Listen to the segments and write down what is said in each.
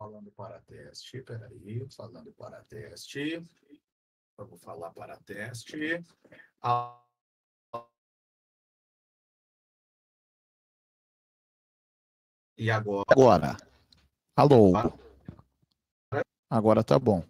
Falando para teste, peraí, falando para teste. Vamos falar para teste. Ah, E agora? Agora. Alô. Agora tá bom.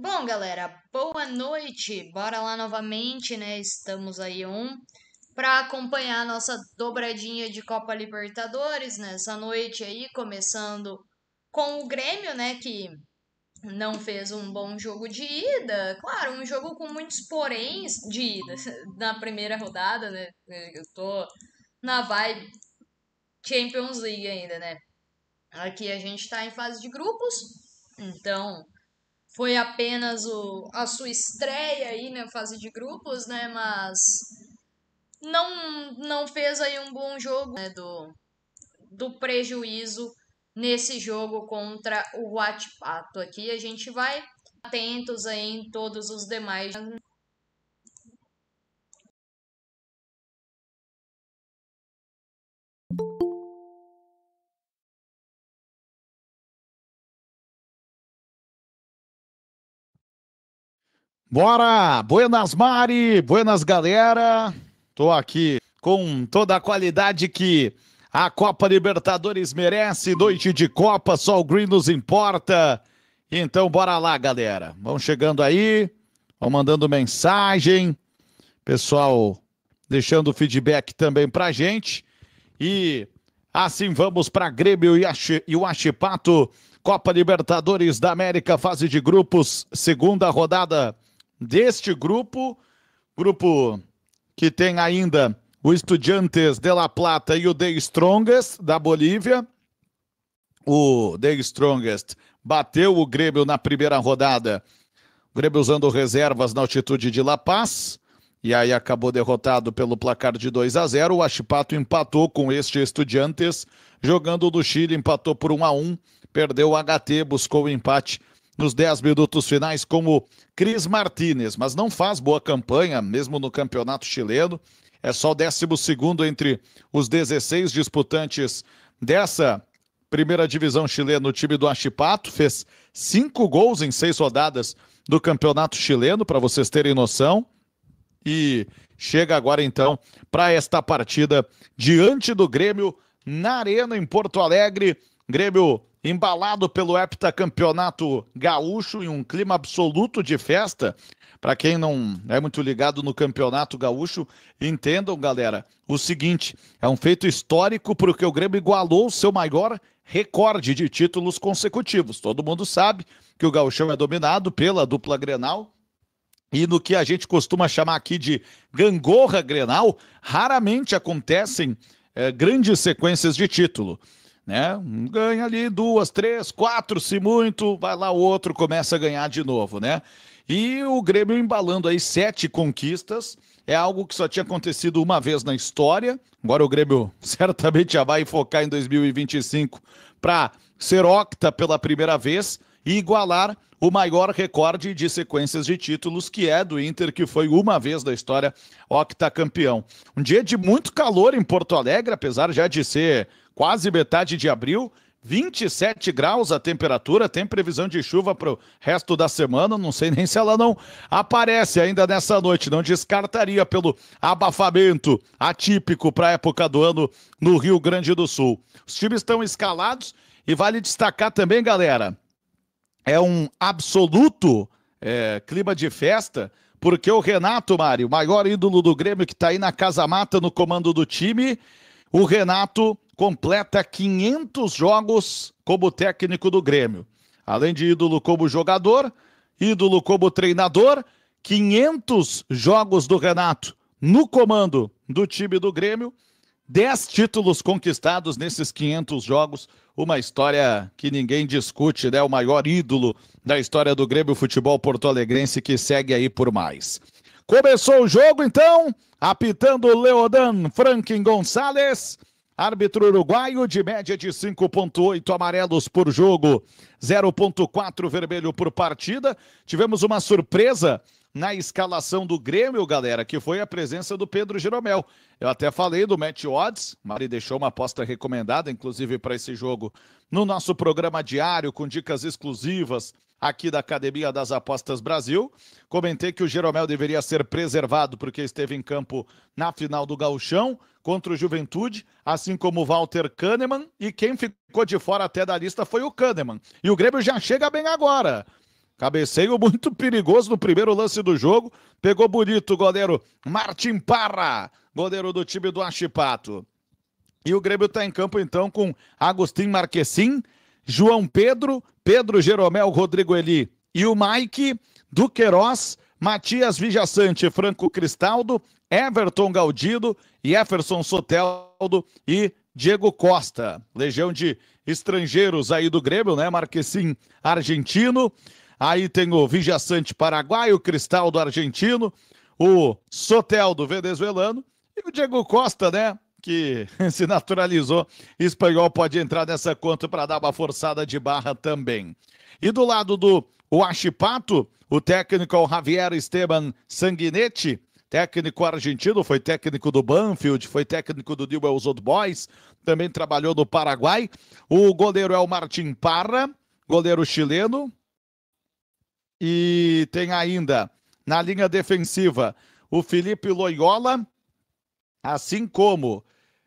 Bom, galera, boa noite. Bora lá novamente, né? Estamos aí um para acompanhar a nossa dobradinha de Copa Libertadores nessa noite aí, começando com o Grêmio, né, que não fez um bom jogo de ida. Claro, um jogo com muitos poréns de ida na primeira rodada, né? Eu tô na vibe Champions League ainda, né? Aqui a gente tá em fase de grupos, então foi apenas o, a sua estreia aí na fase de grupos, né? Mas não, não fez aí um bom jogo né, do, do prejuízo nesse jogo contra o Huachipato. Aqui a gente vai atentos aí em todos os demais Bora! Buenas Mari, buenas galera. Tô aqui com toda a qualidade que a Copa Libertadores merece. Noite de Copa, só o Green nos importa. Então bora lá, galera. Vão chegando aí, vão mandando mensagem. Pessoal deixando feedback também pra gente. E assim vamos para Grêmio e o Achipato. Copa Libertadores da América, fase de grupos, segunda rodada deste grupo, grupo que tem ainda o Estudiantes de La Plata e o The Strongest da Bolívia. O The Strongest bateu o Grêmio na primeira rodada. O Grêmio usando reservas na altitude de La Paz. E aí acabou derrotado pelo placar de 2 a 0. O Achipato empatou com este Estudiantes, jogando no Chile, empatou por 1 a 1. Perdeu o HT, buscou o empate nos 10 minutos finais como Cris Martinez, mas não faz boa campanha, mesmo no campeonato chileno. É só o 12 entre os 16 disputantes dessa primeira divisão chilena. O time do Achipato fez cinco gols em seis rodadas do campeonato chileno, para vocês terem noção. E chega agora então para esta partida diante do Grêmio na Arena em Porto Alegre. Grêmio embalado pelo heptacampeonato gaúcho em um clima absoluto de festa. Para quem não é muito ligado no campeonato gaúcho, entendam, galera, o seguinte: é um feito histórico porque o Grêmio igualou o seu maior recorde de títulos consecutivos. Todo mundo sabe que o gauchão é dominado pela dupla Grenal. E no que a gente costuma chamar aqui de gangorra Grenal, raramente acontecem é, grandes sequências de título né? Ganha ali duas, três, quatro, se muito, vai lá o outro começa a ganhar de novo, né? E o Grêmio embalando aí sete conquistas, é algo que só tinha acontecido uma vez na história. Agora o Grêmio certamente já vai focar em 2025 para ser octa pela primeira vez e igualar o maior recorde de sequências de títulos, que é do Inter, que foi uma vez da história octacampeão. Um dia de muito calor em Porto Alegre, apesar já de ser quase metade de abril, 27 graus a temperatura, tem previsão de chuva para o resto da semana. Não sei nem se ela não aparece ainda nessa noite. Não descartaria pelo abafamento atípico para a época do ano no Rio Grande do Sul. Os times estão escalados e vale destacar também, galera, é um absoluto é, clima de festa, porque o Renato, Mário, maior ídolo do Grêmio que está aí na Casa Mata no comando do time, o Renato completa 500 jogos como técnico do Grêmio. Além de ídolo como jogador, ídolo como treinador, 500 jogos do Renato no comando do time do Grêmio, 10 títulos conquistados nesses 500 jogos, uma história que ninguém discute, né? O maior ídolo da história do Grêmio Futebol Porto Alegrense que segue aí por mais. Começou o jogo então, apitando Leodan Franklin Gonçalves. Árbitro uruguaio de média de 5,8 amarelos por jogo, 0,4 vermelho por partida. Tivemos uma surpresa na escalação do Grêmio, galera, que foi a presença do Pedro Jeromel. Eu até falei do Match Odds, Mari deixou uma aposta recomendada, inclusive para esse jogo, no nosso programa diário, com dicas exclusivas aqui da Academia das Apostas Brasil. Comentei que o Jeromel deveria ser preservado porque esteve em campo na final do Gauchão contra o Juventude, assim como o Walter Kahneman, e quem ficou de fora até da lista foi o Kahneman. E o Grêmio já chega bem agora. Cabeceio muito perigoso no primeiro lance do jogo. Pegou bonito o goleiro Martin Parra, goleiro do time do Achipato. E o Grêmio está em campo então com Agostinho Marquesim, João Pedro, Pedro Jeromel, Rodrigo Eli e o Mike, Duqueiroz, Matias Vijaçante, Franco Cristaldo, Everton Gaudido, Jefferson Soteldo e Diego Costa. Legião de estrangeiros aí do Grêmio, né? Marquesim argentino. Aí tem o Vijaçante paraguaio, Cristaldo argentino, o Soteldo venezuelano e o Diego Costa, né? que se naturalizou espanhol pode entrar nessa conta para dar uma forçada de barra também. E do lado do Huachipato, o técnico é o Javier Esteban Sanguinetti, técnico argentino, foi técnico do Banfield, foi técnico do Newell's Old Boys, também trabalhou no Paraguai. O goleiro é o Martin Parra, goleiro chileno. E tem ainda na linha defensiva o Felipe Loyola, assim como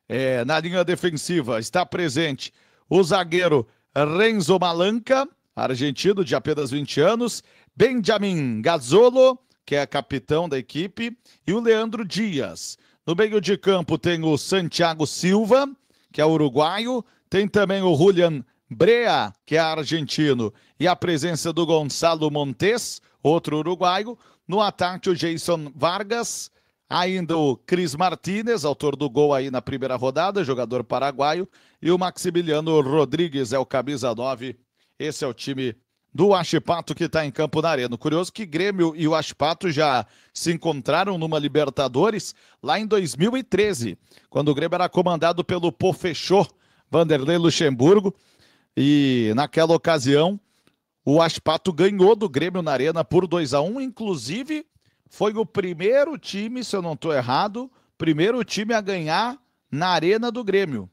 é, na linha defensiva está presente o zagueiro Renzo Malanca, argentino de apenas 20 anos, Benjamin Gazzolo, que é capitão da equipe, e o Leandro Dias. No meio de campo tem o Santiago Silva, que é uruguaio, tem também o Julian Brea, que é argentino, e a presença do Gonçalo Montes, outro uruguaio. No ataque, o Jason Vargas, Ainda o Cris Martinez, autor do gol aí na primeira rodada, jogador paraguaio. E o Maximiliano Rodrigues é o camisa 9. Esse é o time do Achipato que está em campo na arena. Curioso que Grêmio e o Achipato já se encontraram numa Libertadores lá em 2013, quando o Grêmio era comandado pelo Pofechô, Vanderlei Luxemburgo. E naquela ocasião, o Achipato ganhou do Grêmio na arena por 2 a 1 inclusive foi o primeiro time, se eu não estou errado, primeiro time a ganhar na Arena do Grêmio.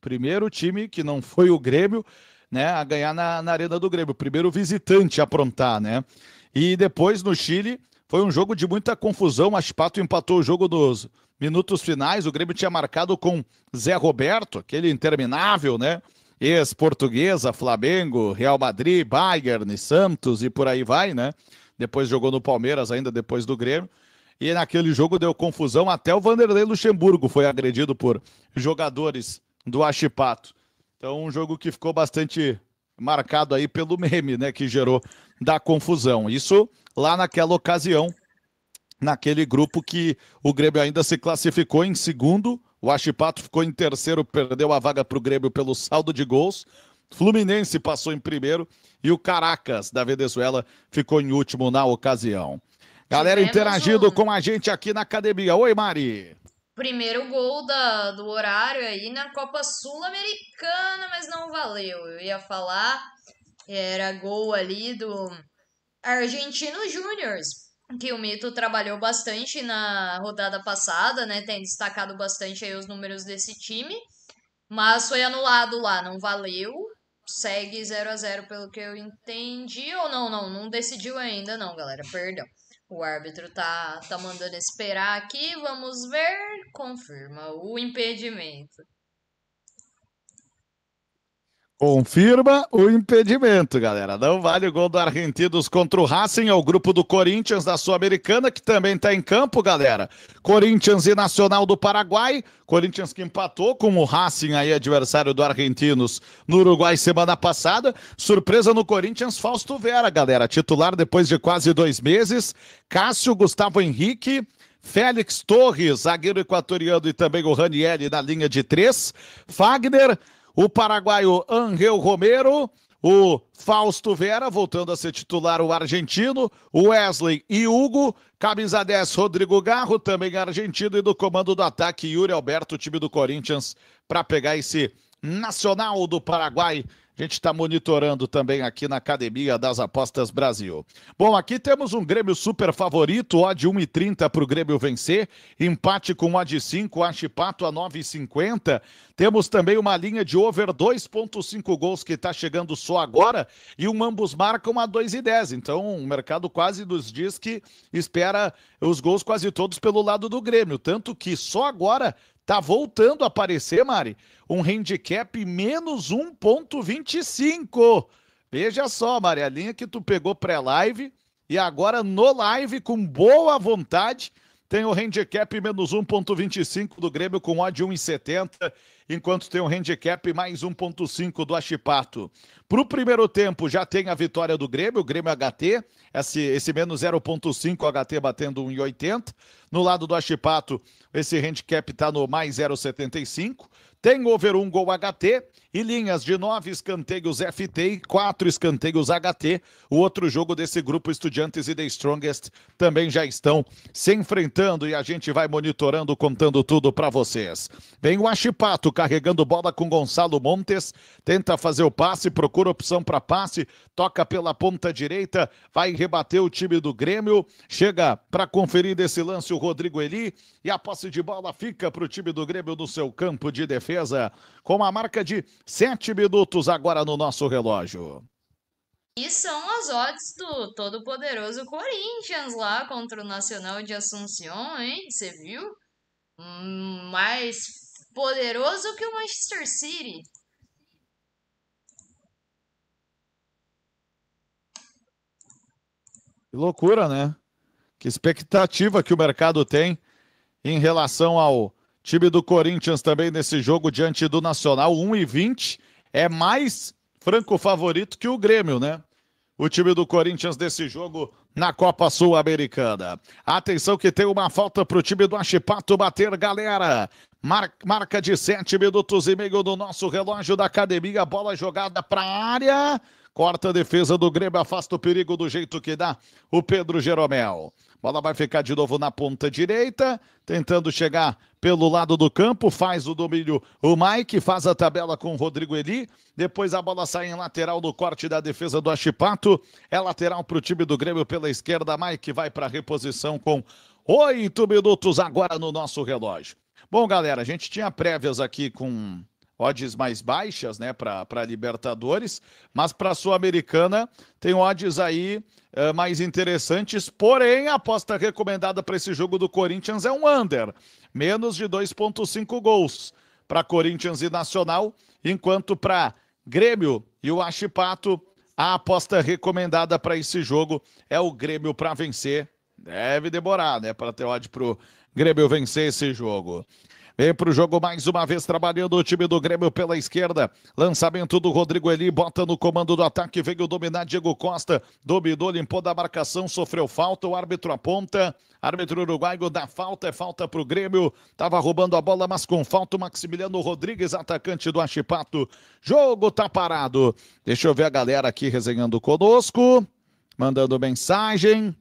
Primeiro time que não foi o Grêmio, né, a ganhar na, na Arena do Grêmio. Primeiro visitante a aprontar, né? E depois no Chile foi um jogo de muita confusão. A Pato empatou o jogo dos minutos finais. O Grêmio tinha marcado com Zé Roberto, aquele interminável, né? Ex-portuguesa, Flamengo, Real Madrid, Bayern, Santos e por aí vai, né? depois jogou no Palmeiras ainda depois do Grêmio. E naquele jogo deu confusão, até o Vanderlei Luxemburgo foi agredido por jogadores do Achipato. Então, um jogo que ficou bastante marcado aí pelo meme, né, que gerou da confusão. Isso lá naquela ocasião, naquele grupo que o Grêmio ainda se classificou em segundo, o Achipato ficou em terceiro, perdeu a vaga para o Grêmio pelo saldo de gols. Fluminense passou em primeiro e o Caracas da Venezuela ficou em último na ocasião. Galera Tivemos interagindo um... com a gente aqui na academia. Oi, Mari. Primeiro gol da, do horário aí na Copa Sul-Americana, mas não valeu. Eu ia falar, era gol ali do Argentino Júnior, que o Mito trabalhou bastante na rodada passada, né? Tem destacado bastante aí os números desse time. Mas foi anulado lá, não valeu. segue 0 a 0 pelo que eu entendi. Ou não, não, não decidiu ainda não, galera. Perdão. O árbitro tá, tá mandando esperar aqui. Vamos ver. Confirma o impedimento. Confirma o impedimento, galera. Não vale o gol do Argentinos contra o Racing, é o grupo do Corinthians da Sul-Americana, que também está em campo, galera. Corinthians e Nacional do Paraguai. Corinthians que empatou com o Racing, aí, adversário do Argentinos, no Uruguai semana passada. Surpresa no Corinthians, Fausto Vera, galera. Titular depois de quase dois meses. Cássio, Gustavo Henrique. Félix Torres, zagueiro equatoriano, e também o Ranielli na linha de três. Fagner o paraguaio Angel Romero, o Fausto Vera, voltando a ser titular, o argentino, Wesley e Hugo, camisa 10, Rodrigo Garro, também argentino, e do comando do ataque, Yuri Alberto, time do Corinthians, para pegar esse Nacional do Paraguai gente está monitorando também aqui na Academia das Apostas Brasil. Bom, aqui temos um Grêmio super favorito, odd 1,30 para o Grêmio vencer, empate com odd 5, Achipato a 9,50. Temos também uma linha de over 2,5 gols que está chegando só agora e um ambos marcam a 2,10. Então o mercado quase nos diz que espera os gols quase todos pelo lado do Grêmio. Tanto que só agora Tá voltando a aparecer, Mari, um handicap menos 1,25. Veja só, Mari, a linha que tu pegou pré-live e agora no live, com boa vontade, tem o handicap menos 1,25 do Grêmio com odd 1,70, enquanto tem o handicap mais 1,5 do Achipato. Para o primeiro tempo, já tem a vitória do Grêmio, o Grêmio HT, esse, esse menos 0,5 HT batendo 1,80. No lado do Achipato, esse handicap está no mais 0,75. Tem over 1 gol HT e linhas de nove escanteios FT e quatro escanteios HT. O outro jogo desse grupo Estudiantes e The Strongest também já estão se enfrentando e a gente vai monitorando, contando tudo para vocês. Vem o Achipato carregando bola com Gonçalo Montes, tenta fazer o passe, procura opção para passe, toca pela ponta direita, vai rebater o time do Grêmio, chega para conferir desse lance o Rodrigo Eli. E a posse de bola fica para o time do Grêmio no seu campo de defesa, com a marca de sete minutos agora no nosso relógio. E são as odds do todo-poderoso Corinthians lá contra o Nacional de Assunção, hein? Você viu? Mais poderoso que o Manchester City. Que loucura, né? Que expectativa que o mercado tem em relação ao time do Corinthians também nesse jogo diante do Nacional. 1 e 20 é mais franco favorito que o Grêmio, né? O time do Corinthians desse jogo na Copa Sul-Americana. Atenção que tem uma falta para o time do Achipato bater, galera. Mar marca de 7 minutos e meio do nosso relógio da academia. Bola jogada para a área. Corta a defesa do Grêmio, afasta o perigo do jeito que dá o Pedro Jeromel. Bola vai ficar de novo na ponta direita, tentando chegar pelo lado do campo, faz o domínio o Mike, faz a tabela com o Rodrigo Eli, depois a bola sai em lateral no corte da defesa do Achipato, é lateral para o time do Grêmio pela esquerda, Mike vai para a reposição com oito minutos agora no nosso relógio. Bom, galera, a gente tinha prévias aqui com odds mais baixas, né, para Libertadores, mas para a Sul-Americana tem odds aí é, mais interessantes, porém a aposta recomendada para esse jogo do Corinthians é um under, menos de 2,5 gols para Corinthians e Nacional, enquanto para Grêmio e o Achipato, a aposta recomendada para esse jogo é o Grêmio para vencer. Deve demorar, né, para ter odd para o Grêmio vencer esse jogo. Vem para o jogo mais uma vez, trabalhando o time do Grêmio pela esquerda. Lançamento do Rodrigo Eli, bota no comando do ataque, veio dominar Diego Costa. Dominou, limpou da marcação, sofreu falta, o árbitro aponta. Árbitro uruguaio dá falta, é falta para o Grêmio. Tava roubando a bola, mas com falta o Maximiliano Rodrigues, atacante do Achipato. Jogo tá parado. Deixa eu ver a galera aqui resenhando conosco, mandando mensagem.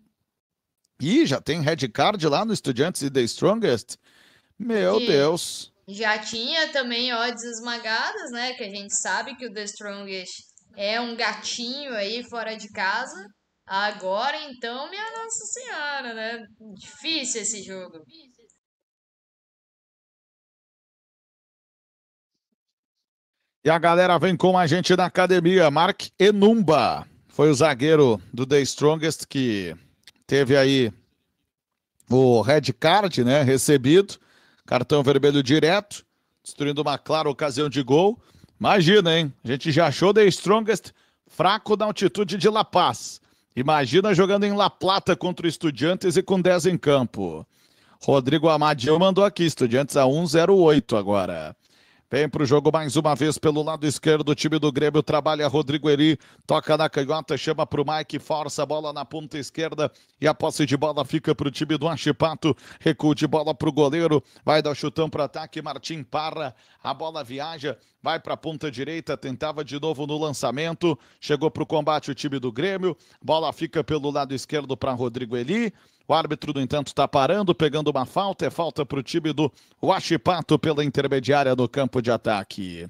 Ih, já tem red card lá no Estudiantes e The Strongest. Meu E Deus. já tinha também odds esmagadas, né? Que a gente sabe que o The Strongest é um gatinho aí fora de casa. Agora, então, minha Nossa Senhora, né? Difícil esse jogo. E a galera vem com a gente na academia. Mark Enumba foi o zagueiro do The Strongest que teve aí o red card, né? Recebido, cartão vermelho direto, destruindo uma clara ocasião de gol. Imagina, hein? A gente já achou The Strongest fraco na altitude de La Paz. Imagina jogando em La Plata contra o Estudiantes e com 10 em campo. Rodrigo Amadio mandou aqui, Estudiantes a 108 agora. Vem para o jogo mais uma vez pelo lado esquerdo. O time do Grêmio trabalha Rodrigo Eri. Toca na canhota, chama para o Mike, força a bola na ponta esquerda. E a posse de bola fica para o time do Achipato. Recuo de bola para o goleiro. Vai dar chutão para ataque. Martim Parra. A bola viaja. Vai para a ponta direita. Tentava de novo no lançamento. Chegou para o combate o time do Grêmio. Bola fica pelo lado esquerdo para Rodrigo Eli. O árbitro, no entanto, está parando, pegando uma falta. É falta para o time do Washipato pela intermediária do campo de ataque.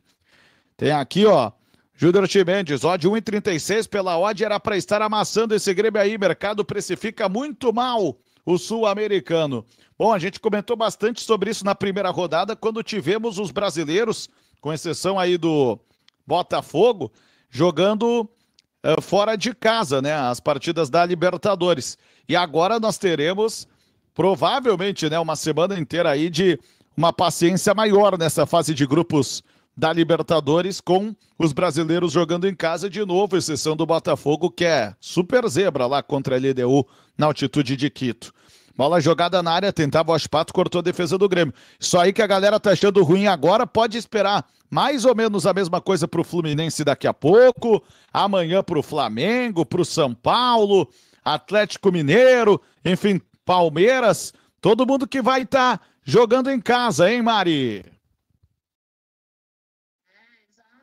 Tem aqui, ó. Júnior Timendes, odd 1,36 pela odd era para estar amassando esse Grêmio aí. Mercado precifica muito mal o sul-americano. Bom, a gente comentou bastante sobre isso na primeira rodada, quando tivemos os brasileiros, com exceção aí do Botafogo, jogando uh, fora de casa, né? As partidas da Libertadores. E agora nós teremos, provavelmente, né, uma semana inteira aí de uma paciência maior nessa fase de grupos da Libertadores, com os brasileiros jogando em casa de novo, exceção do Botafogo, que é super zebra lá contra a LDU na altitude de Quito. Bola jogada na área, tentava o Aspato, cortou a defesa do Grêmio. Só aí que a galera tá achando ruim agora, pode esperar mais ou menos a mesma coisa pro Fluminense daqui a pouco, amanhã pro Flamengo, pro São Paulo, Atlético Mineiro, enfim, Palmeiras, todo mundo que vai estar tá jogando em casa, hein, Mari?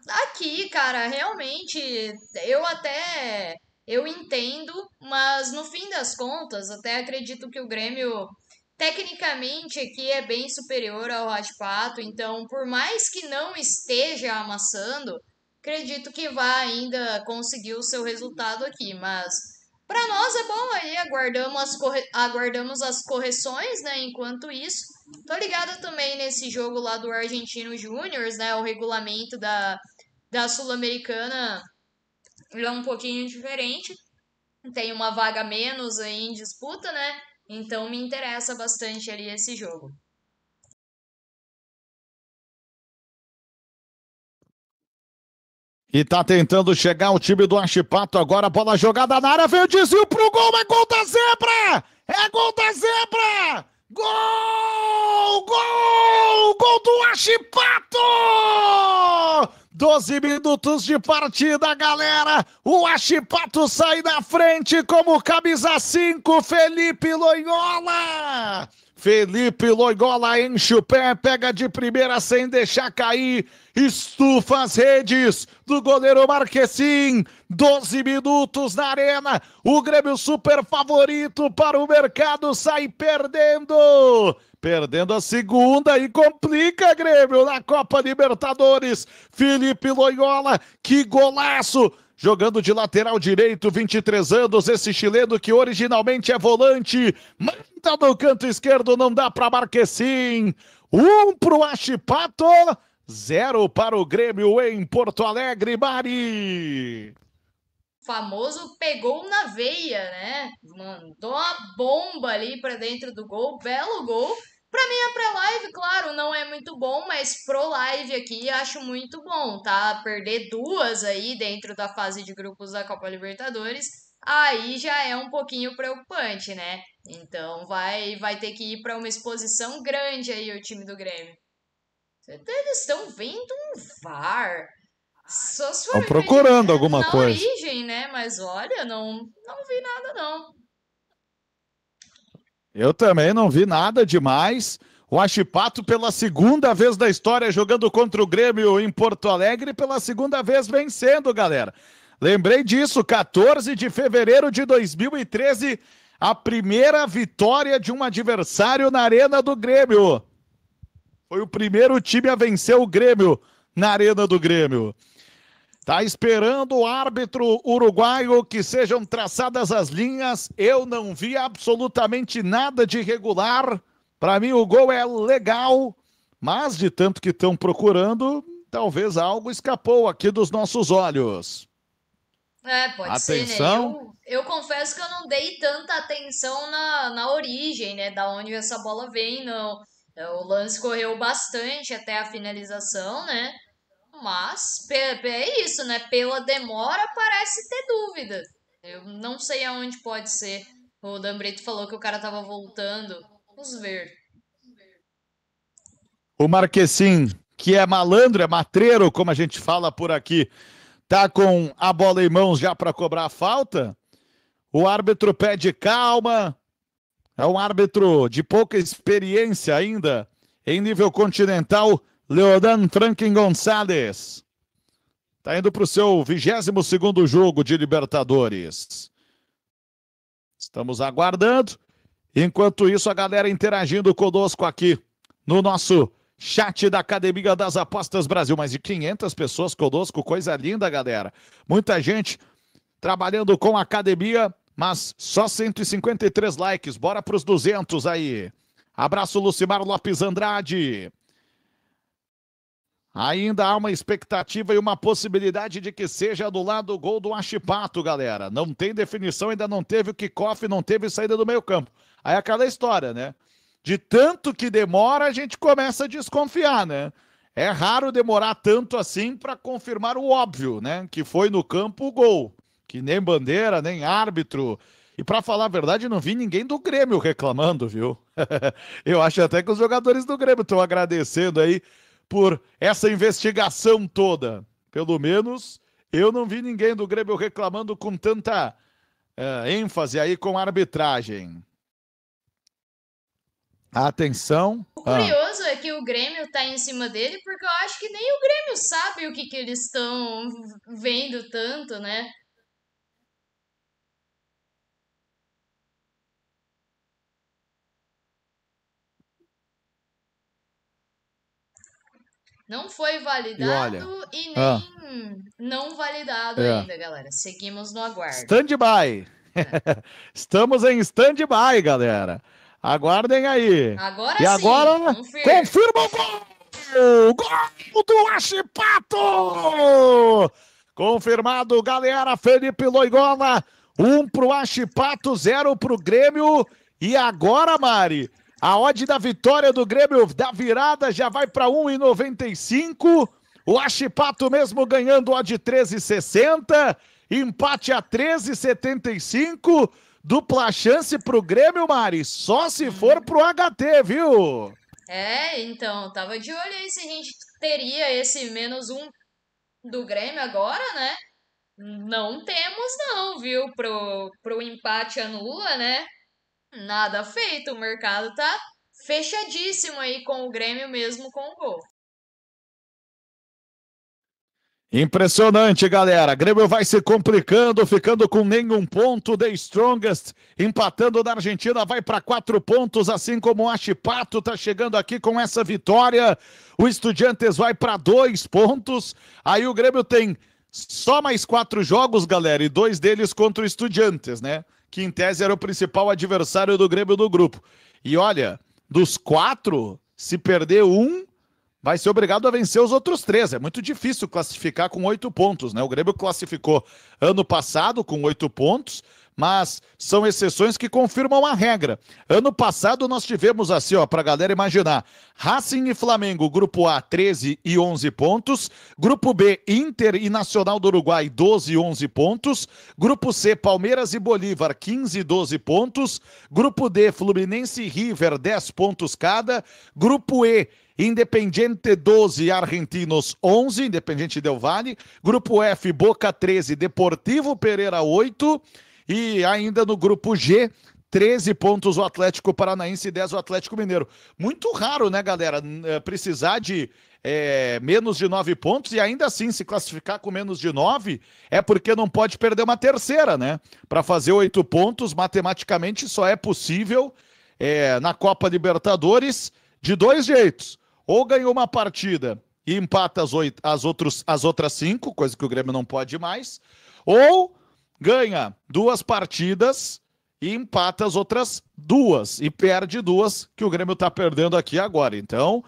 Aqui, cara, realmente, eu até eu entendo, mas no fim das contas, até acredito que o Grêmio tecnicamente aqui é bem superior ao Raspato, então por mais que não esteja amassando, acredito que vai ainda conseguir o seu resultado aqui, mas para nós é bom aí, aguardamos as, corre... aguardamos as correções, né? Enquanto isso, tô ligada também nesse jogo lá do Argentino Júnior, né? O regulamento da, da Sul-Americana é um pouquinho diferente. Tem uma vaga menos aí em disputa, né? Então me interessa bastante ali esse jogo. E tá tentando chegar o time do Achipato agora, bola jogada na área, veio o desvio pro gol, é gol da zebra! É gol da zebra! Gol! Gol! Gol do Achipato! 12 minutos de partida, galera. O Achipato sai na frente como camisa 5, Felipe Loyola. Felipe Loyola enche o pé, pega de primeira sem deixar cair, estufa as redes do goleiro Marquesim. 12 minutos na arena. O Grêmio super favorito para o mercado sai perdendo. Perdendo a segunda e complica Grêmio na Copa Libertadores. Felipe Loyola, que golaço! jogando de lateral direito, 23 anos, esse chileno que originalmente é volante, manda no canto esquerdo, não dá para Marquesim. Um pro Achipato, zero para o Grêmio em Porto Alegre, Mari. Famoso pegou na veia, né? Mandou uma bomba ali para dentro do gol, belo gol. Pra mim, a pré-live, claro, não é muito bom, mas pro live aqui acho muito bom, tá? Perder duas aí dentro da fase de grupos da Copa Libertadores, aí já é um pouquinho preocupante, né? Então vai, vai ter que ir para uma exposição grande aí o time do Grêmio. Eles estão vendo um VAR. Só Estão procurando alguma na coisa. origem, né? Mas olha, não, não vi nada não. Eu também não vi nada demais. O Achipato, pela segunda vez da história, jogando contra o Grêmio em Porto Alegre, pela segunda vez vencendo, galera. Lembrei disso, 14 de fevereiro de 2013, a primeira vitória de um adversário na Arena do Grêmio. Foi o primeiro time a vencer o Grêmio na Arena do Grêmio. Tá esperando o árbitro uruguaio que sejam traçadas as linhas. Eu não vi absolutamente nada de irregular. Para mim, o gol é legal, mas de tanto que estão procurando, talvez algo escapou aqui dos nossos olhos. É, pode Atenção. ser, né? Eu, eu confesso que eu não dei tanta atenção na, na origem, né? Da onde essa bola vem, não. É, O lance correu bastante até a finalização, né? Mas é isso, né? Pela demora parece ter dúvida. Eu não sei aonde pode ser. O Dambrito falou que o cara tava voltando. Vamos ver. O Marquesim, que é malandro, é matreiro, como a gente fala por aqui, tá com a bola em mãos já para cobrar a falta. O árbitro pede calma. É um árbitro de pouca experiência ainda em nível continental, Leodan Franklin Gonçalves. Tá indo para o seu 22 segundo jogo de Libertadores. Estamos aguardando. Enquanto isso, a galera interagindo conosco aqui no nosso chat da Academia das Apostas Brasil. Mais de 500 pessoas conosco, coisa linda, galera. Muita gente trabalhando com a academia, mas só 153 likes. Bora para os 200 aí. Abraço, Lucimar Lopes Andrade. Ainda há uma expectativa e uma possibilidade de que seja do lado do gol do Achipato, galera. Não tem definição, ainda não teve o kickoff, não teve saída do meio campo. Aí é aquela história, né? De tanto que demora, a gente começa a desconfiar, né? É raro demorar tanto assim para confirmar o óbvio, né? Que foi no campo o gol. Que nem bandeira, nem árbitro. E para falar a verdade, não vi ninguém do Grêmio reclamando, viu? Eu acho até que os jogadores do Grêmio estão agradecendo aí por essa investigação toda. Pelo menos eu não vi ninguém do Grêmio reclamando com tanta eh, ênfase aí com a arbitragem. Atenção. O Ah, curioso é que o Grêmio tá em cima dele, porque eu acho que nem o Grêmio sabe o que, que eles estão vendo tanto, né? Não foi validado e, nem ah. não validado É. ainda, galera. Seguimos no aguardo. stand-by. Estamos em stand-by, galera. Aguardem aí. Agora E sim, agora, confirma. confirma o gol! Gol do Achipato! Confirmado, galera. Felipe Loigola, um pro Achipato, zero pro Grêmio. E agora, Mari, a odd da vitória do Grêmio da virada já vai para 1,95. O Achipato mesmo ganhando odd 13,60. Empate a 13,75. Dupla chance pro Grêmio, Mari. Só se for pro HT, viu? É, então, tava de olho aí se a gente teria esse menos um do Grêmio agora, né? Não temos não, viu? Pro, pro empate anula, né? Nada feito, o mercado tá fechadíssimo aí com o Grêmio mesmo com o gol. Impressionante, galera. Grêmio vai se complicando, ficando com nenhum ponto. The Strongest empatando na Argentina, vai para quatro pontos, assim como o Achipato tá chegando aqui com essa vitória. O Estudiantes vai para dois pontos. Aí o Grêmio tem só mais quatro jogos, galera, e dois deles contra o Estudiantes, né? Que em tese era o principal adversário do Grêmio do grupo. E olha, dos quatro, se perder um, vai ser obrigado a vencer os outros três. É muito difícil classificar com oito pontos, né? O Grêmio classificou ano passado com oito pontos, mas são exceções que confirmam a regra. Ano passado nós tivemos assim, ó, pra galera imaginar: Racing e Flamengo, grupo A, 13 e 11 pontos. Grupo B, Inter e Nacional do Uruguai, 12 e 11 pontos. Grupo C, Palmeiras e Bolívar, 15 e 12 pontos. Grupo D, Fluminense e River, 10 pontos cada. Grupo E, Independiente 12, Argentinos 11, Independiente Del Valle. Grupo F, Boca 13, Deportivo Pereira 8. E ainda no grupo G, 13 pontos o Atlético Paranaense e 10 o Atlético Mineiro. Muito raro, né, galera, eh, precisar de eh, menos de 9 pontos e ainda assim se classificar com menos de 9 é porque não pode perder uma terceira, né? Para fazer 8 pontos, matematicamente só é possível eh, na Copa Libertadores de dois jeitos. Ou ganha uma partida e empata as, oito, as, outros, as outras cinco, coisa que o Grêmio não pode mais, ou ganha duas partidas e empata as outras duas e perde duas que o Grêmio está perdendo aqui agora. Então,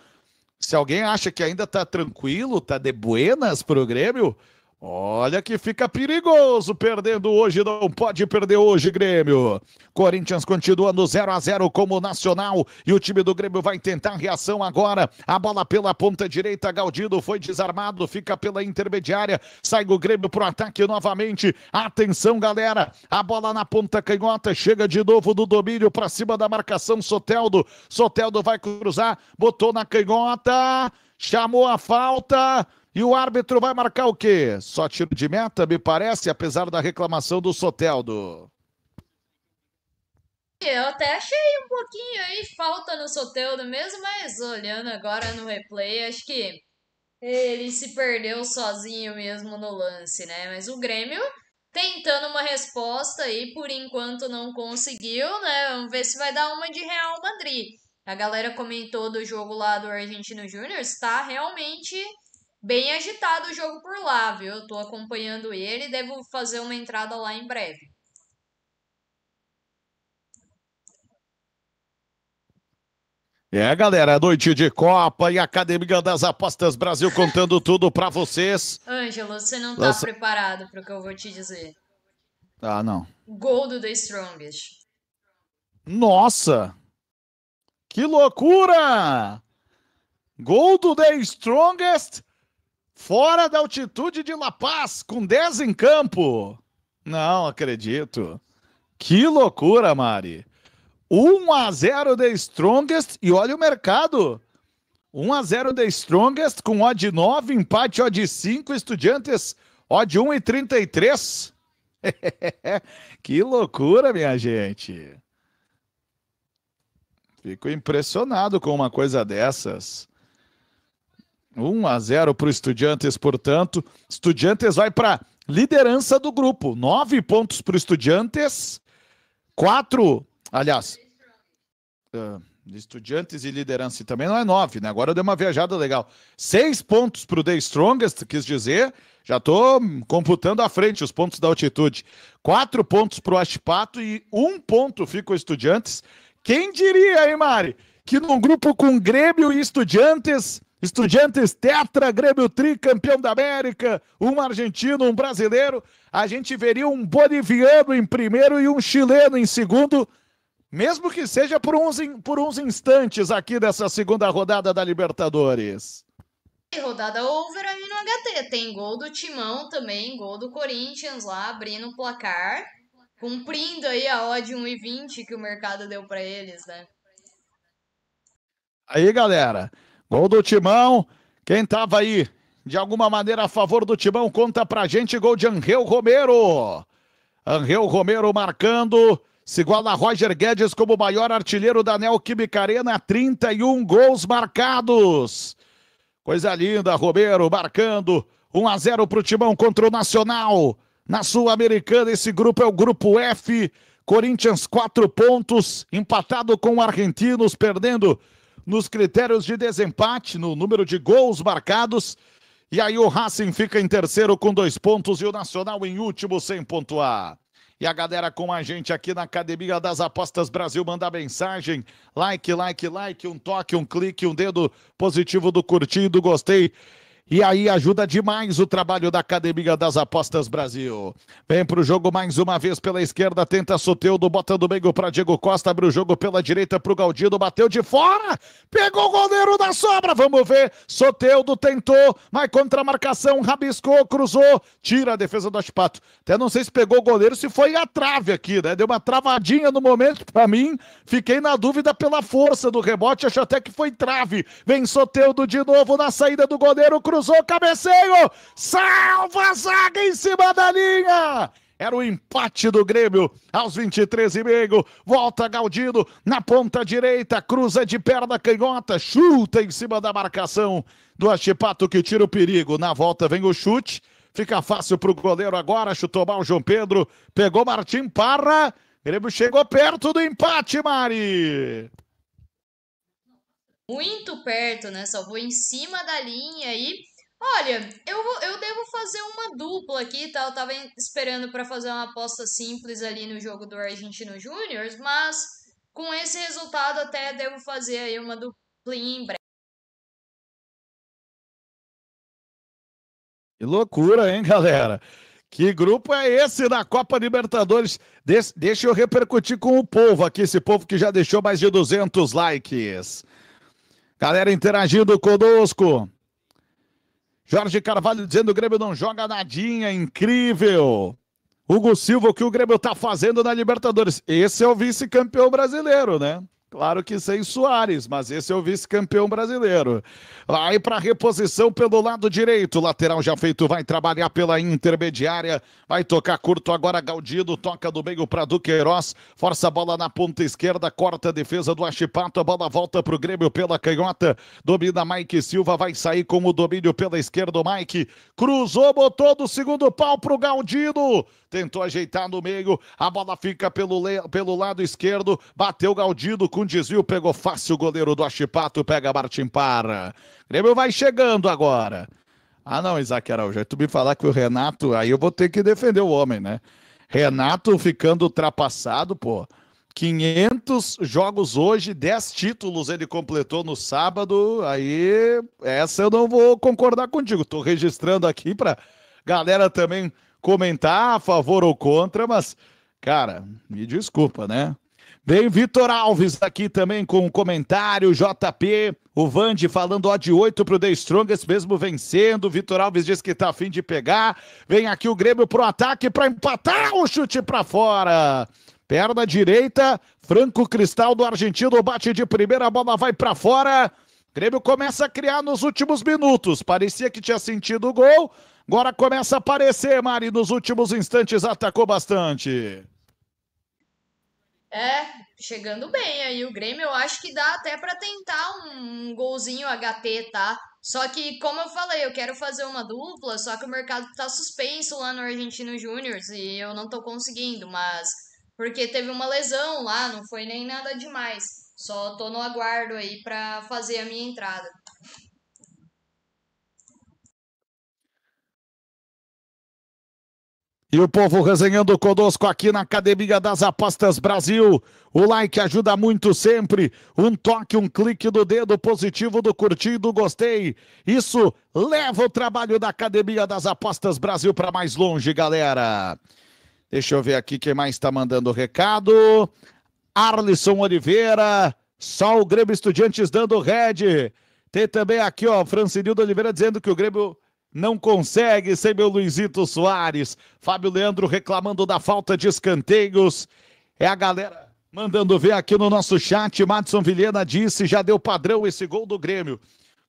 Se alguém acha que ainda tá tranquilo, tá de buenas pro Grêmio, Olha que fica perigoso perdendo hoje, não pode perder hoje, Grêmio. Corinthians continua no 0 a 0 como Nacional e o time do Grêmio vai tentar reação agora. A bola pela ponta direita, Galdino foi desarmado, fica pela intermediária, sai o Grêmio pro ataque novamente. Atenção, galera. A bola na ponta canhota, chega de novo do domínio para cima da marcação Soteldo. Soteldo vai cruzar, botou na canhota, chamou a falta. E o árbitro vai marcar o quê? Só tiro de meta, me parece, apesar da reclamação do Soteldo. Eu até achei um pouquinho aí falta no Soteldo mesmo, mas olhando agora no replay, acho que ele se perdeu sozinho mesmo no lance, né? Mas o Grêmio tentando uma resposta aí, por enquanto não conseguiu, né? Vamos ver se vai dar uma de Real Madrid. A galera comentou do jogo lá do Argentino Júnior, está realmente bem agitado o jogo por lá, viu? Eu tô acompanhando ele, devo fazer uma entrada lá em breve. É, galera, noite de Copa e Academia das Apostas Brasil contando tudo para vocês. Ângelo, você não tá Lança... preparado para o que eu vou te dizer. Ah, não. Gol do The Strongest. Nossa! Que loucura! Gol do The Strongest Fora da altitude de La Paz, com 10 em campo. Não acredito. Que loucura, Mari. 1 a 0 The Strongest e olha o mercado. 1 a 0 The Strongest com odd 9, empate odd 5, Estudiantes odd 1 e 33. que loucura, minha gente. Fico impressionado com uma coisa dessas. 1 a 0 para o Estudiantes, portanto. Estudiantes vai para liderança do grupo. Nove pontos para o Estudiantes. Quatro, aliás, uh, Estudiantes e liderança também não é nove, né? Agora deu uma viajada legal. Seis pontos para o The Strongest, quis dizer. Já estou computando à frente os pontos da altitude. Quatro pontos para o Ashpato e um ponto fica o Estudiantes. Quem diria, hein, Mari? Que num grupo com Grêmio e Estudiantes Estudiantes Tetra, Grêmio Tri, campeão da América, um argentino, um brasileiro. A gente veria um boliviano em primeiro e um chileno em segundo, mesmo que seja por uns, por uns instantes aqui dessa segunda rodada da Libertadores. Rodada over aí no HT. Tem gol do Timão também, gol do Corinthians lá, abrindo o placar, cumprindo aí a odd 1,20 que o mercado deu para eles, né? Aí, galera. Gol do Timão. Quem estava aí de alguma maneira a favor do Timão, conta pra gente. Gol de Angel Romero. Angel Romero marcando. Se iguala a Roger Guedes como o maior artilheiro da Neoquímica Arena, 31 gols marcados. Coisa linda, Romero marcando 1 a 0 para o Timão contra o Nacional. Na Sul-Americana, esse grupo é o grupo F. Corinthians, quatro pontos, empatado com Argentinos, perdendo nos critérios de desempate, no número de gols marcados. E aí o Racing fica em terceiro com dois pontos e o Nacional em último sem pontuar. E a galera com a gente aqui na Academia das Apostas Brasil manda mensagem. Like, like, like, um toque, um clique, um dedo positivo do curtido, gostei. E aí ajuda demais o trabalho da Academia das Apostas Brasil. Vem pro jogo mais uma vez pela esquerda, tenta Soteudo, bota do meio para Diego Costa, abre o jogo pela direita pro Galdino, bateu de fora, pegou o goleiro da sobra, vamos ver, Soteudo tentou, mas contra a marcação, rabiscou, cruzou, tira a defesa do Aspato. Até não sei se pegou o goleiro, se foi a trave aqui, né? Deu uma travadinha no momento, para mim, fiquei na dúvida pela força do rebote, acho até que foi trave. Vem Soteudo de novo na saída do goleiro, cruzou cruzou, cabeceio, salva a zaga em cima da linha. Era o empate do Grêmio aos 23 e meio. Volta Galdino na ponta direita, cruza de perna canhota, chuta em cima da marcação do Achipato que tira o perigo. Na volta vem o chute, fica fácil para o goleiro agora. Chutou mal o João Pedro, pegou Martim Parra. Grêmio chegou perto do empate, Mari muito perto, né? Só vou em cima da linha aí. Olha, eu, vou, eu devo fazer uma dupla aqui tá? tal. Tava esperando para fazer uma aposta simples ali no jogo do Argentino Júnior, mas com esse resultado até devo fazer aí uma dupla em breve. Que loucura, hein, galera? Que grupo é esse da Copa Libertadores? Deixa eu repercutir com o povo aqui, esse povo que já deixou mais de 200 likes. Galera interagindo conosco. Jorge Carvalho dizendo que o Grêmio não joga nadinha, incrível. Hugo Silva, o que o Grêmio tá fazendo na Libertadores? Esse é o vice-campeão brasileiro, né? Claro que sem Soares, mas esse é o vice-campeão brasileiro. Vai para reposição pelo lado direito. Lateral já feito, vai trabalhar pela intermediária. Vai tocar curto agora. Gaudido toca do meio para Duqueiroz. Força a bola na ponta esquerda. Corta a defesa do Achipato. A bola volta para o Grêmio pela canhota. Domina Mike Silva. Vai sair com o domínio pela esquerda. O Mike cruzou, botou do segundo pau para o Gaudido tentou ajeitar no meio, a bola fica pelo, pelo lado esquerdo, bateu Galdido com desvio, pegou fácil o goleiro do Achipato, pega Martin Para. Grêmio vai chegando agora. Ah não, Isaac Araújo, tu me falar que o Renato, aí eu vou ter que defender o homem, né? Renato ficando ultrapassado, pô. 500 jogos hoje, 10 títulos ele completou no sábado. Aí, essa eu não vou concordar contigo. Tô registrando aqui para galera também comentar a favor ou contra, mas, cara, me desculpa, né? Vem Vitor Alves aqui também com um comentário, JP, o Vande falando ó de 8 pro The Strongest, mesmo vencendo. Vitor Alves diz que tá afim de pegar. Vem aqui o Grêmio pro ataque para empatar o chute para fora. Perna direita, Franco Cristal do argentino bate de primeira, a bola vai para fora. Grêmio começa a criar nos últimos minutos. Parecia que tinha sentido o gol, Agora começa a aparecer, Mari, nos últimos instantes atacou bastante. É, chegando bem aí o Grêmio, eu acho que dá até para tentar um, golzinho HT, tá? Só que, como eu falei, eu quero fazer uma dupla, só que o mercado tá suspenso lá no Argentino Júnior e eu não tô conseguindo, mas porque teve uma lesão lá, não foi nem nada demais. Só tô no aguardo aí para fazer a minha entrada. E o povo resenhando conosco aqui na Academia das Apostas Brasil. O like ajuda muito sempre. Um toque, um clique do dedo positivo do curtir do gostei. Isso leva o trabalho da Academia das Apostas Brasil para mais longe, galera. Deixa eu ver aqui quem mais está mandando recado. Arlisson Oliveira. Só o Grêmio Estudiantes dando red. Tem também aqui, ó, Francinildo Oliveira dizendo que o Grêmio não consegue sem meu Luizito Soares. Fábio Leandro reclamando da falta de escanteios. É a galera mandando ver aqui no nosso chat. Madison Vilhena disse: já deu padrão esse gol do Grêmio.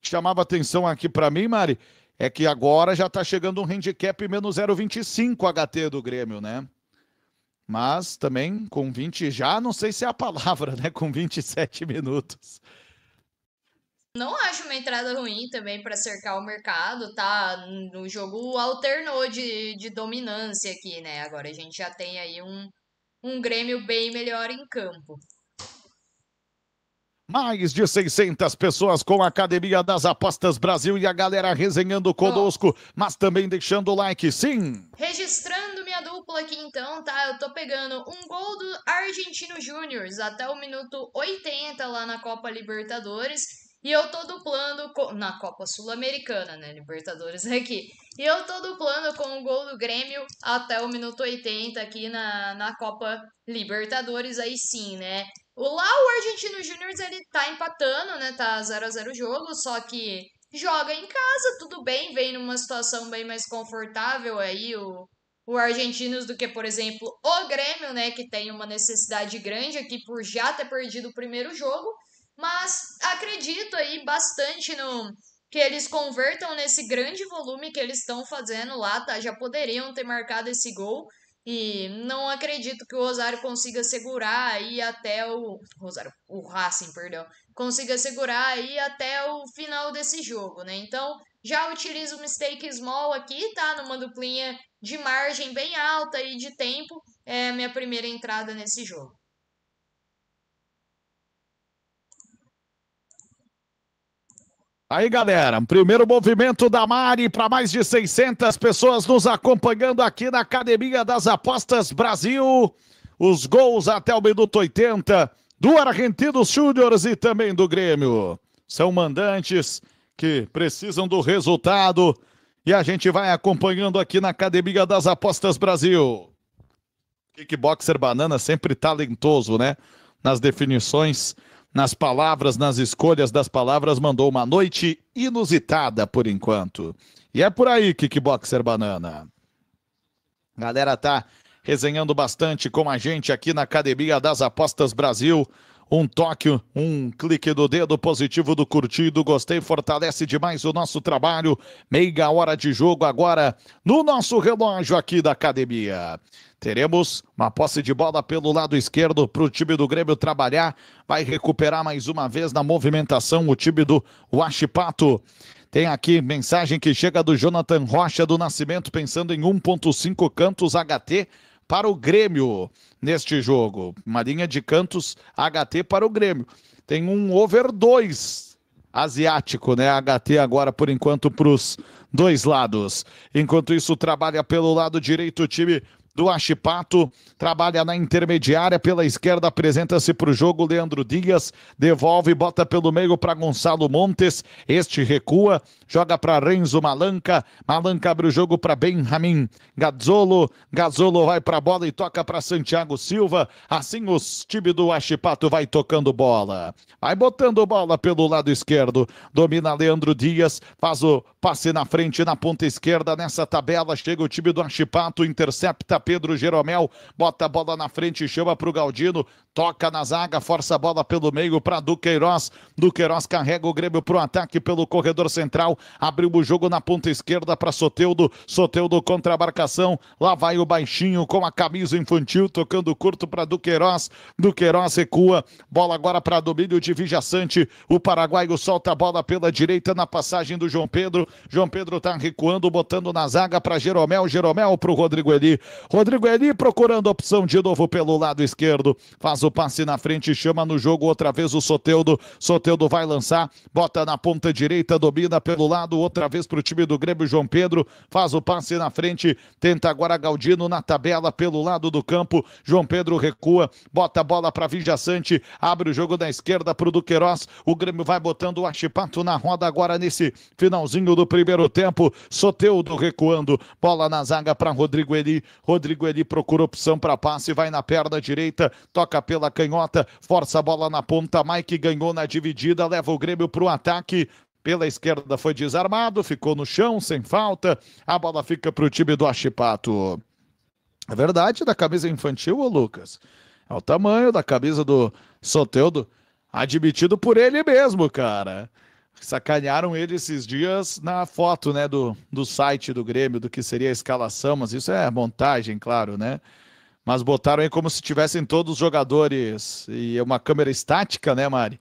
Chamava atenção aqui para mim, Mari, é que agora já tá chegando um handicap menos 0,25 HT do Grêmio, né? Mas também com 20 já, não sei se é a palavra, né? Com 27 minutos. Não acho uma entrada ruim também para cercar o mercado, tá? No jogo alternou de, de dominância aqui, né? Agora a gente já tem aí um, um Grêmio bem melhor em campo. Mais de 600 pessoas com a Academia das Apostas Brasil e a galera resenhando conosco, oh. mas também deixando o like, sim. Registrando minha dupla aqui então, tá? Eu tô pegando um gol do Argentino Júnior até o minuto 80 lá na Copa Libertadores e eu tô duplando com... na Copa Sul-Americana, né? Libertadores aqui. E eu tô duplando com o gol do Grêmio até o minuto 80 aqui na, na Copa Libertadores, aí sim, né? Lá o Argentino Júnior ele tá empatando, né? Tá 0 a 0 o jogo, só que joga em casa, tudo bem, vem numa situação bem mais confortável aí o, o Argentinos do que, por exemplo, o Grêmio, né? Que tem uma necessidade grande aqui por já ter perdido o primeiro jogo. Mas acredito aí bastante no que eles convertam nesse grande volume que eles estão fazendo lá, tá? Já poderiam ter marcado esse gol. E não acredito que o Rosário consiga segurar aí até o. Rosário, o Racing, perdão. Consiga segurar aí até o final desse jogo, né? Então, já utilizo o mistake small aqui, tá? Numa duplinha de margem bem alta e de tempo. É a minha primeira entrada nesse jogo. Aí, galera, primeiro movimento da Mari para mais de 600 pessoas nos acompanhando aqui na Academia das Apostas Brasil. Os gols até o minuto 80 do Argentino Júnior e também do Grêmio. São mandantes que precisam do resultado E a gente vai acompanhando aqui na Academia das Apostas Brasil. Kickboxer Banana sempre talentoso, né? Nas definições, nas palavras, nas escolhas das palavras, mandou uma noite inusitada por enquanto. E é por aí, Kickboxer Banana. Galera tá resenhando bastante com a gente aqui na Academia das Apostas Brasil um toque, um clique do dedo positivo do curtido, gostei, fortalece demais o nosso trabalho. Meia hora de jogo agora no nosso relógio aqui da academia. Teremos uma posse de bola pelo lado esquerdo para o time do Grêmio trabalhar. Vai recuperar mais uma vez na movimentação o time do Washipato. Tem aqui mensagem que chega do Jonathan Rocha do Nascimento, pensando em 1,5 cantos HT para o Grêmio neste jogo. Uma linha de cantos HT para o Grêmio. Tem um over 2 asiático, né? HT agora por enquanto para os dois lados. Enquanto isso, trabalha pelo lado direito o time do Achipato, trabalha na intermediária pela esquerda, apresenta-se para o jogo Leandro Dias, devolve, bota pelo meio para Gonçalo Montes, este recua, joga para Renzo Malanca, Malanca abre o jogo para Benjamin Gazzolo, Gazzolo vai para a bola e toca para Santiago Silva, assim o time do Achipato vai tocando bola, vai botando bola pelo lado esquerdo, domina Leandro Dias, faz o passe na frente na ponta esquerda, nessa tabela chega o time do Achipato, intercepta Pedro Jeromel, bota a bola na frente, chama para o Galdino, toca na zaga, força a bola pelo meio para Duqueiroz. Duqueiroz carrega o Grêmio para o ataque pelo corredor central, abriu o jogo na ponta esquerda para Soteudo, Soteudo contra a marcação, lá vai o baixinho com a camisa infantil, tocando curto para Duqueiroz, Duqueiroz recua, bola agora para domínio de Vijaçante, o paraguaio solta a bola pela direita na passagem do João Pedro, João Pedro está recuando, botando na zaga para Jeromel, Jeromel para o Rodrigo Eli, Rodrigo Eli procurando opção de novo pelo lado esquerdo. Faz o passe na frente, chama no jogo outra vez o Soteudo. Soteudo vai lançar, bota na ponta direita, domina pelo lado, outra vez para o time do Grêmio. João Pedro faz o passe na frente, tenta agora Galdino na tabela pelo lado do campo. João Pedro recua, bota a bola para Vijaçante, abre o jogo da esquerda para o Duqueiroz. O Grêmio vai botando o Achipato na roda agora nesse finalzinho do primeiro tempo. Soteudo recuando, bola na zaga para Rodrigo Eli. Rodrigo Rodrigo ele procura opção para passe, vai na perna direita, toca pela canhota, força a bola na ponta. Mike ganhou na dividida, leva o Grêmio para o ataque. Pela esquerda foi desarmado, ficou no chão sem falta. A bola fica para o time do Achipato. É verdade da camisa infantil, ô Lucas. É o tamanho da camisa do Soteudo, admitido por ele mesmo, cara. Sacanearam ele esses dias na foto, né, do, do site do Grêmio, do que seria a escalação, mas isso é montagem, claro, né? Mas botaram aí como se tivessem todos os jogadores e uma câmera estática, né, Mari?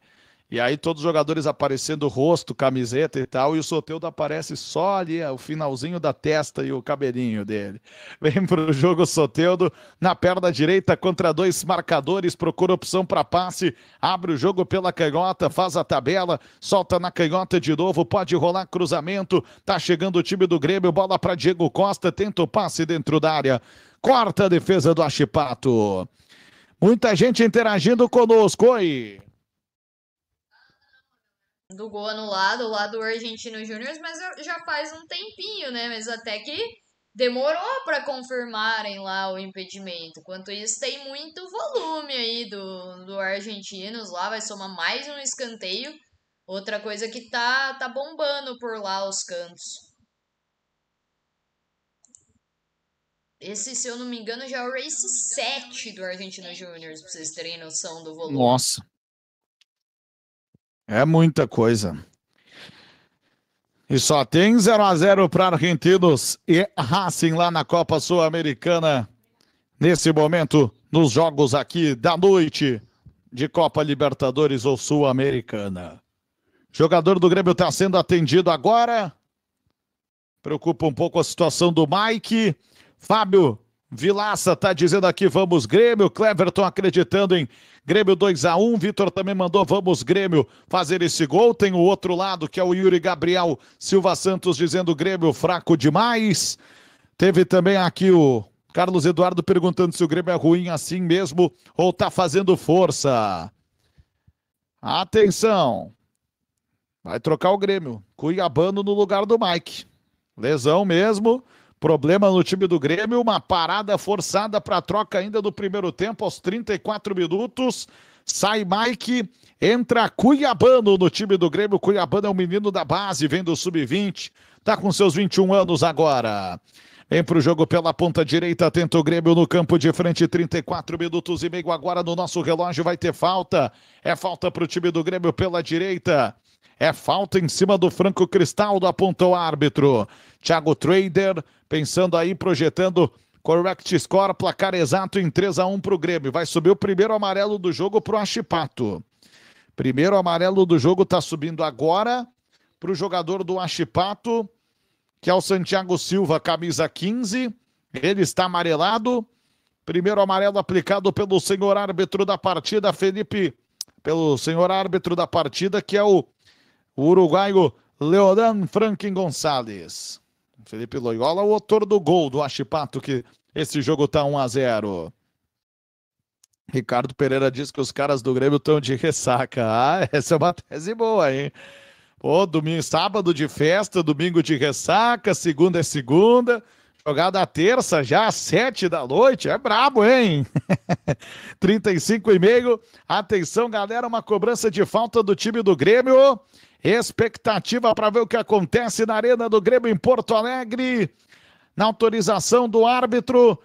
E aí todos os jogadores aparecendo rosto, camiseta e tal, e o Soteudo aparece só ali, o finalzinho da testa e o cabelinho dele. Vem pro jogo Soteudo na perna direita contra dois marcadores, procura opção para passe, abre o jogo pela canhota, faz a tabela, solta na canhota de novo, pode rolar cruzamento, tá chegando o time do Grêmio, bola para Diego Costa, tenta o passe dentro da área. Corta a defesa do Achipato. Muita gente interagindo conosco, oi do gol anulado lá do Argentino Júnior, mas já faz um tempinho, né? Mas até que demorou para confirmarem lá o impedimento. Enquanto isso, tem muito volume aí do, do Argentinos lá, vai somar mais um escanteio. Outra coisa que tá, tá bombando por lá os cantos. Esse, se eu não me engano, já é o race 7 do Argentino Júnior, pra vocês terem noção do volume. Nossa. É muita coisa. E só tem 0 a 0 para Argentinos e Racing lá na Copa Sul-Americana. Nesse momento, nos jogos aqui da noite de Copa Libertadores ou Sul-Americana. Jogador do Grêmio está sendo atendido agora. Preocupa um pouco a situação do Mike. Fábio Vilaça está dizendo aqui, vamos Grêmio. Cleverton acreditando em Grêmio 2 a 1 Vitor também mandou, vamos Grêmio fazer esse gol. Tem o outro lado, que é o Yuri Gabriel Silva Santos dizendo Grêmio fraco demais. Teve também aqui o Carlos Eduardo perguntando se o Grêmio é ruim assim mesmo ou tá fazendo força. Atenção. Vai trocar o Grêmio. Cuiabano no lugar do Mike. Lesão mesmo. Problema no time do Grêmio, uma parada forçada para troca ainda do primeiro tempo, aos 34 minutos. Sai Mike, entra Cuiabano no time do Grêmio. Cuiabano é um menino da base, vem do sub-20, tá com seus 21 anos agora. Vem pro jogo pela ponta direita, tenta o Grêmio no campo de frente, 34 minutos e meio. Agora no nosso relógio vai ter falta. É falta pro time do Grêmio pela direita. É falta em cima do Franco Cristaldo, apontou o árbitro. Thiago Trader, pensando aí, projetando correct score, placar exato em 3 a 1 para o Grêmio. Vai subir o primeiro amarelo do jogo para o Achipato. Primeiro amarelo do jogo está subindo agora para o jogador do Achipato, que é o Santiago Silva, camisa 15. Ele está amarelado. Primeiro amarelo aplicado pelo senhor árbitro da partida, Felipe. Pelo senhor árbitro da partida, que é o o uruguaio Leodan Franklin Gonçalves. Felipe Loyola, o autor do gol do Achipato, que esse jogo está 1 a 0 Ricardo Pereira diz que os caras do Grêmio estão de ressaca. Ah, essa é uma tese boa, hein? Pô, domingo, sábado de festa, domingo de ressaca, segunda é segunda, jogada terça já às sete da noite, é brabo, hein? 35 e meio, atenção galera, uma cobrança de falta do time do Grêmio, Expectativa para ver o que acontece na Arena do Grêmio em Porto Alegre. Na autorização do árbitro,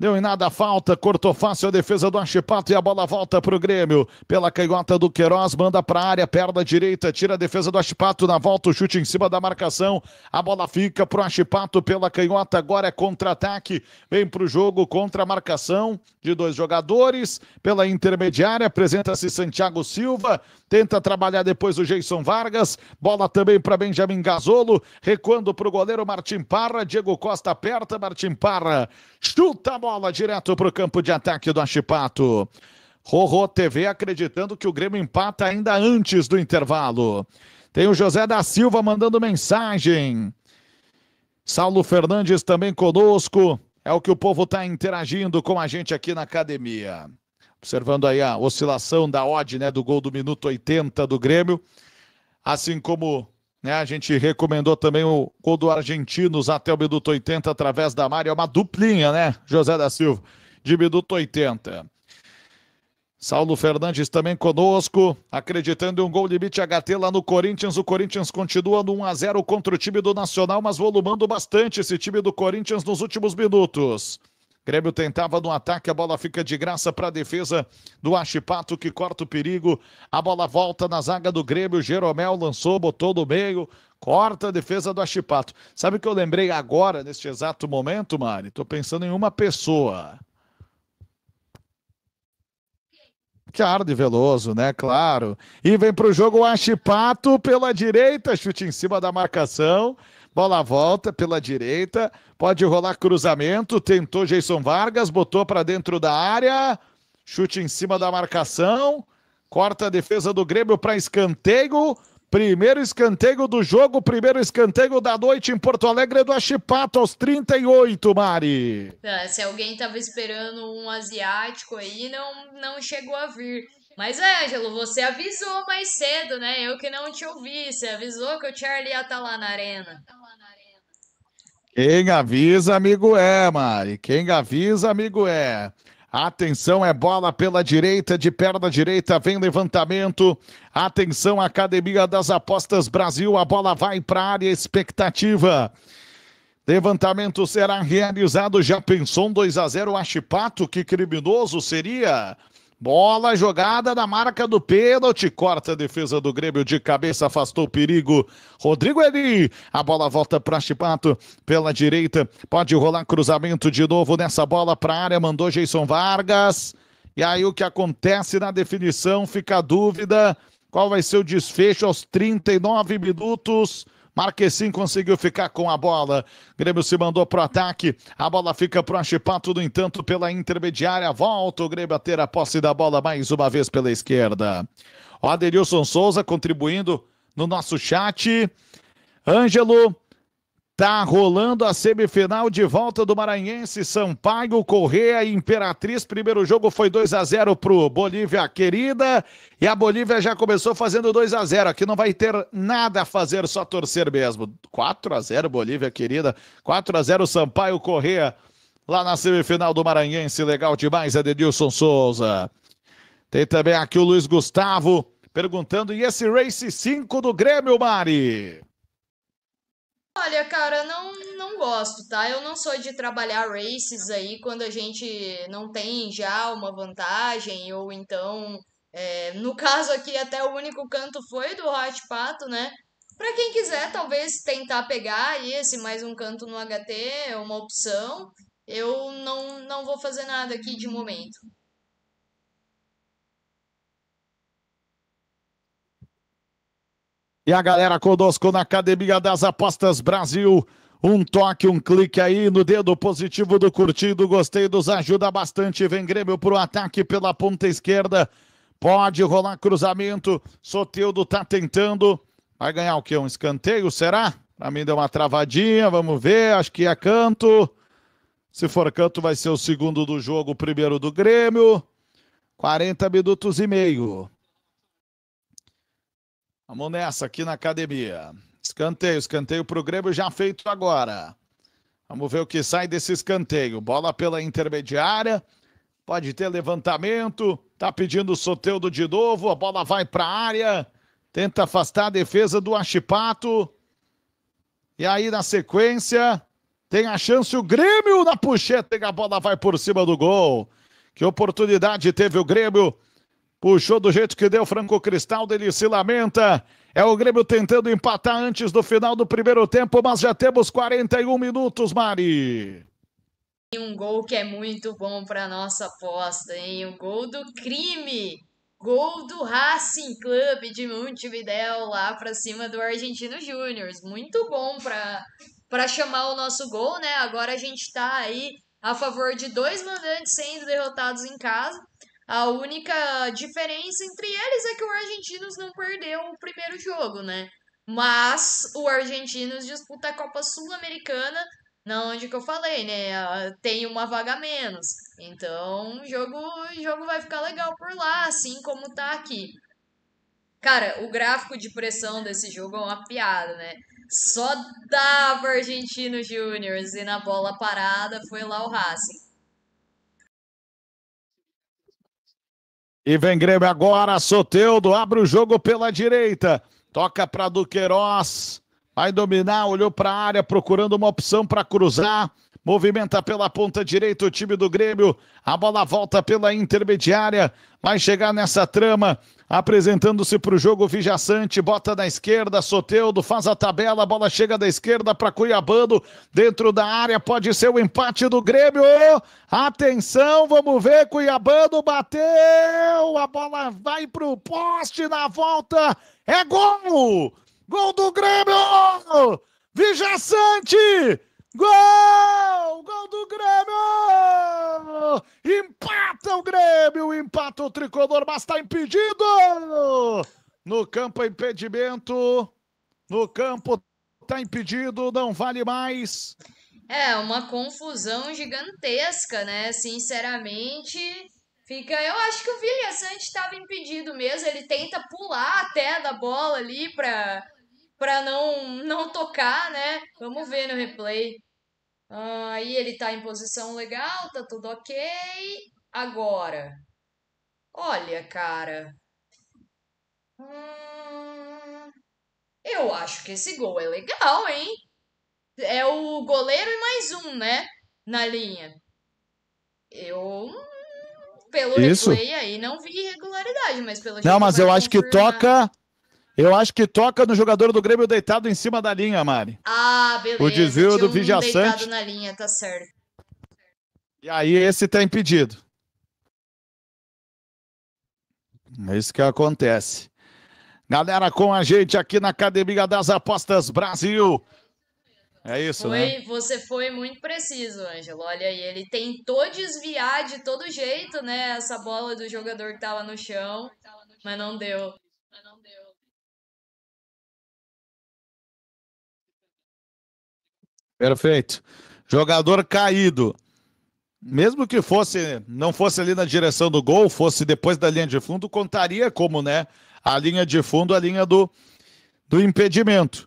Deu em nada a falta, cortou fácil a defesa do Anchipato e a bola volta para o Grêmio. Pela canhota do Queiroz, manda para a área, perna direita, tira a defesa do Anchipato na volta, o chute em cima da marcação. A bola fica para o Anchipato pela canhota, agora é contra-ataque. Vem para o jogo contra a marcação de dois jogadores. Pela intermediária, apresenta-se Santiago Silva, tenta trabalhar depois o Jason Vargas. Bola também para Benjamin Gazolo, recuando para o goleiro Martim Parra. Diego Costa aperta, Martim Parra chuta a bola direto para o campo de ataque do Achipato. Rorô TV acreditando que o Grêmio empata ainda antes do intervalo. Tem o José da Silva mandando mensagem. Saulo Fernandes também conosco. É o que o povo está interagindo com a gente aqui na academia. Observando aí a oscilação da odd, né, do gol do minuto 80 do Grêmio. Assim como né? A gente recomendou também o gol do Argentinos até o minuto 80 através da Mário. É uma duplinha, né, José da Silva, de minuto 80. Saulo Fernandes também conosco, acreditando em um gol limite HT lá no Corinthians. O Corinthians continua no 1 a 0 contra o time do Nacional, mas volumando bastante esse time do Corinthians nos últimos minutos. Grêmio tentava no ataque, a bola fica de graça para a defesa do Achipato que corta o perigo. A bola volta na zaga do Grêmio. Jeromel lançou, botou no meio, corta a defesa do Achipato. Sabe o que eu lembrei agora, neste exato momento, Mari? Estou pensando em uma pessoa. de Veloso, né? Claro. E vem para o jogo o Achipato pela direita, chute em cima da marcação. Bola volta pela direita, pode rolar cruzamento, tentou Jason Vargas, botou para dentro da área, chute em cima da marcação, corta a defesa do Grêmio para escanteio. Primeiro escanteio do jogo, primeiro escanteio da noite em Porto Alegre do Achipato aos 38, Mari. É, se alguém tava esperando um asiático aí, não, não chegou a vir. Mas, Ângelo, você avisou mais cedo, né? Eu que não te ouvi. Você avisou que o Charlie ia estar tá lá na arena. Quem avisa, amigo é, Mari. Quem avisa, amigo é. Atenção, é bola pela direita, de perna direita, vem levantamento. Atenção, Academia das Apostas Brasil, a bola vai para a área expectativa. Levantamento será realizado. Já pensou um 2 a 0 Achipato? Que criminoso seria? Bola jogada na marca do pênalti. Corta a defesa do Grêmio de cabeça, afastou o perigo. Rodrigo Eli. A bola volta para Chipato pela direita. Pode rolar cruzamento de novo nessa bola para a área. Mandou Jason Vargas. E aí o que acontece na definição? Fica a dúvida. Qual vai ser o desfecho aos 39 minutos? Marquesim conseguiu ficar com a bola. Grêmio se mandou pro ataque. A bola fica pro Achipato, no entanto, pela intermediária. Volta o Grêmio a ter a posse da bola mais uma vez pela esquerda. O Aderilson Souza contribuindo no nosso chat. Ângelo, Tá rolando a semifinal de volta do Maranhense, Sampaio, Correia e Imperatriz. Primeiro jogo foi 2 a 0 pro Bolívia querida e a Bolívia já começou fazendo 2 a 0. Aqui não vai ter nada a fazer, só torcer mesmo. 4 a 0 Bolívia querida, 4 a 0 Sampaio, Correia lá na semifinal do Maranhense. Legal demais, Edenilson Souza. Tem também aqui o Luiz Gustavo perguntando: e esse Race 5 do Grêmio, Mari? Olha, cara, não, não gosto, tá? Eu não sou de trabalhar races aí quando a gente não tem já uma vantagem, ou então, é, no caso aqui, até o único canto foi do Hot Pato, né? Pra quem quiser, talvez tentar pegar esse mais um canto no HT é uma opção. Eu não, não vou fazer nada aqui de momento. E a galera conosco na Academia das Apostas Brasil. Um toque, um clique aí no dedo positivo do curtido. Gostei dos ajuda bastante. Vem Grêmio pro ataque pela ponta esquerda. Pode rolar cruzamento. Soteudo tá tentando. Vai ganhar o quê? Um escanteio, será? Pra mim deu uma travadinha. Vamos ver. Acho que é canto. Se for canto, vai ser o segundo do jogo, o primeiro do Grêmio. 40 minutos e meio. Vamos nessa aqui na academia. Escanteio, escanteio para o Grêmio já feito agora. Vamos ver o que sai desse escanteio. Bola pela intermediária. Pode ter levantamento. Tá pedindo o Soteudo de novo. A bola vai para a área. Tenta afastar a defesa do Achipato. E aí, na sequência, tem a chance o Grêmio na puxeta. E a bola vai por cima do gol. Que oportunidade teve o Grêmio Puxou do jeito que deu Franco Cristal, ele se lamenta. É o Grêmio tentando empatar antes do final do primeiro tempo, mas já temos 41 minutos, Mari. Um gol que é muito bom para nossa aposta, hein? O gol do crime. Gol do Racing Club de Montevidéu lá para cima do Argentino Júnior. Muito bom para chamar o nosso gol, né? Agora a gente está aí a favor de dois mandantes sendo derrotados em casa. A única diferença entre eles é que o Argentinos não perdeu o primeiro jogo, né? Mas o Argentinos disputa a Copa Sul-Americana, na onde que eu falei, né? Tem uma vaga menos. Então, o jogo, jogo vai ficar legal por lá, assim como tá aqui. Cara, o gráfico de pressão desse jogo é uma piada, né? Só dava Argentino Júnior e na bola parada foi lá o Racing. E vem Grêmio agora, Soteudo abre o jogo pela direita, toca para Duqueiroz, vai dominar, olhou para a área procurando uma opção para cruzar, movimenta pela ponta direita o time do Grêmio, a bola volta pela intermediária, vai chegar nessa trama, apresentando-se para o jogo Vijaçante, bota na esquerda, Soteudo faz a tabela, a bola chega da esquerda para Cuiabano, dentro da área, pode ser o empate do Grêmio, atenção, vamos ver, Cuiabano bateu, a bola vai para o poste na volta, é gol! Gol do Grêmio! Vijaçante! Gol! Gol do Grêmio! Empata o Grêmio, empata o tricolor, mas está impedido! No campo, impedimento. No campo, está impedido, não vale mais. É, uma confusão gigantesca, né? Sinceramente, fica. Eu acho que o Vilha Sante estava impedido mesmo. Ele tenta pular até da bola ali para para não, não tocar, né? Vamos ver no replay. Ah, aí ele tá em posição legal, tá tudo ok. Agora, olha, cara. Hum, eu acho que esse gol é legal, hein? É o goleiro e mais um, né? Na linha. Eu, pelo Isso. replay aí, não vi irregularidade, mas pelo Não, mas eu acho que toca. Eu acho que toca no jogador do Grêmio deitado em cima da linha, Mari. Ah, beleza. O desvio do um Vijaçante. deitado na linha, tá certo. E aí esse tá impedido. É isso que acontece. Galera com a gente aqui na Academia das Apostas Brasil. É isso, Foi, né? você foi muito preciso, Ângelo. Olha aí, ele tentou desviar de todo jeito, né, essa bola do jogador que tava no chão, mas não deu. Perfeito. Jogador caído. Mesmo que fosse, não fosse ali na direção do gol, fosse depois da linha de fundo, contaria como, né? A linha de fundo, a linha do, do impedimento.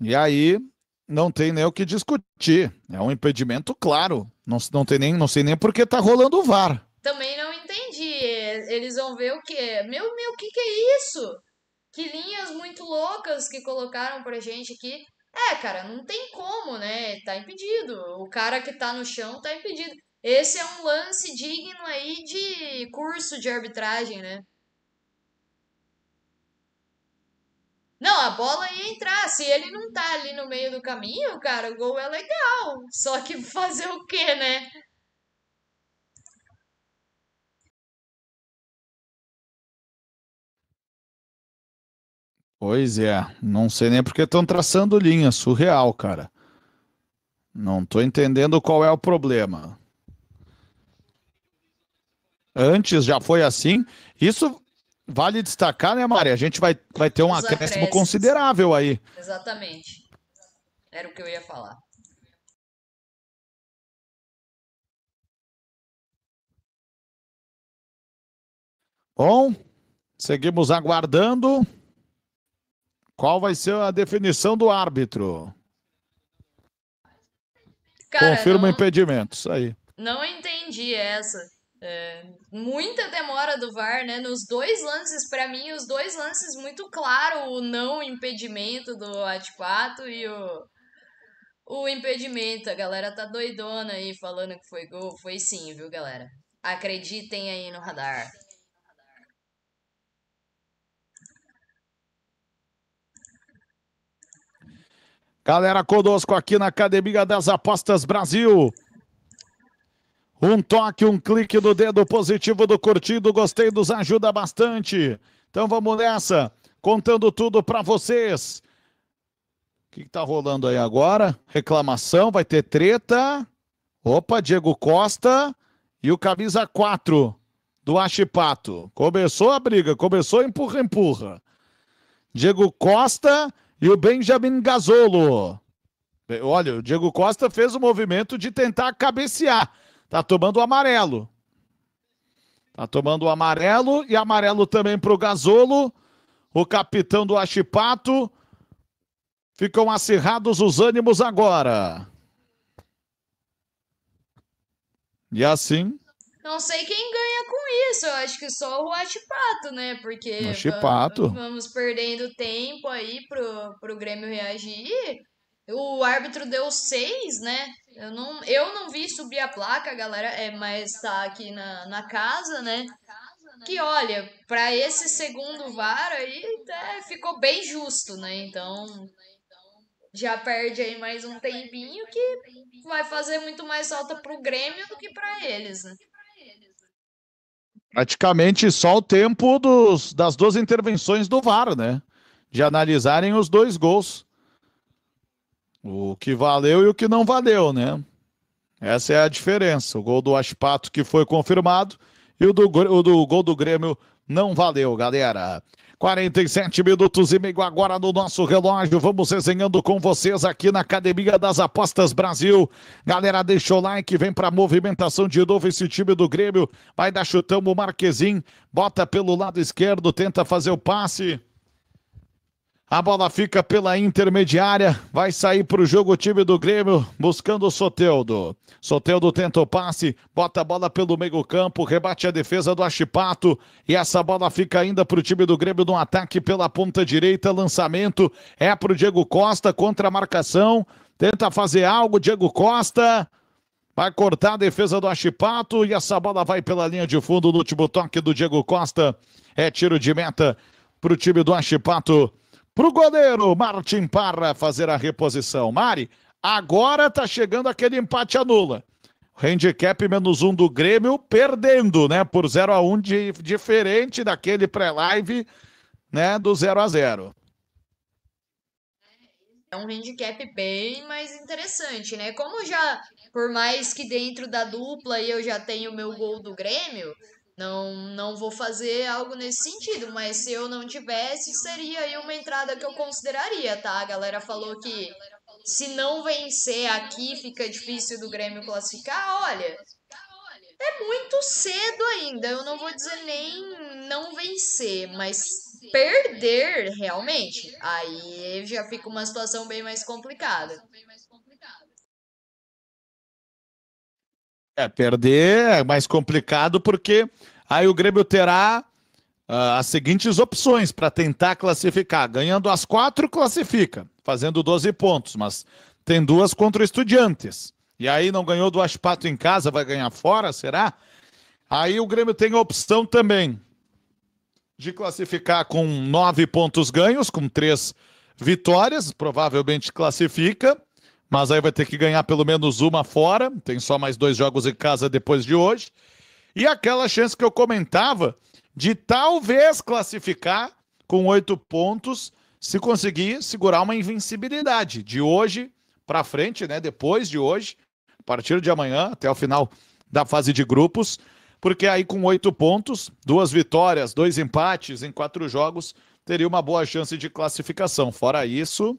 E aí não tem nem o que discutir. É um impedimento claro. Não, não, tem nem, não sei nem por que tá rolando o VAR. Também não entendi. Eles vão ver o quê? Meu, meu, o que, que é isso? Que linhas muito loucas que colocaram pra gente aqui. É, cara, não tem como, né? Tá impedido. O cara que tá no chão tá impedido. Esse é um lance digno aí de curso de arbitragem, né? Não, a bola ia entrar. Se ele não tá ali no meio do caminho, cara, o gol é legal. Só que fazer o quê, né? Pois é, não sei nem porque estão traçando linha, surreal, cara. Não tô entendendo qual é o problema. Antes já foi assim. Isso vale destacar, né, Mari? A gente vai, vai ter um acréscimo considerável aí. Exatamente. Era o que eu ia falar. Bom, seguimos aguardando. Qual vai ser a definição do árbitro? Cara, Confirma não, impedimento, isso aí. Não entendi essa. É, muita demora do VAR, né? Nos dois lances, para mim, os dois lances muito claro, o não impedimento do Atipato e o, o impedimento. A galera tá doidona aí falando que foi gol. Foi sim, viu, galera? Acreditem aí no radar. Galera conosco aqui na Academia das Apostas Brasil. Um toque, um clique do dedo positivo do curtido, gostei, nos ajuda bastante. Então vamos nessa, contando tudo para vocês. O que, está rolando aí agora? Reclamação, vai ter treta. Opa, Diego Costa e o camisa 4 do Achipato. Começou a briga, começou empurra, empurra. Diego Costa e o Benjamin Gazolo. Olha, o Diego Costa fez o movimento de tentar cabecear. Tá tomando o amarelo. Tá tomando o amarelo e amarelo também para o Gazolo. O capitão do Achipato. Ficam acirrados os ânimos agora. E assim. Não sei quem ganha com isso. Eu acho que só o Atipato, né? Porque Atipato. vamos perdendo tempo aí pro, pro Grêmio reagir. O árbitro deu seis, né? Eu não, eu não vi subir a placa, galera, é, mas tá aqui na, na casa, né? Que olha, para esse segundo VAR aí é, ficou bem justo, né? Então já perde aí mais um tempinho que vai fazer muito mais falta pro Grêmio do que para eles, né? Praticamente só o tempo dos, das duas intervenções do VAR, né? De analisarem os dois gols. O que valeu e o que não valeu, né? Essa é a diferença. O gol do Aspato que foi confirmado e o do, o do gol do Grêmio não valeu, galera. 47 minutos e meio agora no nosso relógio. Vamos resenhando com vocês aqui na Academia das Apostas Brasil. Galera, deixa o like, vem pra movimentação de novo esse time do Grêmio. Vai dar chutão o Marquezin, bota pelo lado esquerdo, tenta fazer o passe. A bola fica pela intermediária, vai sair para o jogo o time do Grêmio, buscando o Soteudo. Soteudo tenta o passe, bota a bola pelo meio campo, rebate a defesa do Achipato e essa bola fica ainda para o time do Grêmio no ataque pela ponta direita, lançamento é para o Diego Costa contra a marcação, tenta fazer algo, Diego Costa vai cortar a defesa do Achipato e essa bola vai pela linha de fundo no último toque do Diego Costa, é tiro de meta para o time do Achipato para o goleiro Martin Parra fazer a reposição. Mari, agora tá chegando aquele empate anula. Handicap menos um do Grêmio, perdendo, né? Por 0 a 1 um, de, diferente daquele pré-live, né? Do 0 a 0 É um handicap bem mais interessante, né? Como já, por mais que dentro da dupla eu já tenho o meu gol do Grêmio, não, não vou fazer algo nesse sentido, mas se eu não tivesse, seria aí uma entrada que eu consideraria, tá? A galera falou que se não vencer aqui fica difícil do Grêmio classificar, olha, é muito cedo ainda. Eu não vou dizer nem não vencer, mas perder realmente. Aí já fica uma situação bem mais complicada. É, perder é mais complicado porque aí o Grêmio terá uh, as seguintes opções para tentar classificar. Ganhando as quatro, classifica, fazendo 12 pontos, mas tem duas contra o Estudiantes. E aí não ganhou do Aspato em casa, vai ganhar fora, será? Aí o Grêmio tem a opção também de classificar com nove pontos ganhos, com três vitórias, provavelmente classifica, mas aí vai ter que ganhar pelo menos uma fora, tem só mais dois jogos em casa depois de hoje. E aquela chance que eu comentava de talvez classificar com oito pontos, se conseguir segurar uma invencibilidade de hoje para frente, né? Depois de hoje, a partir de amanhã até o final da fase de grupos, porque aí com oito pontos, duas vitórias, dois empates em quatro jogos, teria uma boa chance de classificação. Fora isso,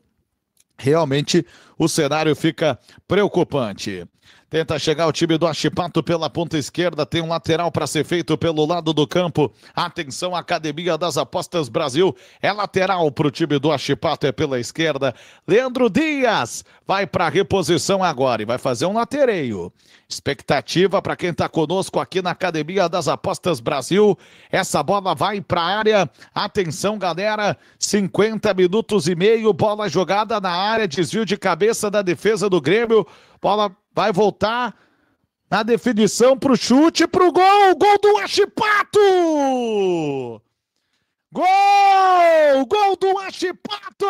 realmente o cenário fica preocupante. Tenta chegar o time do Achipato pela ponta esquerda. Tem um lateral para ser feito pelo lado do campo. Atenção, Academia das Apostas Brasil. É lateral para o time do Achipato, é pela esquerda. Leandro Dias vai para reposição agora e vai fazer um latereio. Expectativa para quem está conosco aqui na Academia das Apostas Brasil. Essa bola vai para a área. Atenção, galera. 50 minutos e meio. Bola jogada na área. Desvio de cabeça da defesa do Grêmio. Bola vai voltar na definição para o chute, para o gol. Gol do Achipato! Gol! Gol do Achipato!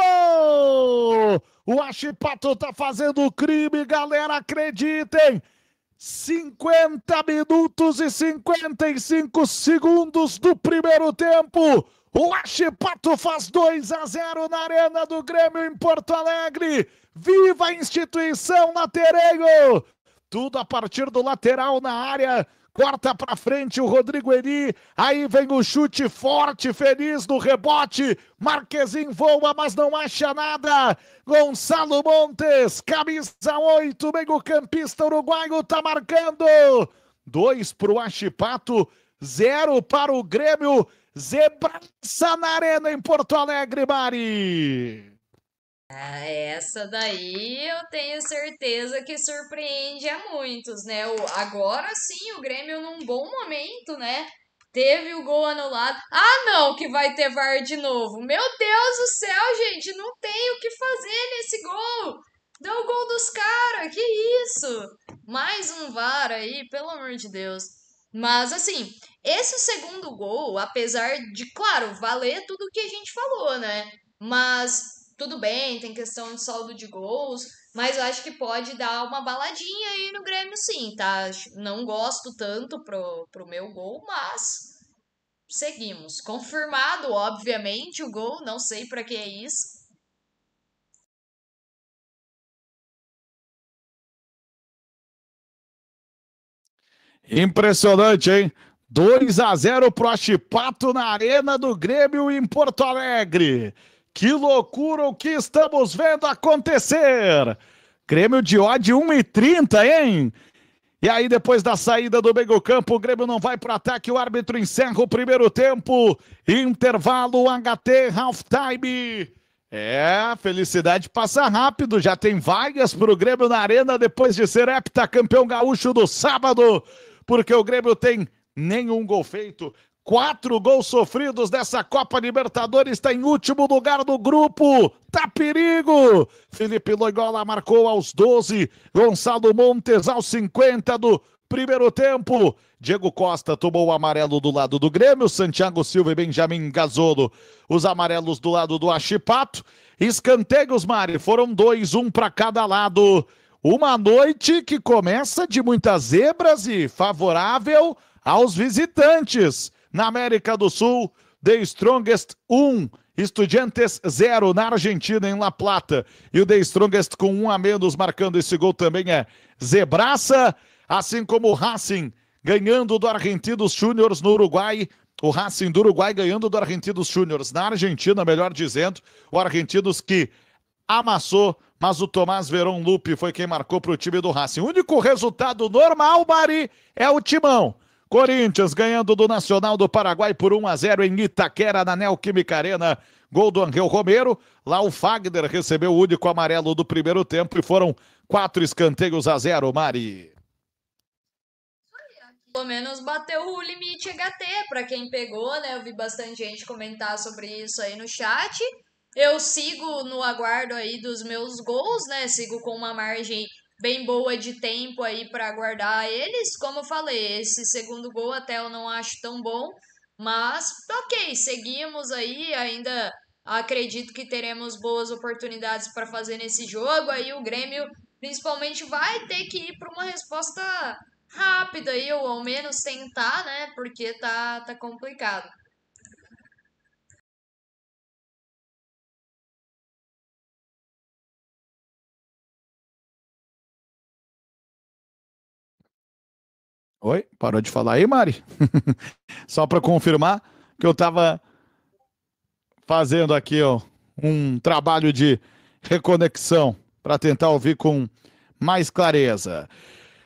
O Achipato tá fazendo crime, galera, acreditem! 50 minutos e 55 segundos do primeiro tempo. O Achipato faz 2 a 0 na Arena do Grêmio em Porto Alegre. Viva a instituição Latereio! Tudo a partir do lateral na área. Corta para frente o Rodrigo Eri. Aí vem o chute forte, feliz no rebote. Marquezinho voa, mas não acha nada. Gonçalo Montes, camisa 8, meio-campista uruguaio, tá marcando. Dois para o Achipato, zero para o Grêmio. Zebraça na Arena em Porto Alegre, Mari. Ah, essa daí eu tenho certeza que surpreende a muitos, né? O, agora sim, o Grêmio num bom momento, né? Teve o gol anulado. Ah, não, que vai ter VAR de novo. Meu Deus do céu, gente, não tem o que fazer nesse gol. Deu o gol dos caras, que isso? Mais um VAR aí, pelo amor de Deus. Mas assim, esse segundo gol, apesar de, claro, valer tudo que a gente falou, né? Mas tudo bem, tem questão de saldo de gols, mas eu acho que pode dar uma baladinha aí no Grêmio sim, tá? Não gosto tanto pro, pro meu gol, mas seguimos. Confirmado, obviamente, o gol, não sei para que é isso. Impressionante, hein? 2 a 0 pro Achipato na Arena do Grêmio em Porto Alegre. Que loucura o que estamos vendo acontecer! Grêmio de odd 1,30, hein? E aí, depois da saída do meio campo, o Grêmio não vai para ataque, o árbitro encerra o primeiro tempo. Intervalo HT halftime. É, a felicidade passa rápido, já tem vagas para o Grêmio na arena depois de ser heptacampeão gaúcho do sábado, porque o Grêmio tem nenhum gol feito, Quatro gols sofridos dessa Copa Libertadores, está em último lugar do grupo. Tá perigo! Felipe Loigola marcou aos 12, Gonçalo Montes aos 50 do primeiro tempo. Diego Costa tomou o amarelo do lado do Grêmio, Santiago Silva e Benjamin Gazolo, os amarelos do lado do Achipato. Escanteios, Mari, foram dois, um para cada lado. Uma noite que começa de muitas zebras e favorável aos visitantes na América do Sul, The Strongest 1, Estudiantes 0 na Argentina, em La Plata. E o The Strongest com um a menos, marcando esse gol também é Zebraça, assim como o Racing ganhando do Argentinos Júniors no Uruguai. O Racing do Uruguai ganhando do Argentinos Júniors na Argentina, melhor dizendo. O Argentinos que amassou mas o Tomás Veron Lupe foi quem marcou para o time do Racing. O único resultado normal, Mari, é o Timão. Corinthians ganhando do Nacional do Paraguai por 1 a 0 em Itaquera, na Neoquímica Arena. Gol do Angel Romero. Lá o Fagner recebeu o único amarelo do primeiro tempo e foram quatro escanteios a zero, Mari. Pelo menos bateu o limite HT para quem pegou, né? Eu vi bastante gente comentar sobre isso aí no chat. Eu sigo no aguardo aí dos meus gols, né? Sigo com uma margem bem boa de tempo aí para aguardar eles. Como eu falei, esse segundo gol até eu não acho tão bom, mas ok, seguimos aí, ainda acredito que teremos boas oportunidades para fazer nesse jogo. Aí o Grêmio principalmente vai ter que ir para uma resposta rápida aí, ou ao menos tentar, né? Porque tá, tá complicado. Oi, parou de falar aí, Mari? Só para confirmar que eu estava fazendo aqui ó, um trabalho de reconexão para tentar ouvir com mais clareza.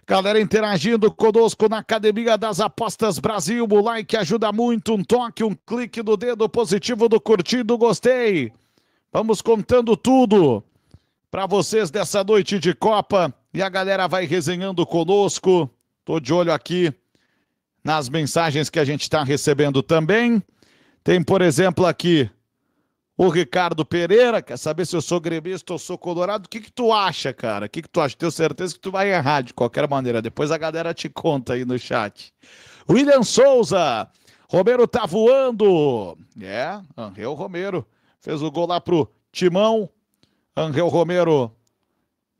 Galera interagindo conosco na Academia das Apostas Brasil. O like ajuda muito. Um toque, um clique do dedo positivo do curtido, gostei. Vamos contando tudo para vocês dessa noite de Copa. E a galera vai resenhando conosco. Tô de olho aqui nas mensagens que a gente está recebendo também. Tem, por exemplo, aqui o Ricardo Pereira, quer saber se eu sou gremista ou sou colorado? O que que tu acha, cara? O que que tu acha? Tenho certeza que tu vai errar de qualquer maneira. Depois a galera te conta aí no chat. William Souza, Romero tá voando. É, Angel Romero fez o gol lá pro Timão. Angel Romero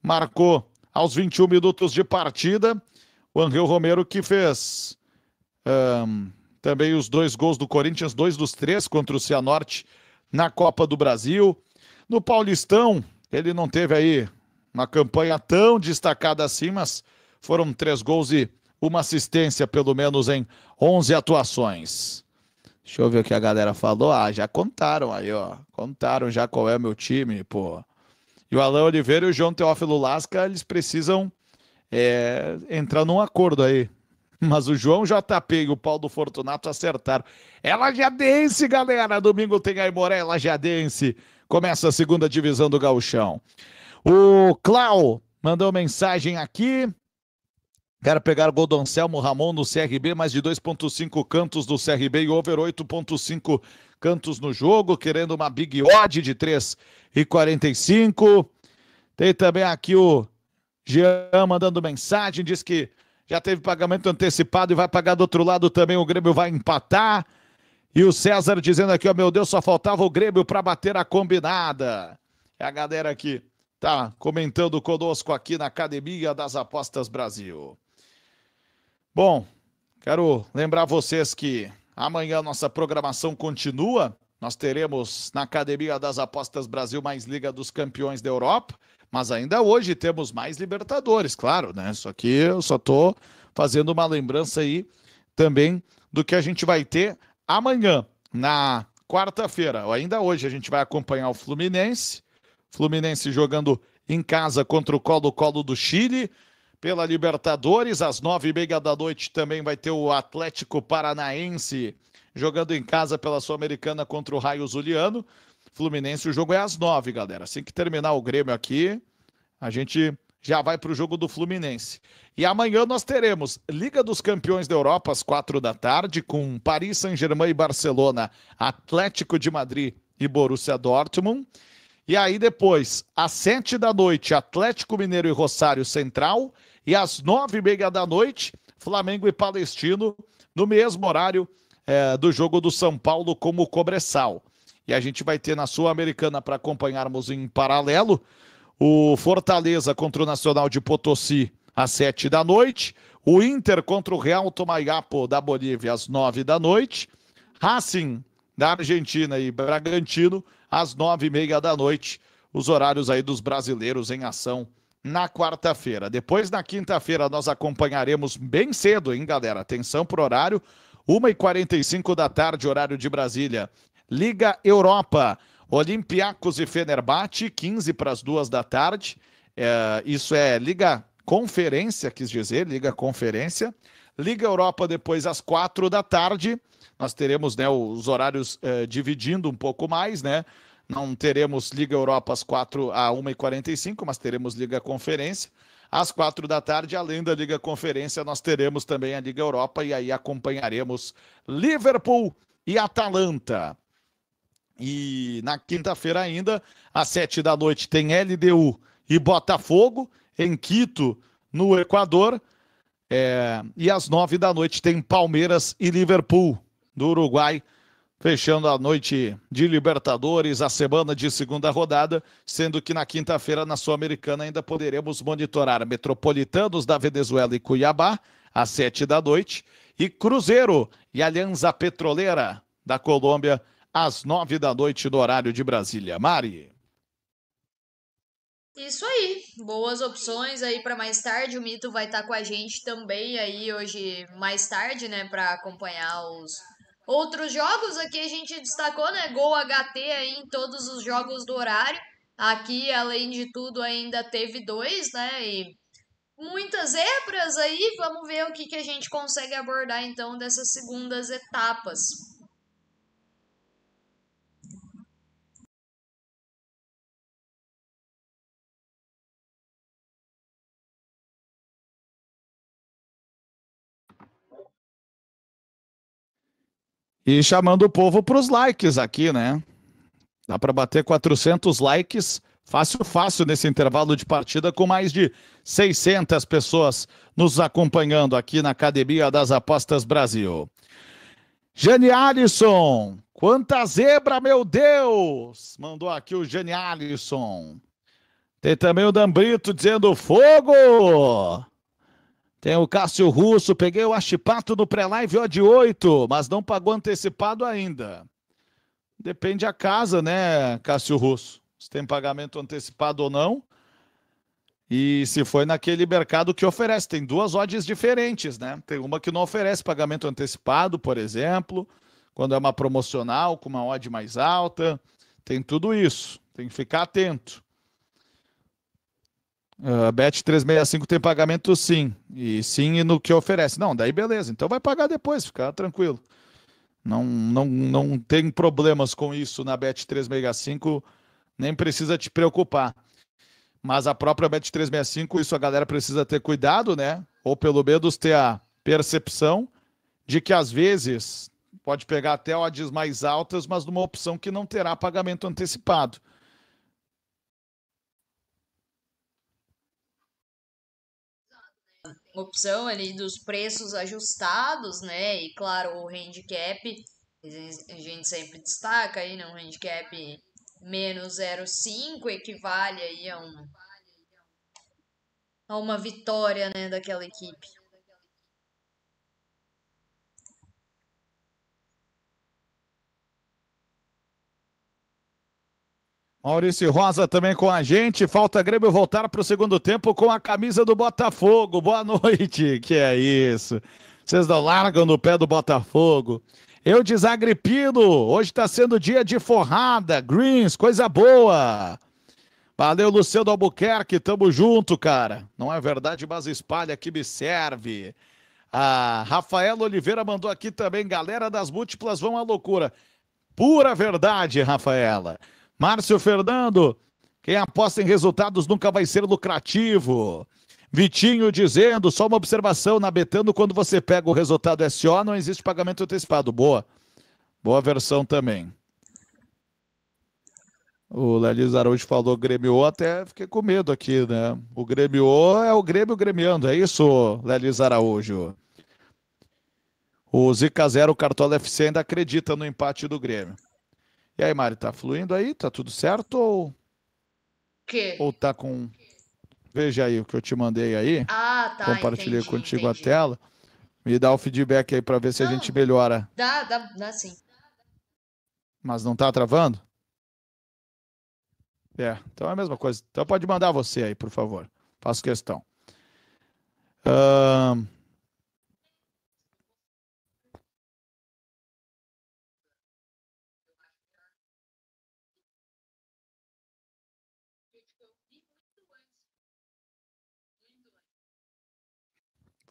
marcou aos 21 minutos de partida o Angel Romero que fez um, também os dois gols do Corinthians, dois dos três contra o Cianorte na Copa do Brasil. No Paulistão, ele não teve aí uma campanha tão destacada assim, mas foram três gols e uma assistência, pelo menos em 11 atuações. Deixa eu ver o que a galera falou. Ah, já contaram aí, ó. Contaram já qual é o meu time, pô. E o Alain Oliveira e o João Teófilo Lasca, eles precisam é, entrar num acordo aí. Mas o João JP e o Paulo Fortunato acertaram. É Lajadense, galera. Domingo tem a Imoré, Lajadense. Começa a segunda divisão do Gauchão. O Clau mandou mensagem aqui. Quero pegar o do Ramon no CRB, mais de 2,5 cantos do CRB e over 8,5 cantos no jogo, querendo uma big odd de 3,45. Tem também aqui o Jean mandando mensagem, diz que já teve pagamento antecipado e vai pagar do outro lado também. O Grêmio vai empatar. E o César dizendo aqui, ó, meu Deus, só faltava o Grêmio para bater a combinada. É a galera aqui tá comentando conosco aqui na Academia das Apostas Brasil. Bom, quero lembrar vocês que amanhã nossa programação continua. Nós teremos na Academia das Apostas Brasil mais Liga dos Campeões da Europa. Mas ainda hoje temos mais Libertadores, claro, né? Só que eu só tô fazendo uma lembrança aí também do que a gente vai ter amanhã, na quarta-feira. Ainda hoje a gente vai acompanhar o Fluminense. Fluminense jogando em casa contra o Colo-Colo do Chile. Pela Libertadores, às nove e meia da noite também vai ter o Atlético Paranaense jogando em casa pela Sul-Americana contra o Raio Zuliano. Fluminense. O jogo é às nove, galera. Assim que terminar o Grêmio aqui, a gente já vai para o jogo do Fluminense. E amanhã nós teremos Liga dos Campeões da Europa às quatro da tarde, com Paris Saint-Germain e Barcelona, Atlético de Madrid e Borussia Dortmund. E aí depois, às sete da noite, Atlético Mineiro e Rosário Central. E às nove e meia da noite, Flamengo e Palestino, no mesmo horário é, do jogo do São Paulo como Cobressal. E a gente vai ter na Sul-Americana para acompanharmos em paralelo o Fortaleza contra o Nacional de Potosí às sete da noite, o Inter contra o Real Tomayapo da Bolívia às nove da noite, Racing da Argentina e Bragantino às nove e meia da noite, os horários aí dos brasileiros em ação na quarta-feira. Depois, na quinta-feira, nós acompanharemos bem cedo, hein, galera? Atenção pro horário, 1h45 da tarde, horário de Brasília. Liga Europa. Olympiacos e Fenerbahçe, 15 para as duas da tarde. É, isso é Liga Conferência, quis dizer, Liga Conferência. Liga Europa depois às quatro da tarde. Nós teremos né, os horários é, dividindo um pouco mais, né? Não teremos Liga Europa às 4 a 1h45, mas teremos Liga Conferência. Às quatro da tarde, além da Liga Conferência, nós teremos também a Liga Europa e aí acompanharemos Liverpool e Atalanta. E na quinta-feira ainda, às sete da noite, tem LDU e Botafogo, em Quito, no Equador. É, e às nove da noite tem Palmeiras e Liverpool, do Uruguai, fechando a noite de Libertadores, a semana de segunda rodada, sendo que na quinta-feira, na Sul-Americana, ainda poderemos monitorar Metropolitanos da Venezuela e Cuiabá, às sete da noite, e Cruzeiro e Alianza Petroleira da Colômbia, às nove da noite, no horário de Brasília. Mari. Isso aí, boas opções aí para mais tarde. O Mito vai estar tá com a gente também aí hoje mais tarde, né, para acompanhar os outros jogos. Aqui a gente destacou, né, Gol HT aí em todos os jogos do horário. Aqui, além de tudo, ainda teve dois, né, e muitas zebras aí. Vamos ver o que, que a gente consegue abordar então dessas segundas etapas. E chamando o povo para os likes aqui, né? Dá para bater 400 likes fácil, fácil nesse intervalo de partida, com mais de 600 pessoas nos acompanhando aqui na Academia das Apostas Brasil. Jane Alisson, quanta zebra, meu Deus! Mandou aqui o Jane Alisson. Tem também o Dambrito dizendo fogo! Tem o Cássio Russo, peguei o Achipato no pré-live ó, de 8, mas não pagou antecipado ainda. Depende a casa, né, Cássio Russo? Se tem pagamento antecipado ou não. E se foi naquele mercado que oferece. Tem duas odds diferentes, né? Tem uma que não oferece pagamento antecipado, por exemplo, quando é uma promocional com uma odd mais alta. Tem tudo isso. Tem que ficar atento. Uh, Bet 365 tem pagamento sim. E sim no que oferece. Não, daí beleza. Então vai pagar depois, fica tranquilo. Não, não, não tem problemas com isso na Bet 365, nem precisa te preocupar. Mas a própria Bet 365, isso a galera precisa ter cuidado, né? Ou pelo menos ter a percepção de que às vezes pode pegar até odds mais altas, mas numa opção que não terá pagamento antecipado. Opção ali dos preços ajustados, né? E claro, o handicap, a gente sempre destaca aí, né? Um handicap menos 0,5 equivale aí a, um, a uma vitória, né, daquela equipe. Maurício Rosa também com a gente. Falta Grêmio voltar para o segundo tempo com a camisa do Botafogo. Boa noite. Que é isso? Vocês não largam no pé do Botafogo. Eu desagripino. Hoje está sendo dia de forrada. Greens, coisa boa. Valeu, Luciano Albuquerque. Tamo junto, cara. Não é verdade, mas espalha que me serve. A Rafaela Oliveira mandou aqui também. Galera das múltiplas vão à loucura. Pura verdade, Rafaela. Márcio Fernando, quem aposta em resultados nunca vai ser lucrativo. Vitinho dizendo, só uma observação na Betano, quando você pega o resultado SO, não existe pagamento antecipado. Boa. Boa versão também. O Lelis Araújo falou Grêmio, até fiquei com medo aqui, né? O Grêmio é o Grêmio gremiando, é isso, Lelis Araújo? O Zica Zero, o Cartola FC ainda acredita no empate do Grêmio. E aí, Mari, tá fluindo aí? Tá tudo certo ou. Que? Ou tá com. Veja aí o que eu te mandei aí. Ah, tá. Compartilhei entendi, contigo entendi. a tela. Me dá o feedback aí para ver se não, a gente melhora. Dá, dá, dá sim. Mas não tá travando? É, então é a mesma coisa. Então pode mandar você aí, por favor. Faço questão. Uh...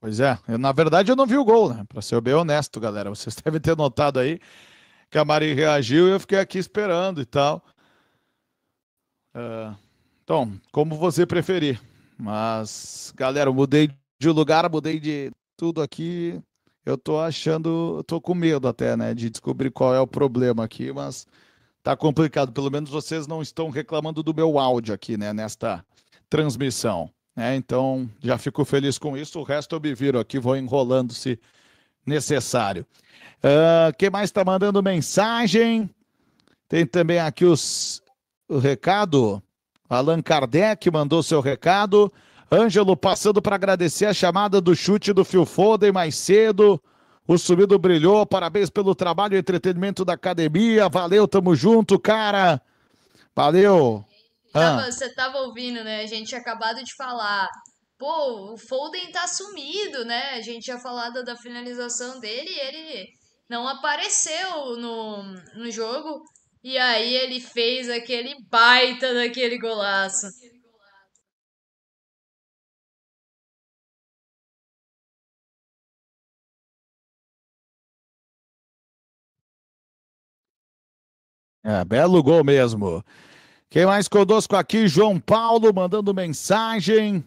Pois é, eu, na verdade eu não vi o gol, né? Para ser bem honesto, galera. Vocês devem ter notado aí que a Mari reagiu e eu fiquei aqui esperando e tal. Uh, então, como você preferir. Mas, galera, eu mudei de lugar, mudei de tudo aqui. Eu tô achando, eu tô com medo até, né, de descobrir qual é o problema aqui, mas tá complicado. Pelo menos vocês não estão reclamando do meu áudio aqui, né, nesta transmissão. Né? Então, já fico feliz com isso. O resto eu me viro aqui, vou enrolando se necessário. Uh, quem mais está mandando mensagem? Tem também aqui os, o recado. Allan Kardec mandou seu recado. Ângelo passando para agradecer a chamada do chute do Phil Foden mais cedo. O subido brilhou. Parabéns pelo trabalho e entretenimento da academia. Valeu, tamo junto, cara. Valeu. Tava, ah. Você tava ouvindo, né? A gente tinha acabado de falar. Pô, o Foden tá sumido, né? A gente tinha falado da finalização dele e ele não apareceu no, no jogo. E aí ele fez aquele baita daquele golaço. É, belo gol mesmo. Quem mais conosco aqui? João Paulo mandando mensagem.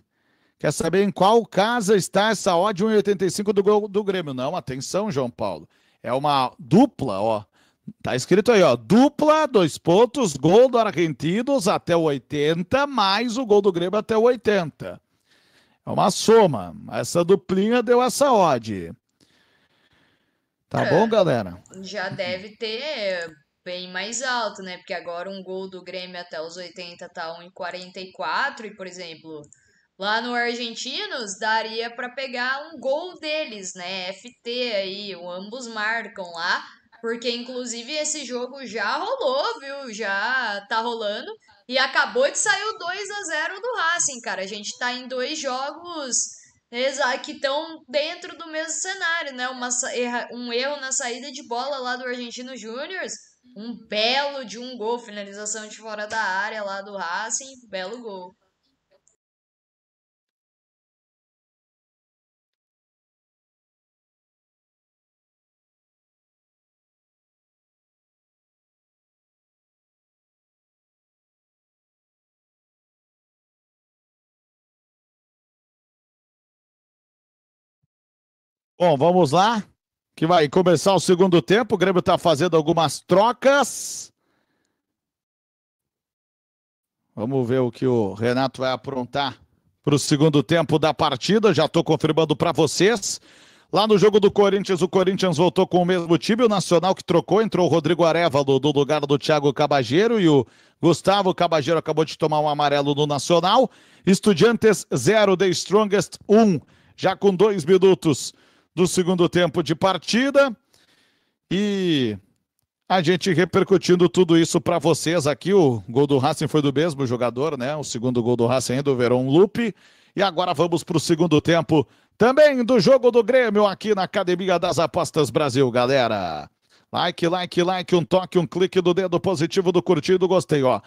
Quer saber em qual casa está essa odd 1,85 do gol do Grêmio? Não, atenção, João Paulo. É uma dupla, ó. Tá escrito aí, ó. Dupla, dois pontos, gol do Argentinos até o 80, mais o gol do Grêmio até o 80. É uma soma. Essa duplinha deu essa odd. Tá é, bom, galera? Já deve ter bem mais alto, né? Porque agora um gol do Grêmio até os 80 tá 1,44 e, por exemplo, lá no Argentinos daria para pegar um gol deles, né? FT aí, ambos marcam lá porque, inclusive, esse jogo já rolou, viu? Já tá rolando. E acabou de sair o 2 a 0 do Racing, cara. A gente tá em dois jogos que estão dentro do mesmo cenário, né? Uma, um erro na saída de bola lá do Argentino Júnior. Um belo de um gol, finalização de fora da área lá do Racing. Belo gol. Bom, vamos lá. Que vai começar o segundo tempo. O Grêmio está fazendo algumas trocas. Vamos ver o que o Renato vai aprontar para o segundo tempo da partida. Já estou confirmando para vocês. Lá no jogo do Corinthians, o Corinthians voltou com o mesmo time. O Nacional que trocou, entrou o Rodrigo Arevalo do lugar do Thiago Cabageiro e o Gustavo Cabageiro acabou de tomar um amarelo no Nacional. Estudiantes 0, The Strongest 1, um, já com dois minutos do segundo tempo de partida. E a gente repercutindo tudo isso para vocês aqui. O gol do Racing foi do mesmo jogador, né? O segundo gol do Racing ainda, o Verão Lupe. E agora vamos para o segundo tempo também do jogo do Grêmio aqui na Academia das Apostas Brasil, galera. Like, like, like, um toque, um clique do dedo positivo do curtido, gostei, ó.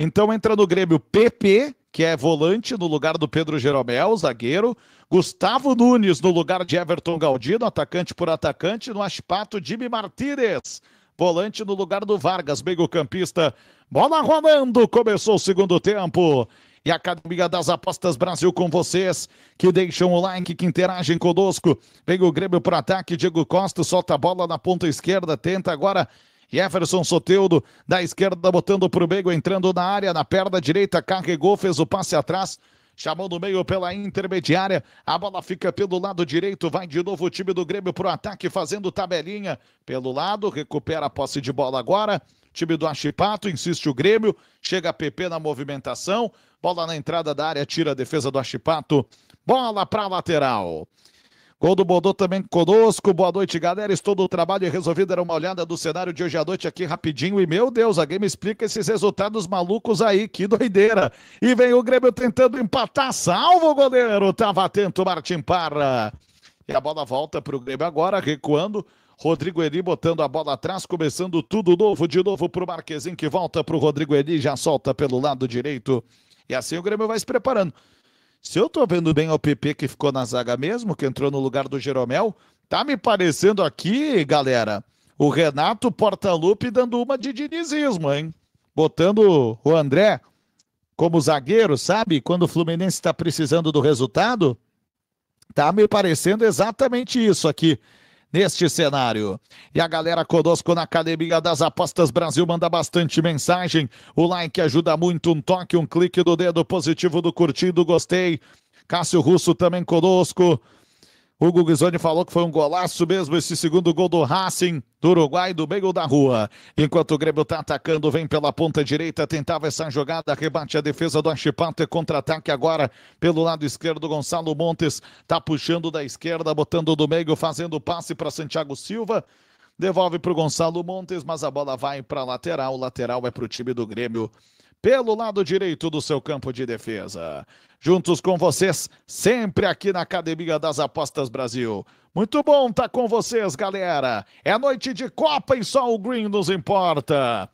Então entra no Grêmio PP, que é volante no lugar do Pedro Jeromel, zagueiro. Gustavo Nunes no lugar de Everton Galdino, atacante por atacante. No Aspato, Jimmy Martínez, volante no lugar do Vargas, meio-campista. Bola rolando, começou o segundo tempo. E a Academia das Apostas Brasil com vocês, que deixam o like, que interagem conosco. Vem o Grêmio para ataque, Diego Costa solta a bola na ponta esquerda, tenta agora Jefferson Soteudo da esquerda botando para o meio, entrando na área, na perna direita, carregou, fez o passe atrás, chamou no meio pela intermediária, a bola fica pelo lado direito, vai de novo o time do Grêmio para o ataque, fazendo tabelinha pelo lado, recupera a posse de bola agora, time do Achipato, insiste o Grêmio, chega a PP na movimentação, bola na entrada da área, tira a defesa do Achipato, bola para lateral. Gol do Bodô também conosco. Boa noite, galera. Estou do trabalho e resolvi dar uma olhada do cenário de hoje à noite aqui rapidinho. E meu Deus, a Game explica esses resultados malucos aí. Que doideira. E vem o Grêmio tentando empatar. Salvo o goleiro. Tava atento Martim Parra. E a bola volta para o Grêmio agora, recuando. Rodrigo Eri botando a bola atrás, começando tudo novo de novo para o Marquezinho que volta para o Rodrigo Eri, já solta pelo lado direito. E assim o Grêmio vai se preparando. Se eu tô vendo bem o PP que ficou na zaga mesmo, que entrou no lugar do Jeromel, tá me parecendo aqui, galera, o Renato Portaluppi dando uma de dinizismo, hein? Botando o André como zagueiro, sabe? Quando o Fluminense está precisando do resultado, tá me parecendo exatamente isso aqui neste cenário. E a galera conosco na Academia das Apostas Brasil manda bastante mensagem. O like ajuda muito, um toque, um clique do dedo positivo do curtido, gostei. Cássio Russo também conosco. O Guizoni falou que foi um golaço mesmo esse segundo gol do Racing, do Uruguai, do meio da rua. Enquanto o Grêmio tá atacando, vem pela ponta direita, tentava essa jogada, rebate a defesa do Anchipato e contra-ataque agora pelo lado esquerdo. Gonçalo Montes tá puxando da esquerda, botando do meio, fazendo passe para Santiago Silva. Devolve para o Gonçalo Montes, mas a bola vai para lateral. O lateral é para o time do Grêmio pelo lado direito do seu campo de defesa. Juntos com vocês, sempre aqui na Academia das Apostas Brasil. Muito bom estar tá com vocês, galera. É noite de Copa e só o Green nos importa.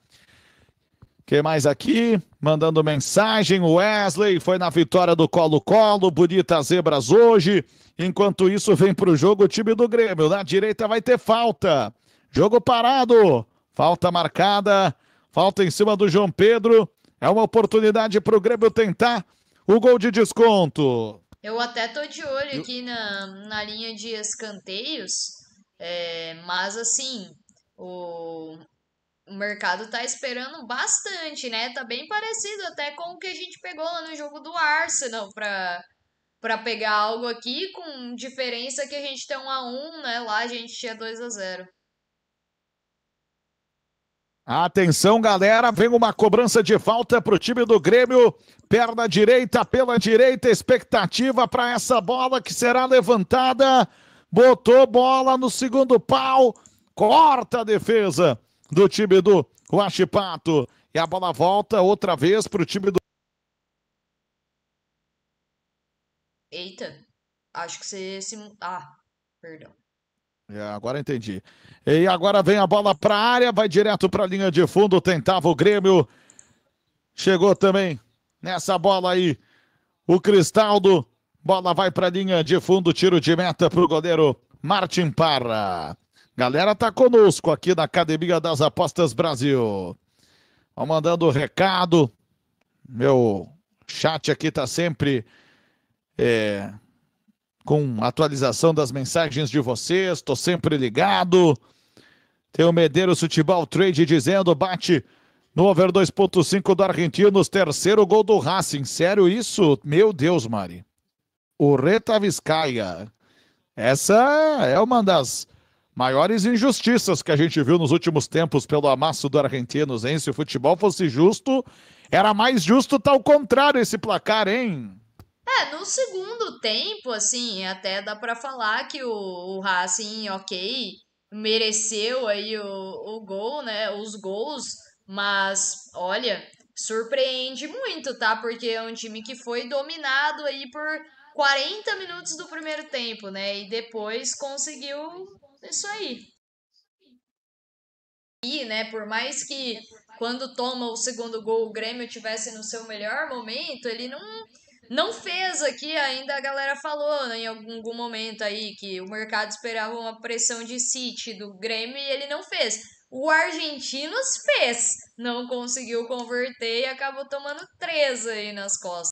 Quem mais aqui? Mandando mensagem, Wesley foi na vitória do Colo-Colo, bonita zebras hoje. Enquanto isso, vem para o jogo o time do Grêmio. Na direita vai ter falta. Jogo parado. Falta marcada. Falta em cima do João Pedro. É uma oportunidade para o Grêmio tentar o gol de desconto. Eu até tô de olho aqui na, na linha de escanteios, é, mas assim, o, o mercado tá esperando bastante, né? Tá bem parecido até com o que a gente pegou lá no jogo do Arsenal para para pegar algo aqui com diferença que a gente tem um a um, né? Lá a gente tinha 2 a 0. Atenção, galera, vem uma cobrança de falta para o time do Grêmio. Perna direita pela direita, expectativa para essa bola que será levantada. Botou bola no segundo pau, corta a defesa do time do Huachipato. E a bola volta outra vez para o time do. Eita, acho que você se. Ah, perdão. É, agora entendi. E agora vem a bola para a área, vai direto para a linha de fundo, tentava o Grêmio. Chegou também nessa bola aí o Cristaldo. Bola vai para a linha de fundo, tiro de meta para o goleiro Martin Parra. Galera tá conosco aqui na Academia das Apostas Brasil. Vão mandando recado. Meu chat aqui tá sempre é, com atualização das mensagens de vocês, estou sempre ligado. Tem o Medeiros Futebol Trade dizendo, bate no over 2.5 do Argentinos, terceiro gol do Racing. Sério isso? Meu Deus, Mari. O Reta Vizcaia. Essa é uma das maiores injustiças que a gente viu nos últimos tempos pelo amasso do Argentinos, hein? Se o futebol fosse justo, era mais justo tal contrário esse placar, hein? É, no segundo tempo, assim, até dá para falar que o, o Racing, ok, mereceu aí o, o gol, né? Os gols, mas olha, surpreende muito, tá? Porque é um time que foi dominado aí por 40 minutos do primeiro tempo, né? E depois conseguiu isso aí. E, né, por mais que quando toma o segundo gol o Grêmio tivesse no seu melhor momento, ele não não fez aqui, ainda a galera falou né, em algum momento aí que o mercado esperava uma pressão de City do Grêmio e ele não fez. O Argentinos fez, não conseguiu converter e acabou tomando três aí nas costas.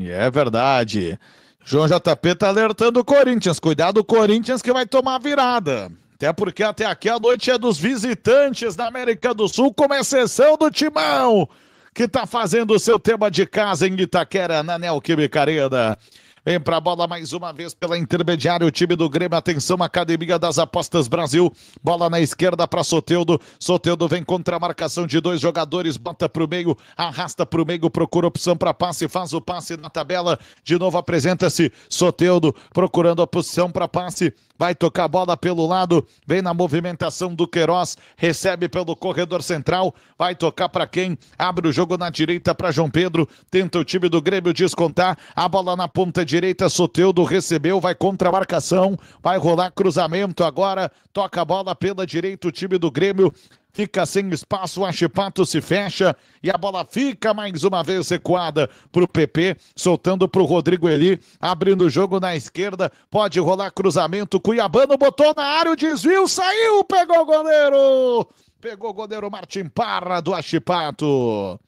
É verdade. João JP tá alertando o Corinthians. Cuidado, o Corinthians que vai tomar virada. Até porque até aqui a noite é dos visitantes da América do Sul, com exceção do Timão, que está fazendo o seu tema de casa em Itaquera, na Neoquímica Arena. Vem pra bola mais uma vez pela intermediária, o time do Grêmio. Atenção, Academia das Apostas Brasil. Bola na esquerda para Soteudo. Soteudo vem contra a marcação de dois jogadores, bota pro meio, arrasta pro meio, procura opção para passe, faz o passe na tabela. De novo apresenta-se Soteudo procurando a posição para passe. Vai tocar a bola pelo lado, vem na movimentação do Queiroz, recebe pelo corredor central, vai tocar para quem? Abre o jogo na direita para João Pedro, tenta o time do Grêmio descontar, a bola na ponta direita, Soteudo recebeu, vai contra a marcação, vai rolar cruzamento agora, toca a bola pela direita, o time do Grêmio fica sem espaço, o Achipato se fecha e a bola fica mais uma vez recuada para o PP, soltando para o Rodrigo Eli, abrindo o jogo na esquerda, pode rolar cruzamento, Cuiabano botou na área, o desvio, saiu, pegou o goleiro, pegou o goleiro Martim Parra do Achipato.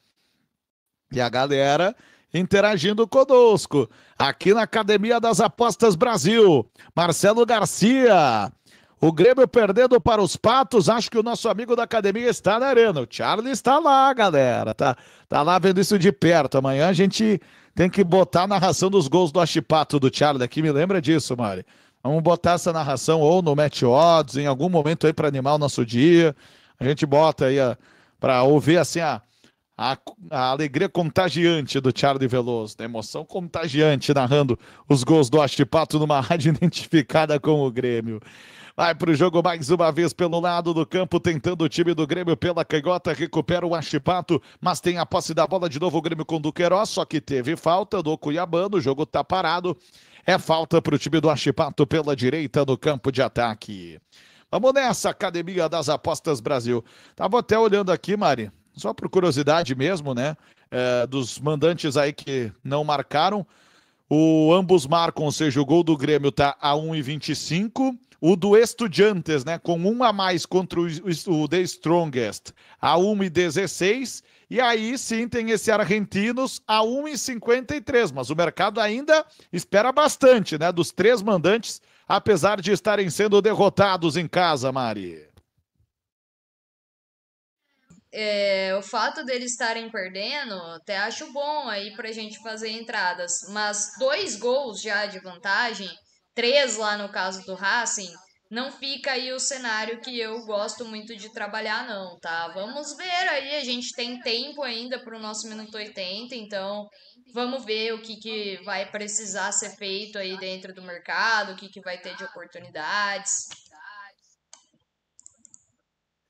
E a galera interagindo conosco aqui na Academia das Apostas Brasil. Marcelo Garcia, o Grêmio perdendo para os Patos. Acho que o nosso amigo da academia está na arena. O Charlie está lá, galera. Tá, tá lá vendo isso de perto. Amanhã a gente tem que botar a narração dos gols do Achipato do Charlie aqui. Me lembra disso, Mari. Vamos botar essa narração ou no Match Odds, em algum momento aí para animar o nosso dia. A gente bota aí para ouvir assim a, a, a, alegria contagiante do Charlie Veloso, a emoção contagiante narrando os gols do Achipato numa rádio identificada com o Grêmio. Vai para o jogo mais uma vez pelo lado do campo, tentando o time do Grêmio pela canhota, recupera o Achipato, mas tem a posse da bola de novo o Grêmio com o Duqueiroz, só que teve falta do Cuiabano, o jogo tá parado. É falta para o time do Achipato pela direita no campo de ataque. Vamos nessa, Academia das Apostas Brasil. Tava até olhando aqui, Mari, só por curiosidade mesmo, né? É, dos mandantes aí que não marcaram. O ambos marcam, ou seja, o gol do Grêmio tá a 1,25 o do Estudiantes, né, com um a mais contra o, The Strongest, a 1,16. E aí sim tem esse Argentinos a 1,53. Mas o mercado ainda espera bastante, né, dos três mandantes, apesar de estarem sendo derrotados em casa, Mari. É, o fato deles estarem perdendo, até acho bom aí pra gente fazer entradas. Mas dois gols já de vantagem três lá no caso do Racing, não fica aí o cenário que eu gosto muito de trabalhar, não, tá? Vamos ver aí, a gente tem tempo ainda para o nosso minuto 80, então vamos ver o que, que vai precisar ser feito aí dentro do mercado, o que, que vai ter de oportunidades.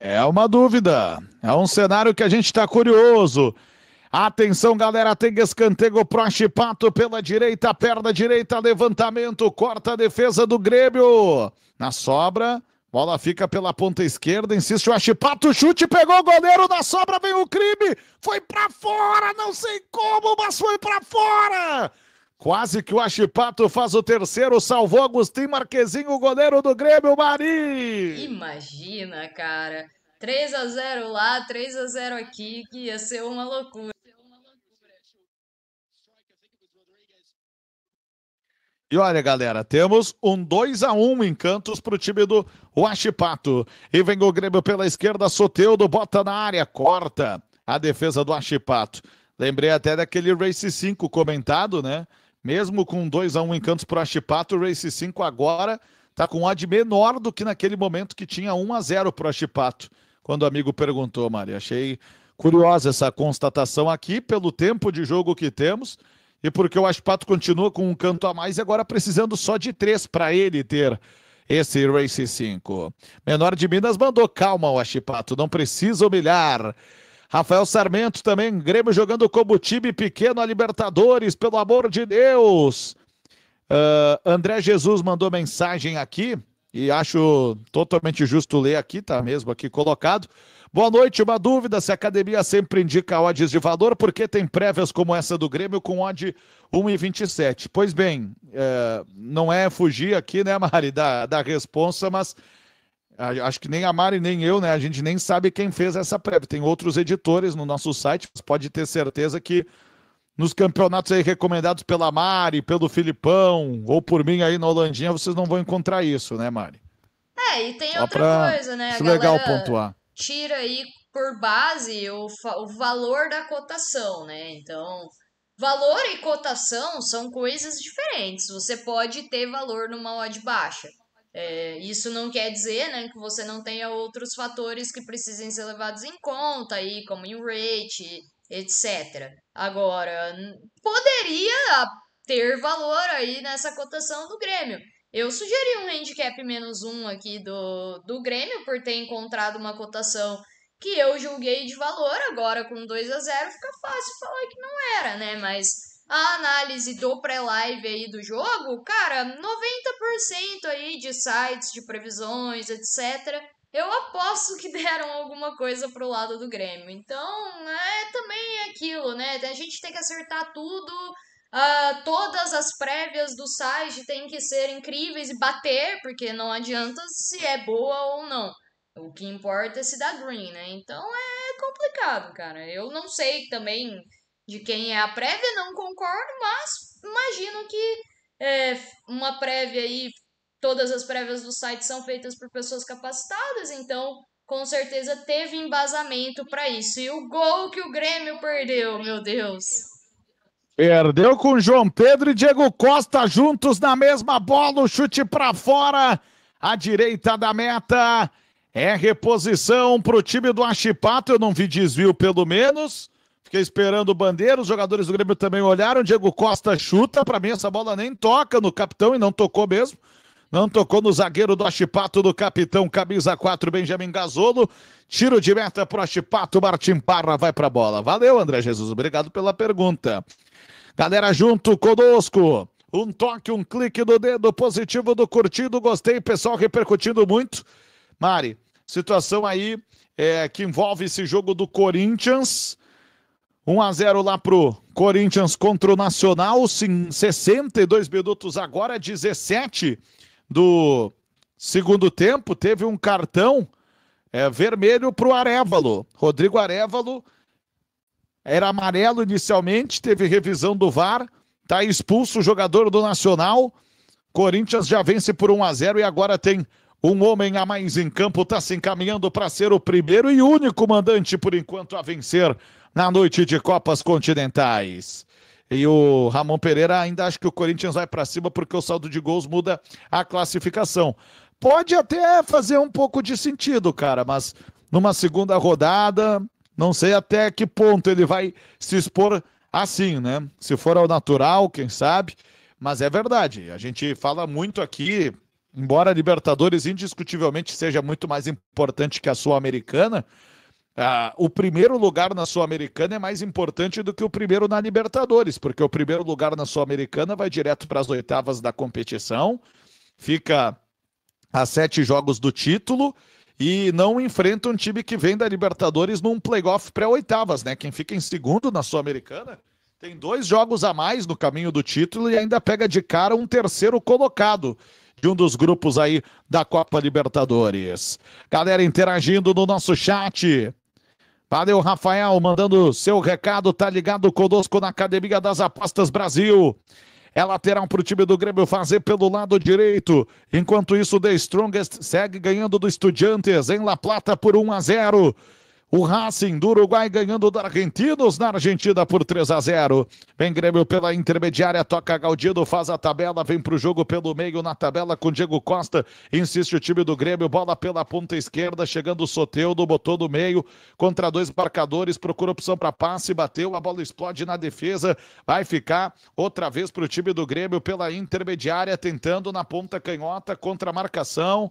É uma dúvida, é um cenário que a gente está curioso. Atenção, galera, tem escanteio pro Chipato pela direita, perna direita, levantamento, corta a defesa do Grêmio. Na sobra, bola fica pela ponta esquerda, insiste o Achipato, chute, pegou o goleiro, na sobra vem o crime, foi para fora, não sei como, mas foi para fora. Quase que o Achipato faz o terceiro, salvou Agostinho Marquezinho, o goleiro do Grêmio, Mari. Imagina, cara. 3 a 0 lá, 3 a 0 aqui, que ia ser uma loucura. E olha, galera, temos um 2 a 1 em cantos para o time do Huachipato. E vem o Grêmio pela esquerda, Soteudo bota na área, corta a defesa do Huachipato. Lembrei até daquele Race 5 comentado, né? Mesmo com 2 a 1 em cantos para o Huachipato, o Race 5 agora tá com odd menor do que naquele momento que tinha 1 a 0 para o Huachipato. Quando o amigo perguntou, Maria, achei curiosa essa constatação aqui pelo tempo de jogo que temos e porque o Aspato continua com um canto a mais e agora precisando só de três para ele ter esse Race 5. Menor de Minas mandou calma o Aspato, não precisa humilhar. Rafael Sarmento também, Grêmio jogando como time pequeno a Libertadores, pelo amor de Deus. Uh, André Jesus mandou mensagem aqui e acho totalmente justo ler aqui, tá mesmo aqui colocado. Boa noite, uma dúvida se a academia sempre indica odds de valor, porque tem prévias como essa do Grêmio com odd 1,27. Pois bem, é, não é fugir aqui, né, Mari, da, da responsa, mas acho que nem a Mari nem eu, né, a gente nem sabe quem fez essa prévia. Tem outros editores no nosso site, mas pode ter certeza que nos campeonatos aí recomendados pela Mari, pelo Filipão, ou por mim aí na Holandinha, vocês não vão encontrar isso, né, Mari? É, e tem Só outra coisa, né? Acho legal pontuar tira aí por base o, o valor da cotação, né? Então, valor e cotação são coisas diferentes. Você pode ter valor numa odd baixa. É, isso não quer dizer né, que você não tenha outros fatores que precisem ser levados em conta, aí, como o rate, etc. Agora, poderia ter valor aí nessa cotação do Grêmio. Eu sugeri um handicap menos um aqui do, do Grêmio por ter encontrado uma cotação que eu julguei de valor. Agora, com 2 a 0 fica fácil falar que não era, né? Mas a análise do pré-live aí do jogo, cara, 90% aí de sites, de previsões, etc., eu aposto que deram alguma coisa pro lado do Grêmio. Então, é também aquilo, né? A gente tem que acertar tudo. Uh, todas as prévias do site têm que ser incríveis e bater, porque não adianta se é boa ou não. O que importa é se dá green, né? Então é complicado, cara. Eu não sei também de quem é a prévia, não concordo, mas imagino que é, uma prévia aí todas as prévias do site são feitas por pessoas capacitadas, então com certeza teve embasamento para isso. E o gol que o Grêmio perdeu, meu Deus. Perdeu com João Pedro e Diego Costa juntos na mesma bola, o chute para fora, à direita da meta. É reposição para o time do Achipato. Eu não vi desvio, pelo menos. Fiquei esperando o bandeira. Os jogadores do Grêmio também olharam. Diego Costa chuta. Para mim, essa bola nem toca no capitão e não tocou mesmo. Não tocou no zagueiro do Achipato do capitão, camisa 4, Benjamin Gazolo. Tiro de meta pro Achipato, Martim Parra vai pra bola. Valeu, André Jesus, obrigado pela pergunta. Galera, junto conosco. Um toque, um clique do dedo positivo do curtido, gostei, pessoal repercutindo muito. Mari, situação aí é, que envolve esse jogo do Corinthians. 1 a 0 lá pro Corinthians contra o Nacional, sim, 62 minutos agora, 17 do segundo tempo, teve um cartão é, vermelho para o Arevalo. Rodrigo Arevalo era amarelo inicialmente, teve revisão do VAR, tá expulso o jogador do Nacional. Corinthians já vence por 1 a 0 e agora tem um homem a mais em campo, está se encaminhando para ser o primeiro e único mandante por enquanto a vencer na noite de Copas Continentais. E o Ramon Pereira ainda acha que o Corinthians vai para cima porque o saldo de gols muda a classificação. Pode até fazer um pouco de sentido, cara, mas numa segunda rodada, não sei até que ponto ele vai se expor assim, né? Se for ao natural, quem sabe. Mas é verdade, a gente fala muito aqui, embora a Libertadores indiscutivelmente seja muito mais importante que a Sul-Americana, ah, o primeiro lugar na Sul-Americana é mais importante do que o primeiro na Libertadores, porque o primeiro lugar na Sul-Americana vai direto para as oitavas da competição, fica a sete jogos do título e não enfrenta um time que vem da Libertadores num playoff pré-oitavas, né? Quem fica em segundo na Sul-Americana tem dois jogos a mais no caminho do título e ainda pega de cara um terceiro colocado de um dos grupos aí da Copa Libertadores. Galera interagindo no nosso chat. Valeu, Rafael, mandando seu recado, tá ligado conosco na Academia das Apostas Brasil. É lateral para o time do Grêmio fazer pelo lado direito. Enquanto isso, The Strongest segue ganhando do Estudiantes em La Plata por 1 a 0. O Racing do Uruguai ganhando da Argentinos na Argentina por 3 a 0. Vem Grêmio pela intermediária, toca Galdino, faz a tabela, vem para o jogo pelo meio na tabela com Diego Costa. Insiste o time do Grêmio, bola pela ponta esquerda, chegando o Soteudo, botou no meio contra dois marcadores, procura opção para passe, bateu, a bola explode na defesa. Vai ficar outra vez para o time do Grêmio pela intermediária, tentando na ponta canhota contra a marcação.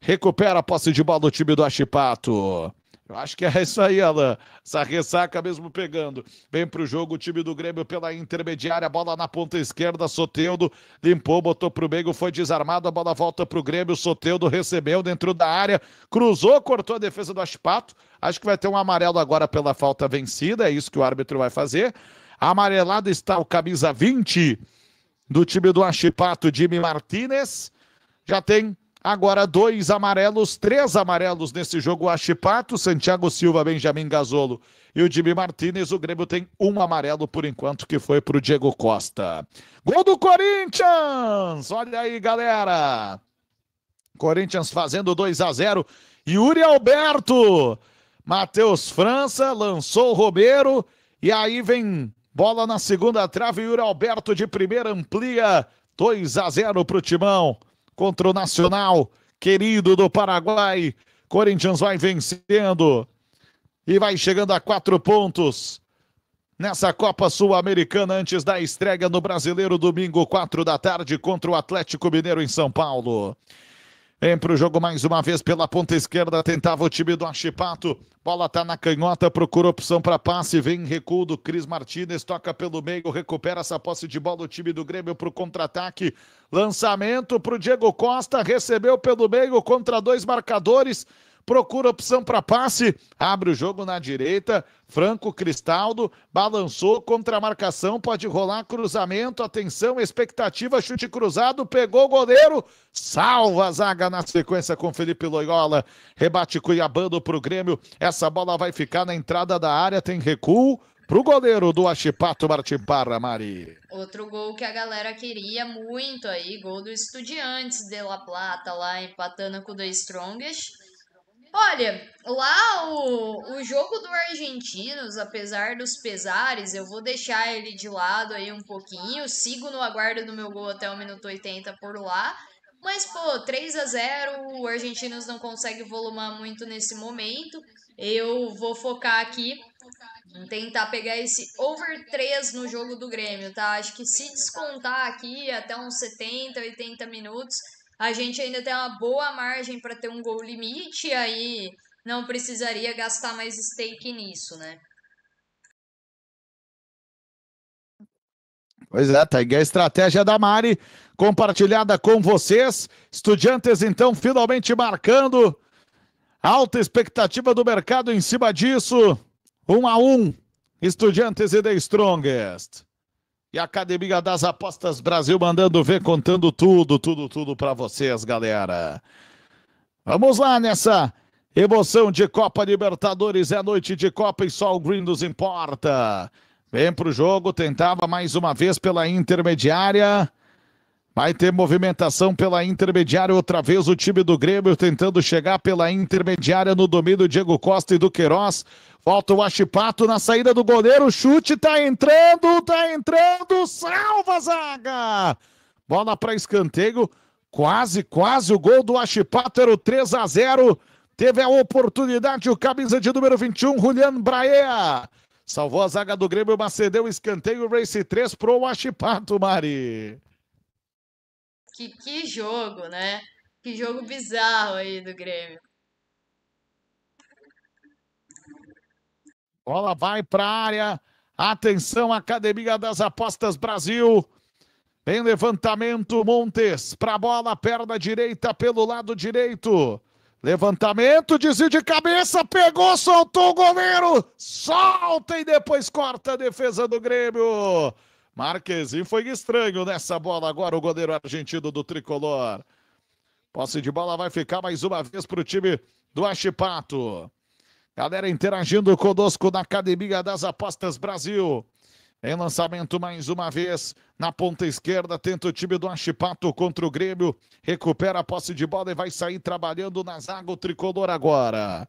Recupera a posse de bola do time do Achipato. Eu acho que é isso aí, Alan. Essa ressaca mesmo pegando. Vem pro jogo o time do Grêmio pela intermediária, bola na ponta esquerda, Soteudo limpou, botou pro meio, foi desarmado, a bola volta pro Grêmio, Soteudo recebeu dentro da área, cruzou, cortou a defesa do Aspato. Acho que vai ter um amarelo agora pela falta vencida, é isso que o árbitro vai fazer. Amarelado está o camisa 20 do time do Achipato, Jimmy Martinez. Já tem Agora dois amarelos, três amarelos nesse jogo. Achipato, Santiago Silva, Benjamin Gazolo e o Jimmy Martinez. O Grêmio tem um amarelo por enquanto, que foi para o Diego Costa. Gol do Corinthians! Olha aí, galera! Corinthians fazendo 2 a 0 Yuri Alberto! Matheus França lançou o Romero e aí vem bola na segunda trave. Yuri Alberto de primeira amplia 2 a 0 para o Timão contra o Nacional, querido do Paraguai. Corinthians vai vencendo e vai chegando a quatro pontos nessa Copa Sul-Americana antes da estreia no Brasileiro, domingo, quatro da tarde, contra o Atlético Mineiro em São Paulo. Vem para o jogo mais uma vez pela ponta esquerda, tentava o time do Achipato. Bola tá na canhota, procura opção para passe, vem recuo do Cris Martinez, toca pelo meio, recupera essa posse de bola o time do Grêmio para o contra-ataque. Lançamento para o Diego Costa, recebeu pelo meio contra dois marcadores. Procura opção para passe, abre o jogo na direita, Franco Cristaldo balançou contra a marcação, pode rolar cruzamento, atenção, expectativa, chute cruzado, pegou o goleiro, salva a zaga na sequência com Felipe Loyola, rebate Cuiabano para o Grêmio, essa bola vai ficar na entrada da área, tem recuo, pro goleiro do Achipato Martim Parra, Mari. Outro gol que a galera queria muito aí, gol do Estudiantes de La Plata, lá empatando com o The Strongest. Olha, lá o, o jogo do Argentinos, apesar dos pesares, eu vou deixar ele de lado aí um pouquinho. Sigo no aguardo do meu gol até o minuto 80 por lá. Mas, pô, 3 a 0 o Argentinos não consegue volumar muito nesse momento. Eu vou focar aqui tentar pegar esse over 3 no jogo do Grêmio, tá? Acho que se descontar aqui até uns 70, 80 minutos, a gente ainda tem uma boa margem para ter um gol limite, aí não precisaria gastar mais stake nisso, né? Pois é, tá aí a estratégia da Mari compartilhada com vocês. Estudiantes, então, finalmente marcando. Alta expectativa do mercado em cima disso. Um a um. Estudiantes e The Strongest. E a Academia das Apostas Brasil mandando ver, contando tudo, tudo, tudo para vocês, galera. Vamos lá nessa emoção de Copa Libertadores. É noite de Copa e só o Green nos importa. Vem pro jogo, tentava mais uma vez pela intermediária. Vai ter movimentação pela intermediária outra vez o time do Grêmio tentando chegar pela intermediária no domínio Diego Costa e do Queiroz. Volta o Achipato na saída do goleiro, chute tá entrando, tá entrando, salva a zaga! Bola para escanteio, quase, quase o gol do Achipato era o 3 a 0. Teve a oportunidade o camisa de número 21, Julian Braea. Salvou a zaga do Grêmio, mas cedeu o escanteio, Race 3 pro Achipato, Mari. Que, que jogo, né? Que jogo bizarro aí do Grêmio. Bola vai para a área. Atenção, Academia das Apostas Brasil. Em levantamento, Montes. Para a bola, perna direita pelo lado direito. Levantamento, desvio de cabeça, pegou, soltou o goleiro. Solta e depois corta a defesa do Grêmio. Marquezinho foi estranho nessa bola. Agora o goleiro argentino do tricolor. Posse de bola vai ficar mais uma vez para o time do Achipato. Galera interagindo conosco na Academia das Apostas Brasil. Em lançamento mais uma vez na ponta esquerda, tenta o time do Achipato contra o Grêmio, recupera a posse de bola e vai sair trabalhando na zaga o tricolor agora.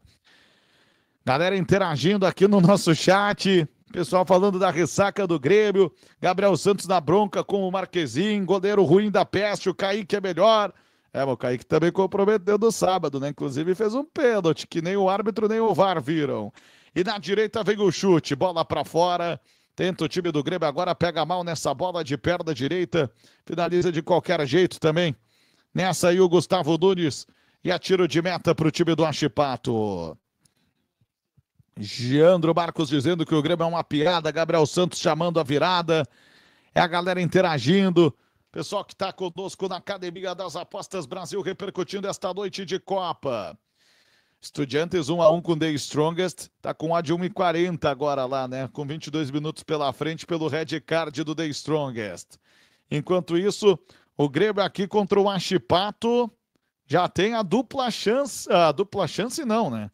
Galera interagindo aqui no nosso chat, pessoal falando da ressaca do Grêmio, Gabriel Santos na bronca com o Marquezinho, goleiro ruim da peste, o Kaique é melhor. É, o Kaique também comprometeu no sábado, né? Inclusive fez um pênalti que nem o árbitro nem o VAR viram. E na direita vem o chute, bola para fora. Tenta o time do Grêmio agora, pega mal nessa bola de perna direita. Finaliza de qualquer jeito também. Nessa aí o Gustavo Nunes. E a tiro de meta para o time do Achipato. Giandro Marcos dizendo que o Grêmio é uma piada. Gabriel Santos chamando a virada. É a galera interagindo. Pessoal que está conosco na Academia das Apostas Brasil, repercutindo esta noite de Copa. Estudiantes 1 a 1 com The Strongest, tá com a de 1,40 agora lá, né? Com 22 minutos pela frente pelo Red Card do The Strongest. Enquanto isso, o Grêmio aqui contra o Achipato já tem a dupla chance, a dupla chance não, né?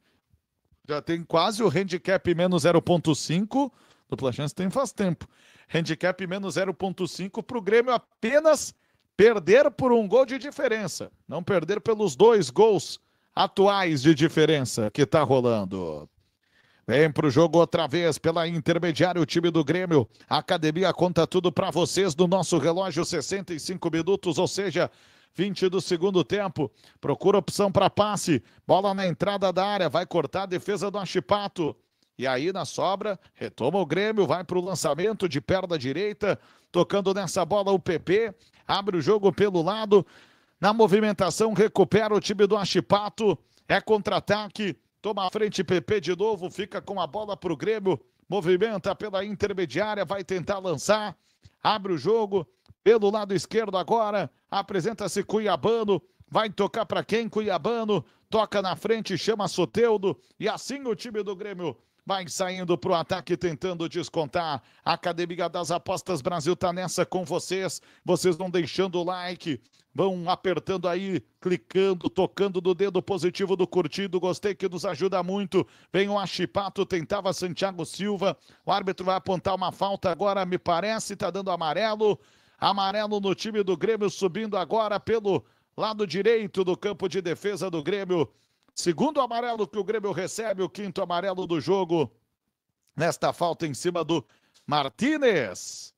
Já tem quase o handicap menos 0.5, dupla chance tem faz tempo handicap menos 0,5 para o Grêmio apenas perder por um gol de diferença, não perder pelos dois gols atuais de diferença que está rolando. Vem para o jogo outra vez pela intermediária o time do Grêmio. A academia conta tudo para vocês no nosso relógio 65 minutos, ou seja, 20 do segundo tempo. Procura opção para passe. Bola na entrada da área, vai cortar a defesa do Achipato. E aí, na sobra, retoma o Grêmio, vai para o lançamento de perna direita, tocando nessa bola o PP, abre o jogo pelo lado. Na movimentação, recupera o time do Achipato. É contra-ataque. Toma a frente PP de novo, fica com a bola para o Grêmio. Movimenta pela intermediária, vai tentar lançar. Abre o jogo pelo lado esquerdo agora. Apresenta-se Cuiabano. Vai tocar para quem? Cuiabano. Toca na frente, chama Soteudo. E assim o time do Grêmio vai saindo para o ataque, tentando descontar. A Academia das Apostas Brasil tá nessa com vocês. Vocês vão deixando o like, vão apertando aí, clicando, tocando do dedo positivo do curtido. Gostei que nos ajuda muito. Vem o Achipato, tentava Santiago Silva. O árbitro vai apontar uma falta agora, me parece, tá dando amarelo. Amarelo no time do Grêmio, subindo agora pelo lado direito do campo de defesa do Grêmio. Segundo amarelo que o Grêmio recebe, o quinto amarelo do jogo. Nesta falta em cima do Martinez.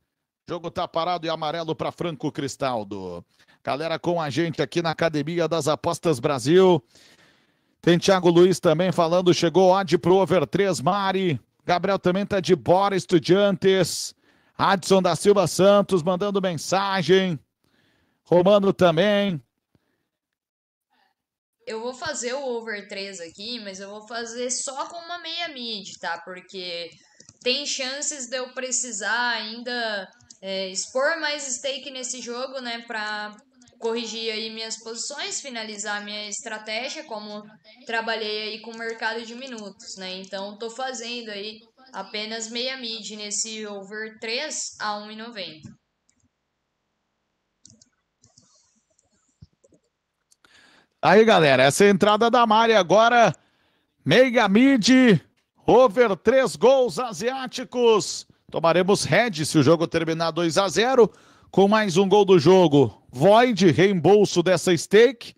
Jogo tá parado e amarelo para Franco Cristaldo. Galera com a gente aqui na Academia das Apostas Brasil. Tem Thiago Luiz também falando, chegou odd pro over 3, Mari. Gabriel também tá de Bora Estudiantes. Adson da Silva Santos mandando mensagem. Romano também. Eu vou fazer o over 3 aqui, mas eu vou fazer só com uma meia mid, tá? Porque tem chances de eu precisar ainda é, expor mais stake nesse jogo, né? Pra corrigir aí minhas posições, finalizar minha estratégia, como trabalhei aí com o mercado de minutos, né? Então, tô fazendo aí apenas meia mid nesse over 3 a 1,90. Aí, galera, essa é entrada da Mari agora. Meia mid, over 3 gols asiáticos. Tomaremos head se o jogo terminar 2 a 0 com mais um gol do jogo. Void, reembolso dessa stake.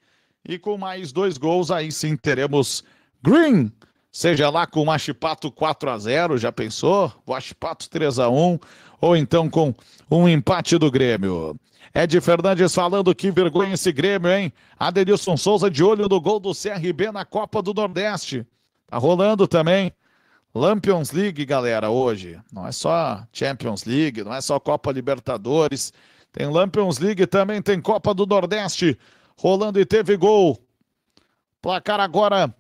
E com mais dois gols, aí sim teremos green seja lá com o Machipato 4 a 0 já pensou? Machipato 3 a 1 ou então com um empate do Grêmio. Ed Fernandes falando que vergonha esse Grêmio, hein? Adenilson Souza de olho no gol do CRB na Copa do Nordeste. Tá rolando também. Lampions League, galera, hoje. Não é só Champions League, não é só Copa Libertadores. Tem Lampions League também, tem Copa do Nordeste. Rolando e teve gol. Placar agora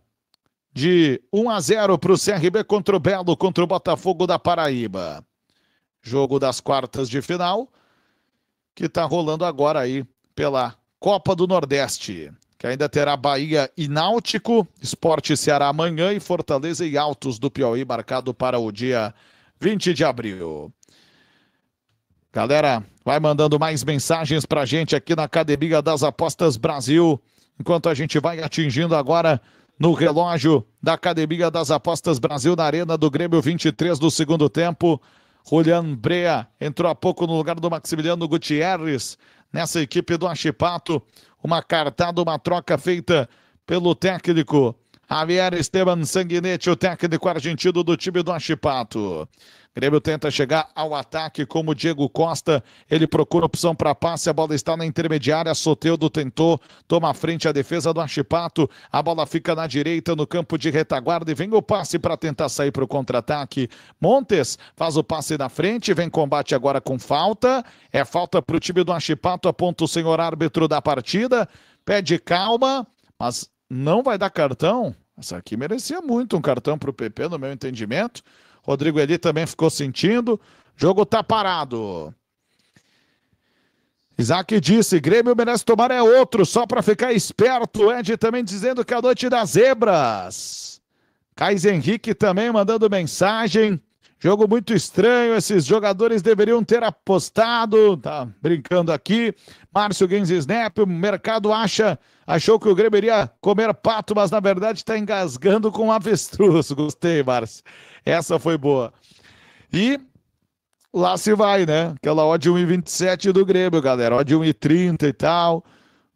de 1 a 0 para o CRB contra o Belo, contra o Botafogo da Paraíba. Jogo das quartas de final, que está rolando agora aí pela Copa do Nordeste, que ainda terá Bahia e Náutico, Esporte Ceará amanhã e Fortaleza e Altos do Piauí, marcado para o dia 20 de abril. Galera, vai mandando mais mensagens para a gente aqui na Academia das Apostas Brasil, enquanto a gente vai atingindo agora no relógio da Academia das Apostas Brasil na Arena do Grêmio 23 do segundo tempo. Julian Brea entrou há pouco no lugar do Maximiliano Gutierrez nessa equipe do Achipato. Uma cartada, uma troca feita pelo técnico Javier Esteban Sanguinetti, o técnico argentino do time do Achipato. Grêmio tenta chegar ao ataque como Diego Costa. Ele procura opção para passe. A bola está na intermediária. Soteudo tentou. Toma a frente a defesa do Achipato. A bola fica na direita no campo de retaguarda e vem o passe para tentar sair para o contra-ataque. Montes faz o passe na frente. Vem combate agora com falta. É falta para o time do Achipato. Aponta o senhor árbitro da partida. Pede calma, mas não vai dar cartão. Essa aqui merecia muito um cartão para o PP, no meu entendimento. Rodrigo Eli também ficou sentindo. Jogo tá parado. Isaac disse: Grêmio merece tomar é outro, só para ficar esperto. Ed também dizendo que é a noite das zebras. Cais Henrique também mandando mensagem. Jogo muito estranho, esses jogadores deveriam ter apostado. Tá brincando aqui. Márcio Gens Snap, o mercado acha, achou que o Grêmio iria comer pato, mas na verdade está engasgando com avestruz. Gostei, Márcio. Essa foi boa. E lá se vai, né? Aquela odd 1,27 do Grêmio, galera. Odd 1,30 e tal.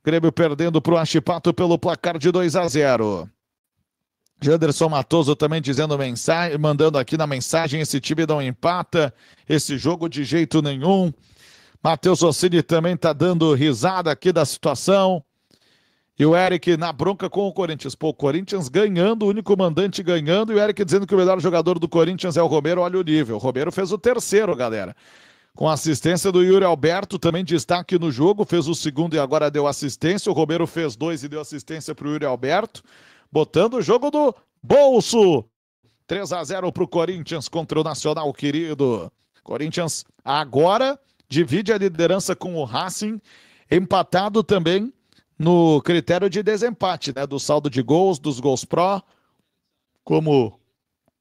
Grêmio perdendo para o Achipato pelo placar de 2 a 0. Janderson Matoso também dizendo mensagem, mandando aqui na mensagem: esse time não empata, esse jogo de jeito nenhum. Matheus Ossini também está dando risada aqui da situação. E o Eric na bronca com o Corinthians. Pô, o Corinthians ganhando, o único mandante ganhando, e o Eric dizendo que o melhor jogador do Corinthians é o Romero. Olha o nível. O Romero fez o terceiro, galera. Com assistência do Yuri Alberto, também destaque no jogo, fez o segundo e agora deu assistência. O Romero fez dois e deu assistência para o Yuri Alberto, botando o jogo do bolso. 3 a 0 para o Corinthians contra o Nacional, querido. Corinthians agora divide a liderança com o Racing, empatado também no critério de desempate, né? Do saldo de gols, dos gols pró. Como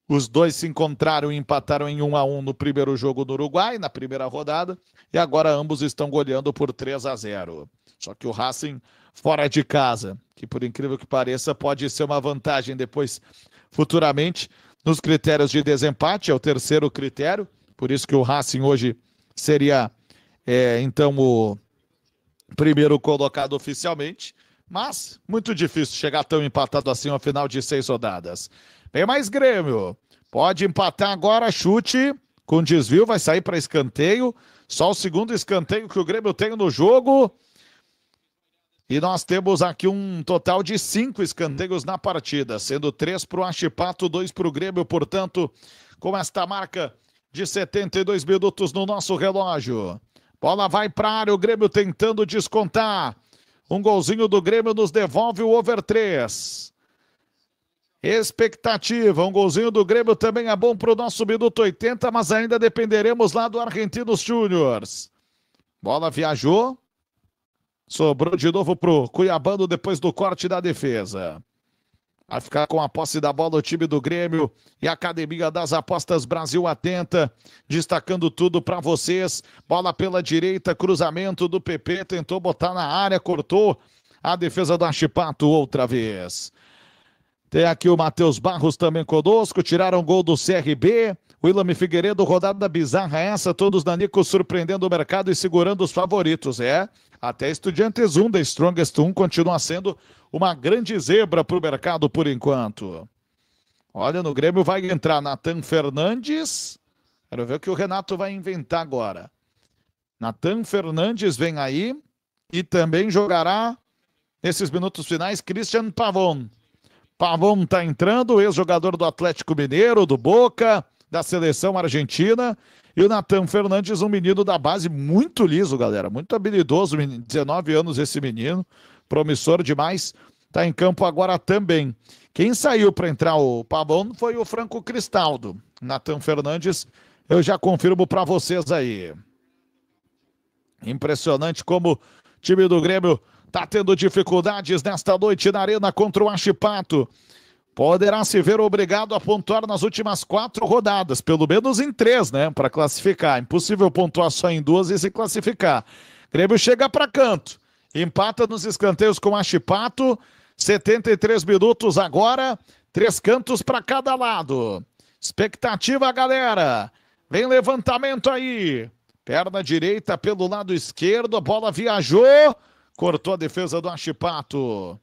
os dois se encontraram e empataram em 1 a 1 no primeiro jogo no Uruguai, na primeira rodada, e agora ambos estão goleando por 3 a 0. Só que o Racing fora de casa, que por incrível que pareça pode ser uma vantagem depois futuramente nos critérios de desempate, é o terceiro critério, por isso que o Racing hoje seria é, então o primeiro colocado oficialmente, mas muito difícil chegar tão empatado assim ao final de seis rodadas. Vem mais Grêmio, pode empatar agora, chute com desvio, vai sair para escanteio, só o segundo escanteio que o Grêmio tem no jogo. E nós temos aqui um total de cinco escanteios na partida, sendo três para o Achipato, dois para o Grêmio, portanto, com esta marca de 72 minutos no nosso relógio. Bola vai para área, o Grêmio tentando descontar. Um golzinho do Grêmio nos devolve o over 3. Expectativa, um golzinho do Grêmio também é bom para o nosso minuto 80, mas ainda dependeremos lá do Argentinos Júniors. Bola viajou, Sobrou de novo pro Cuiabano depois do corte da defesa. Vai ficar com a posse da bola o time do Grêmio e a Academia das Apostas Brasil atenta, destacando tudo para vocês. Bola pela direita, cruzamento do PP, tentou botar na área, cortou a defesa do Achipato outra vez. Tem aqui o Matheus Barros também conosco, tiraram gol do CRB. William Figueiredo, rodada bizarra essa, todos Nico surpreendendo o mercado e segurando os favoritos, é. Até Estudiantes 1 da Strongest 1 continua sendo uma grande zebra para o mercado por enquanto. Olha, no Grêmio vai entrar Natan Fernandes. Quero ver o que o Renato vai inventar agora. Natan Fernandes vem aí e também jogará nesses minutos finais Christian Pavon. Pavon está entrando, ex-jogador do Atlético Mineiro, do Boca, da seleção argentina. E o Natan Fernandes, um menino da base muito liso, galera. Muito habilidoso, 19 anos esse menino. Promissor demais. Está em campo agora também. Quem saiu para entrar o Pavão foi o Franco Cristaldo. Natan Fernandes, eu já confirmo para vocês aí. Impressionante como o time do Grêmio está tendo dificuldades nesta noite na Arena contra o Achipato poderá se ver obrigado a pontuar nas últimas quatro rodadas, pelo menos em três, né? Para classificar. Impossível pontuar só em duas e se classificar. Grêmio chega para canto, empata nos escanteios com a Chipato, 73 minutos agora, três cantos para cada lado. Expectativa, galera. Vem levantamento aí. Perna direita pelo lado esquerdo, a bola viajou, cortou a defesa do Achipato.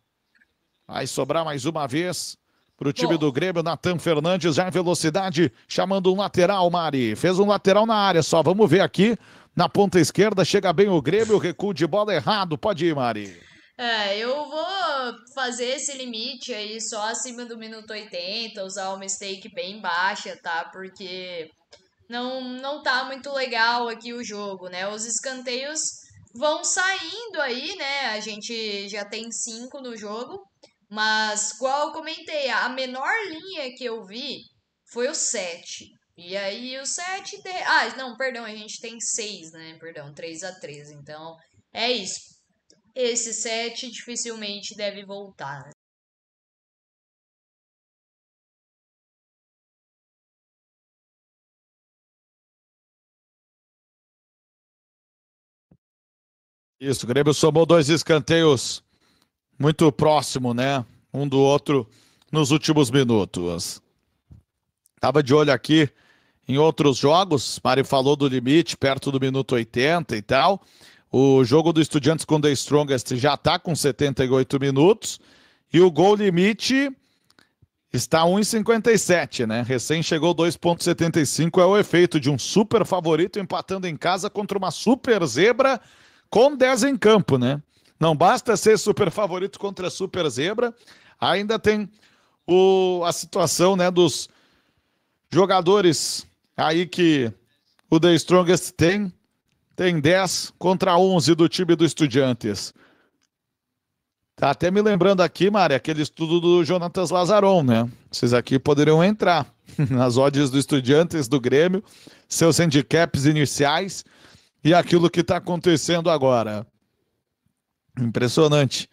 Vai sobrar mais uma vez para o time Bom. do Grêmio, Natan Fernandes já em velocidade, chamando um lateral, Mari. Fez um lateral na área só. Vamos ver aqui. Na ponta esquerda, chega bem o Grêmio, recuo de bola errado. Pode ir, Mari. É, eu vou fazer esse limite aí só acima do minuto 80, usar uma stake bem baixa, tá? Porque não, não tá muito legal aqui o jogo, né? Os escanteios vão saindo aí, né? A gente já tem cinco no jogo. Mas, qual eu comentei, a menor linha que eu vi foi o 7. E aí o 7. De... Ah, não, perdão, a gente tem 6, né? Perdão, 3 a 3 Então, é isso. Esse 7 dificilmente deve voltar, né? Isso, o Grêmio somou dois escanteios muito próximo, né? Um do outro nos últimos minutos. Tava de olho aqui em outros jogos. Mari falou do limite, perto do minuto 80 e tal. O jogo do Estudiantes com The Strongest já está com 78 minutos. E o gol limite está 1,57, né? Recém chegou 2,75. É o efeito de um super favorito empatando em casa contra uma super zebra com 10 em campo, né? Não basta ser super favorito contra super zebra, ainda tem o, a situação né, dos jogadores aí que o The Strongest tem. Tem 10 contra 11 do time do Estudiantes. Tá até me lembrando aqui, Mari, aquele estudo do Jonatas Lazaron, né? Vocês aqui poderiam entrar nas odds do Estudiantes, do Grêmio, seus handicaps iniciais e aquilo que está acontecendo agora. Impressionante.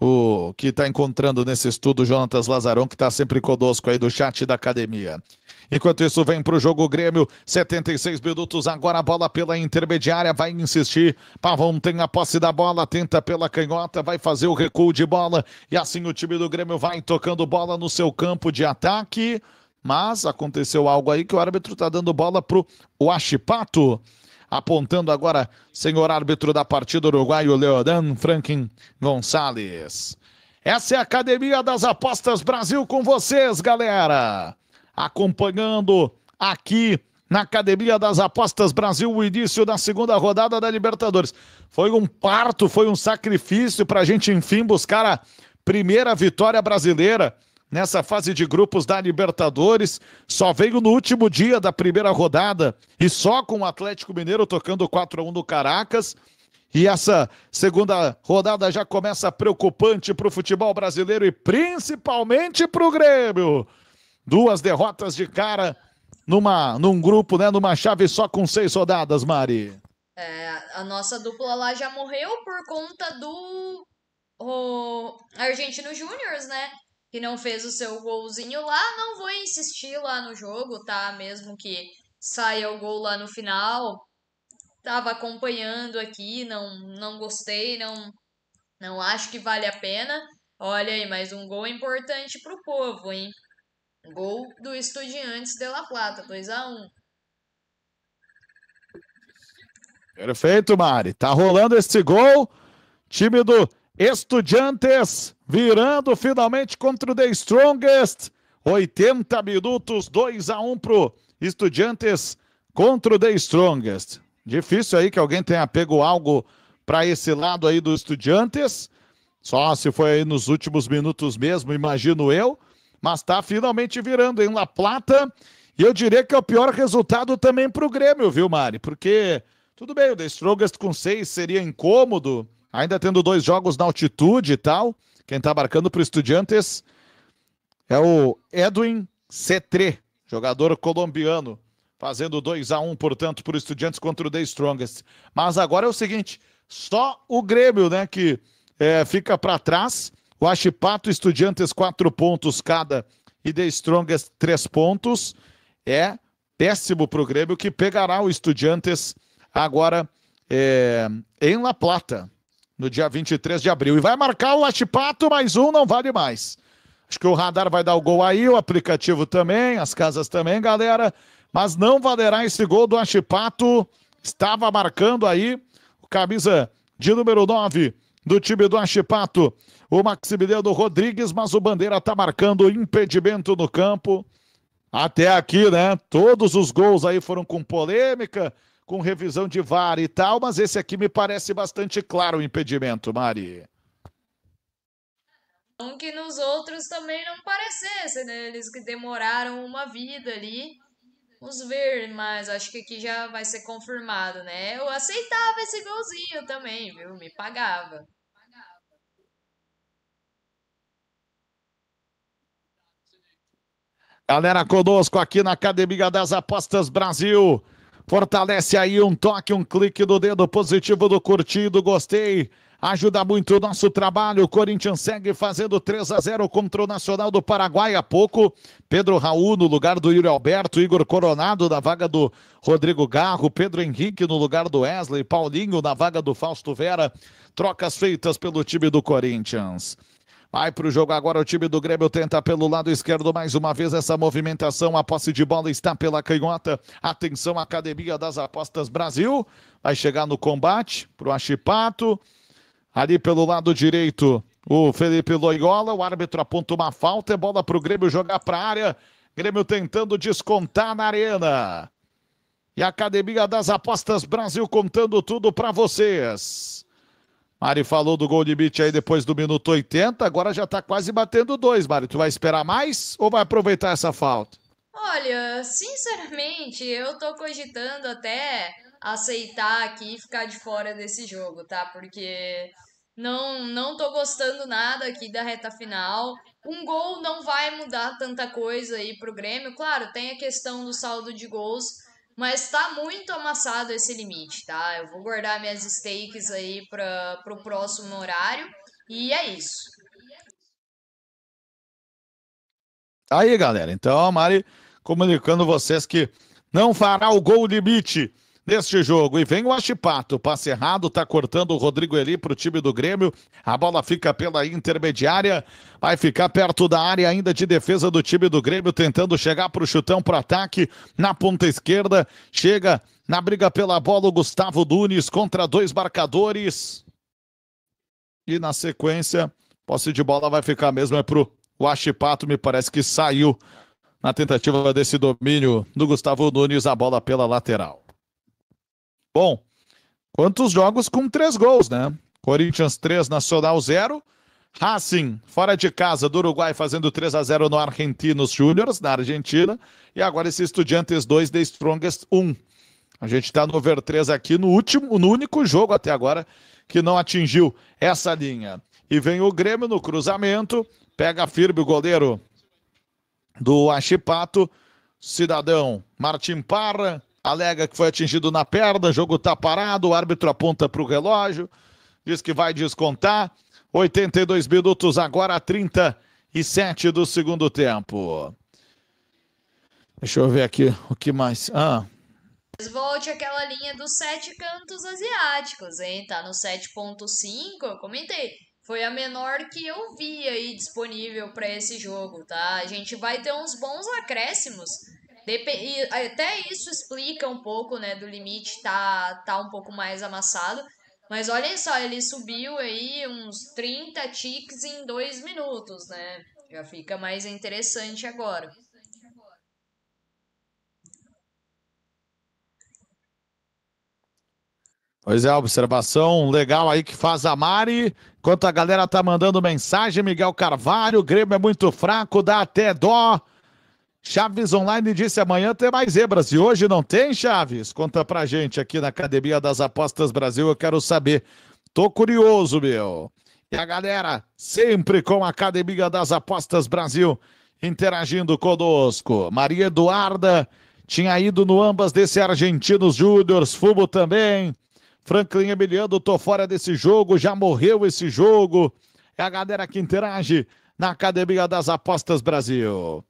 o que está encontrando nesse estudo, Jonatas Lazarão, que está sempre conosco aí do chat da academia. Enquanto isso, vem para o jogo Grêmio, 76 minutos. Agora a bola pela intermediária, vai insistir. Pavão tem a posse da bola, tenta pela canhota, vai fazer o recuo de bola. E assim o time do Grêmio vai tocando bola no seu campo de ataque. Mas aconteceu algo aí que o árbitro está dando bola para o Achipato apontando agora, senhor árbitro da partida uruguaio, Leodan Franklin Gonçalves. Essa é a Academia das Apostas Brasil com vocês, galera. Acompanhando aqui na Academia das Apostas Brasil o início da segunda rodada da Libertadores. Foi um parto, foi um sacrifício para a gente, enfim, buscar a primeira vitória brasileira nessa fase de grupos da Libertadores. Só veio no último dia da primeira rodada e só com o Atlético Mineiro tocando 4 a 1 no Caracas. E essa segunda rodada já começa preocupante para o futebol brasileiro e principalmente para o Grêmio. Duas derrotas de cara numa, num grupo, né? Numa chave só com seis rodadas, Mari. É, a nossa dupla lá já morreu por conta do o Argentino Júnior, né? que não fez o seu golzinho lá, não vou insistir lá no jogo, tá? Mesmo que saia o gol lá no final. Tava acompanhando aqui, não não gostei, não não acho que vale a pena. Olha aí, mais um gol importante pro povo, hein? Gol do Estudiantes de La Plata, 2 a 1. Perfeito, Mari. Tá rolando esse gol. Time do Estudiantes virando finalmente contra o The Strongest. 80 minutos, 2 a 1 pro Estudiantes contra o The Strongest. Difícil aí que alguém tenha pego algo para esse lado aí do Estudiantes. Só se foi aí nos últimos minutos mesmo, imagino eu. Mas tá finalmente virando em La Plata. E eu diria que é o pior resultado também pro Grêmio, viu, Mari? Porque, tudo bem, o The Strongest com seis seria incômodo ainda tendo dois jogos na altitude e tal. Quem está marcando para o Estudiantes é o Edwin Cetre, jogador colombiano, fazendo 2 a 1 um, portanto, para o Estudiantes contra o The Strongest. Mas agora é o seguinte: só o Grêmio, né, que é, fica para trás. O Achipato Estudiantes, quatro pontos cada e The Strongest, três pontos. É péssimo para o Grêmio, que pegará o Estudiantes agora é, em La Plata no dia 23 de abril. E vai marcar o Latipato, mais um, não vale mais. Acho que o radar vai dar o gol aí, o aplicativo também, as casas também, galera. Mas não valerá esse gol do Achipato. Estava marcando aí o camisa de número 9 do time do Achipato, o Maximiliano Rodrigues, mas o Bandeira está marcando impedimento no campo. Até aqui, né? Todos os gols aí foram com polêmica com revisão de VAR e tal, mas esse aqui me parece bastante claro o impedimento, Mari. Não que nos outros também não parecesse, né? Eles que demoraram uma vida ali. Vamos ver, mas acho que aqui já vai ser confirmado, né? Eu aceitava esse golzinho também, viu? Me pagava. Galera conosco aqui na Academia das Apostas Brasil. Fortalece aí um toque, um clique do dedo positivo do curtido, gostei. Ajuda muito o nosso trabalho. O Corinthians segue fazendo 3 a 0 contra o Nacional do Paraguai há pouco. Pedro Raul no lugar do Yuri Alberto, Igor Coronado na vaga do Rodrigo Garro, Pedro Henrique no lugar do Wesley, Paulinho na vaga do Fausto Vera. Trocas feitas pelo time do Corinthians. Vai para o jogo agora. O time do Grêmio tenta pelo lado esquerdo mais uma vez essa movimentação. A posse de bola está pela canhota. Atenção, Academia das Apostas Brasil. Vai chegar no combate para o Achipato. Ali pelo lado direito, o Felipe Loyola. O árbitro aponta uma falta. É bola para o Grêmio jogar para a área. Grêmio tentando descontar na arena. E a Academia das Apostas Brasil contando tudo para vocês. Mari falou do gol limite aí depois do minuto 80, agora já tá quase batendo dois, Mari. Tu vai esperar mais ou vai aproveitar essa falta? Olha, sinceramente, eu tô cogitando até aceitar aqui e ficar de fora desse jogo, tá? Porque não não tô gostando nada aqui da reta final. Um gol não vai mudar tanta coisa aí pro Grêmio. Claro, tem a questão do saldo de gols, mas tá muito amassado esse limite, tá? Eu vou guardar minhas stakes aí para o próximo horário. E é isso. Aí, galera. Então, a Mari comunicando vocês que não fará o gol limite neste jogo. E vem o Achipato, passe errado, tá cortando o Rodrigo Eli para o time do Grêmio. A bola fica pela intermediária, vai ficar perto da área ainda de defesa do time do Grêmio, tentando chegar para o chutão para ataque na ponta esquerda. Chega na briga pela bola o Gustavo Nunes contra dois marcadores. E na sequência, posse de bola vai ficar mesmo é o Achipato, me parece que saiu na tentativa desse domínio do Gustavo Nunes, a bola pela lateral. Bom, quantos jogos com três gols, né? Corinthians 3, Nacional 0. Racing, fora de casa do Uruguai, fazendo 3 a 0 no Argentinos Júniors, na Argentina. E agora esse Estudiantes 2, The Strongest 1. A gente está no over 3 aqui no último, no único jogo até agora que não atingiu essa linha. E vem o Grêmio no cruzamento, pega firme o goleiro do Achipato, cidadão Martim Parra, alega que foi atingido na perna, jogo tá parado, o árbitro aponta para o relógio, diz que vai descontar. 82 minutos agora, 37 do segundo tempo. Deixa eu ver aqui o que mais. Ah. Volte aquela linha dos sete cantos asiáticos, hein? Tá no 7.5, eu comentei. Foi a menor que eu vi aí disponível para esse jogo, tá? A gente vai ter uns bons acréscimos e até isso explica um pouco, né, do limite tá, tá um pouco mais amassado. Mas olhem só, ele subiu aí uns 30 ticks em dois minutos, né? Já fica mais interessante agora. Pois é, observação legal aí que faz a Mari. Enquanto a galera tá mandando mensagem, Miguel Carvalho, o Grêmio é muito fraco, dá até dó. Chaves Online disse amanhã tem mais zebras e hoje não tem, Chaves? Conta pra gente aqui na Academia das Apostas Brasil, eu quero saber. Tô curioso, meu. E a galera sempre com a Academia das Apostas Brasil interagindo conosco. Maria Eduarda tinha ido no ambas desse Argentinos Júniors, Fumo também. Franklin Emiliano, tô fora desse jogo, já morreu esse jogo. É a galera que interage na Academia das Apostas Brasil.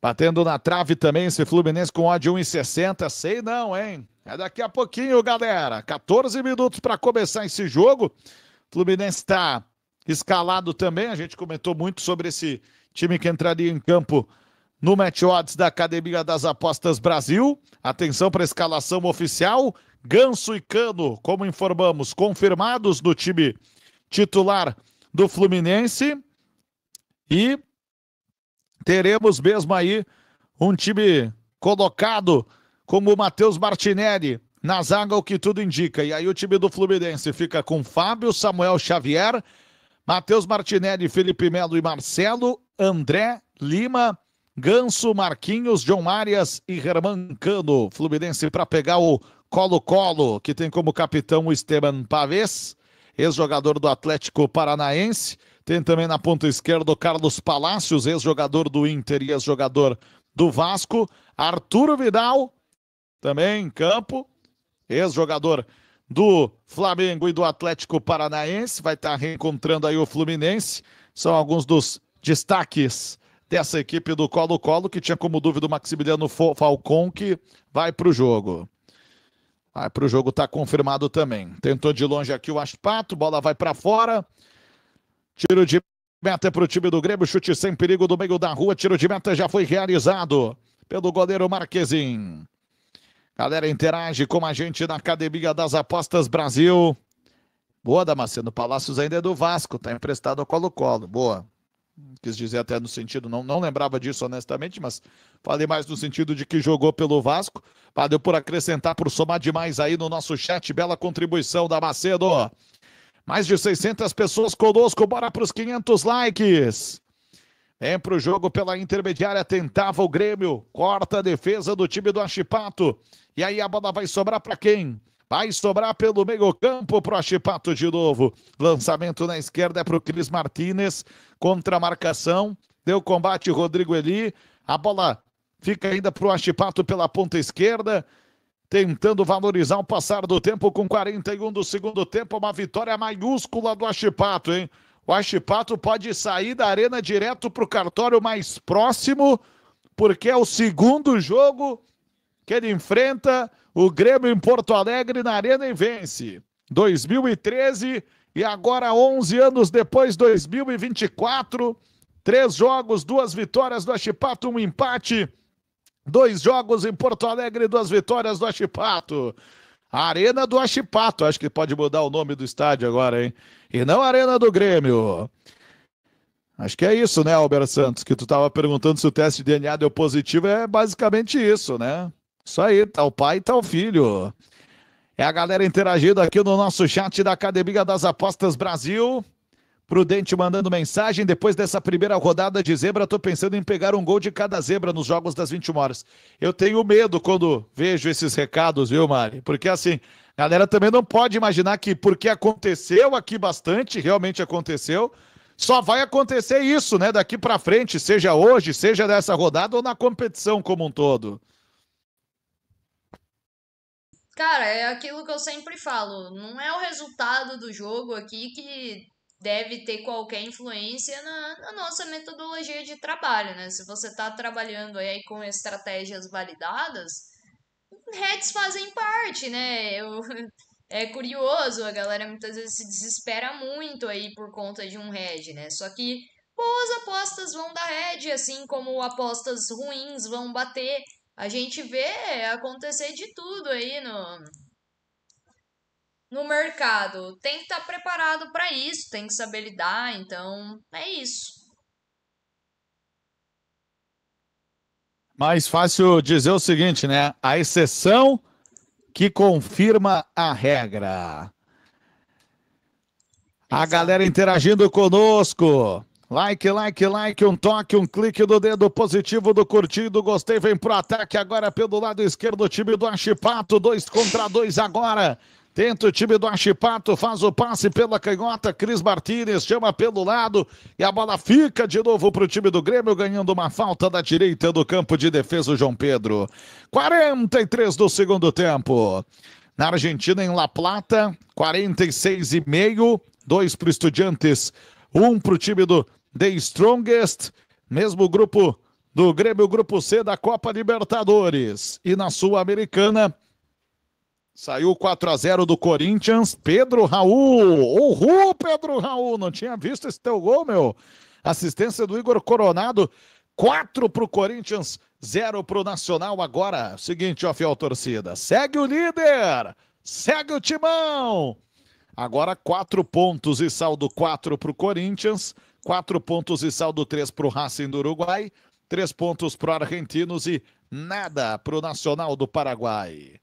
Batendo na trave também esse Fluminense com ódio 1,60. Sei não, hein? É daqui a pouquinho, galera. 14 minutos para começar esse jogo. Fluminense está escalado também. A gente comentou muito sobre esse time que entraria em campo no Match Odds da Academia das Apostas Brasil. Atenção para a escalação oficial. Ganso e Cano, como informamos, confirmados no time titular do Fluminense. E teremos mesmo aí um time colocado como o Matheus Martinelli na zaga, o que tudo indica. E aí o time do Fluminense fica com Fábio, Samuel Xavier, Matheus Martinelli, Felipe Melo e Marcelo, André, Lima, Ganso, Marquinhos, John Arias e Herman Cano. Fluminense para pegar o Colo-Colo, que tem como capitão o Esteban Pavés, ex-jogador do Atlético Paranaense. Tem também na ponta esquerda o Carlos Palácios, ex-jogador do Inter e ex-jogador do Vasco. Arturo Vidal, também em campo, ex-jogador do Flamengo e do Atlético Paranaense. Vai estar reencontrando aí o Fluminense. São alguns dos destaques dessa equipe do Colo-Colo, que tinha como dúvida o Maximiliano Falcon, que vai para o jogo. Vai para o jogo, está confirmado também. Tentou de longe aqui o Aspato, bola vai para fora. Tiro de meta para o time do Grêmio, chute sem perigo do meio da rua. Tiro de meta já foi realizado pelo goleiro Marquezin. Galera, interage com a gente na Academia das Apostas Brasil. Boa, Damasceno. Palácios ainda é do Vasco, tá emprestado ao Colo-Colo. Boa. Quis dizer até no sentido, não, não lembrava disso honestamente, mas falei mais no sentido de que jogou pelo Vasco. Valeu por acrescentar, por somar demais aí no nosso chat. Bela contribuição da Macedo. Mais de 600 pessoas conosco, bora para os 500 likes. Vem para o jogo pela intermediária, tentava o Grêmio, corta a defesa do time do Achipato. E aí a bola vai sobrar para quem? Vai sobrar pelo meio campo para o Achipato de novo. Lançamento na esquerda é para o Cris Martinez, contra a marcação. Deu combate Rodrigo Eli. A bola fica ainda para o Achipato pela ponta esquerda. Tentando valorizar o passar do tempo com 41 do segundo tempo, uma vitória maiúscula do Achipato, hein? O Achipato pode sair da arena direto para o cartório mais próximo, porque é o segundo jogo que ele enfrenta o Grêmio em Porto Alegre na arena e vence. 2013 e agora 11 anos depois, 2024, três jogos, duas vitórias do Achipato, um empate Dois jogos em Porto Alegre, duas vitórias do Achipato. Arena do Achipato, acho que pode mudar o nome do estádio agora, hein? E não Arena do Grêmio. Acho que é isso, né, Albert Santos? Que tu estava perguntando se o teste de DNA deu positivo, é basicamente isso, né? Isso aí, tá o pai tá o filho. É a galera interagindo aqui no nosso chat da Academia das Apostas Brasil. Prudente mandando mensagem. Depois dessa primeira rodada de zebra, tô pensando em pegar um gol de cada zebra nos jogos das 21 horas. Eu tenho medo quando vejo esses recados, viu, Mari? Porque assim, a galera também não pode imaginar que porque aconteceu aqui bastante, realmente aconteceu, só vai acontecer isso, né, daqui para frente, seja hoje, seja dessa rodada ou na competição como um todo. Cara, é aquilo que eu sempre falo. Não é o resultado do jogo aqui que deve ter qualquer influência na, na, nossa metodologia de trabalho, né? Se você está trabalhando aí com estratégias validadas, heads fazem parte, né? Eu, é curioso, a galera muitas vezes se desespera muito aí por conta de um head, né? Só que boas apostas vão dar head, assim como apostas ruins vão bater. A gente vê acontecer de tudo aí no, no mercado. Tem que estar preparado para isso, tem que saber lidar, então é isso. Mais fácil dizer o seguinte, né? A exceção que confirma a regra. A galera interagindo conosco. Like, like, like, um toque, um clique do dedo positivo do curtido. Gostei, vem pro ataque agora pelo lado esquerdo, o time do Achipato. Dois contra dois agora. Tenta o time do Achipato, faz o passe pela canhota. Cris Martinez chama pelo lado e a bola fica de novo para o time do Grêmio, ganhando uma falta da direita do campo de defesa, o João Pedro. 43 do segundo tempo. Na Argentina, em La Plata, 46 e meio. Dois para o Estudiantes, um para o time do The Strongest. Mesmo grupo do Grêmio, grupo C da Copa Libertadores. E na Sul-Americana. Saiu 4 a 0 do Corinthians. Pedro Raul. Uhul, Pedro Raul. Não tinha visto esse teu gol, meu. Assistência do Igor Coronado. 4 para o Corinthians, 0 para o Nacional. Agora, seguinte, ó, fiel torcida. Segue o líder. Segue o timão. Agora, 4 pontos e saldo 4 para o Corinthians. 4 pontos e saldo 3 para o Racing do Uruguai. 3 pontos para o Argentinos e nada para o Nacional do Paraguai.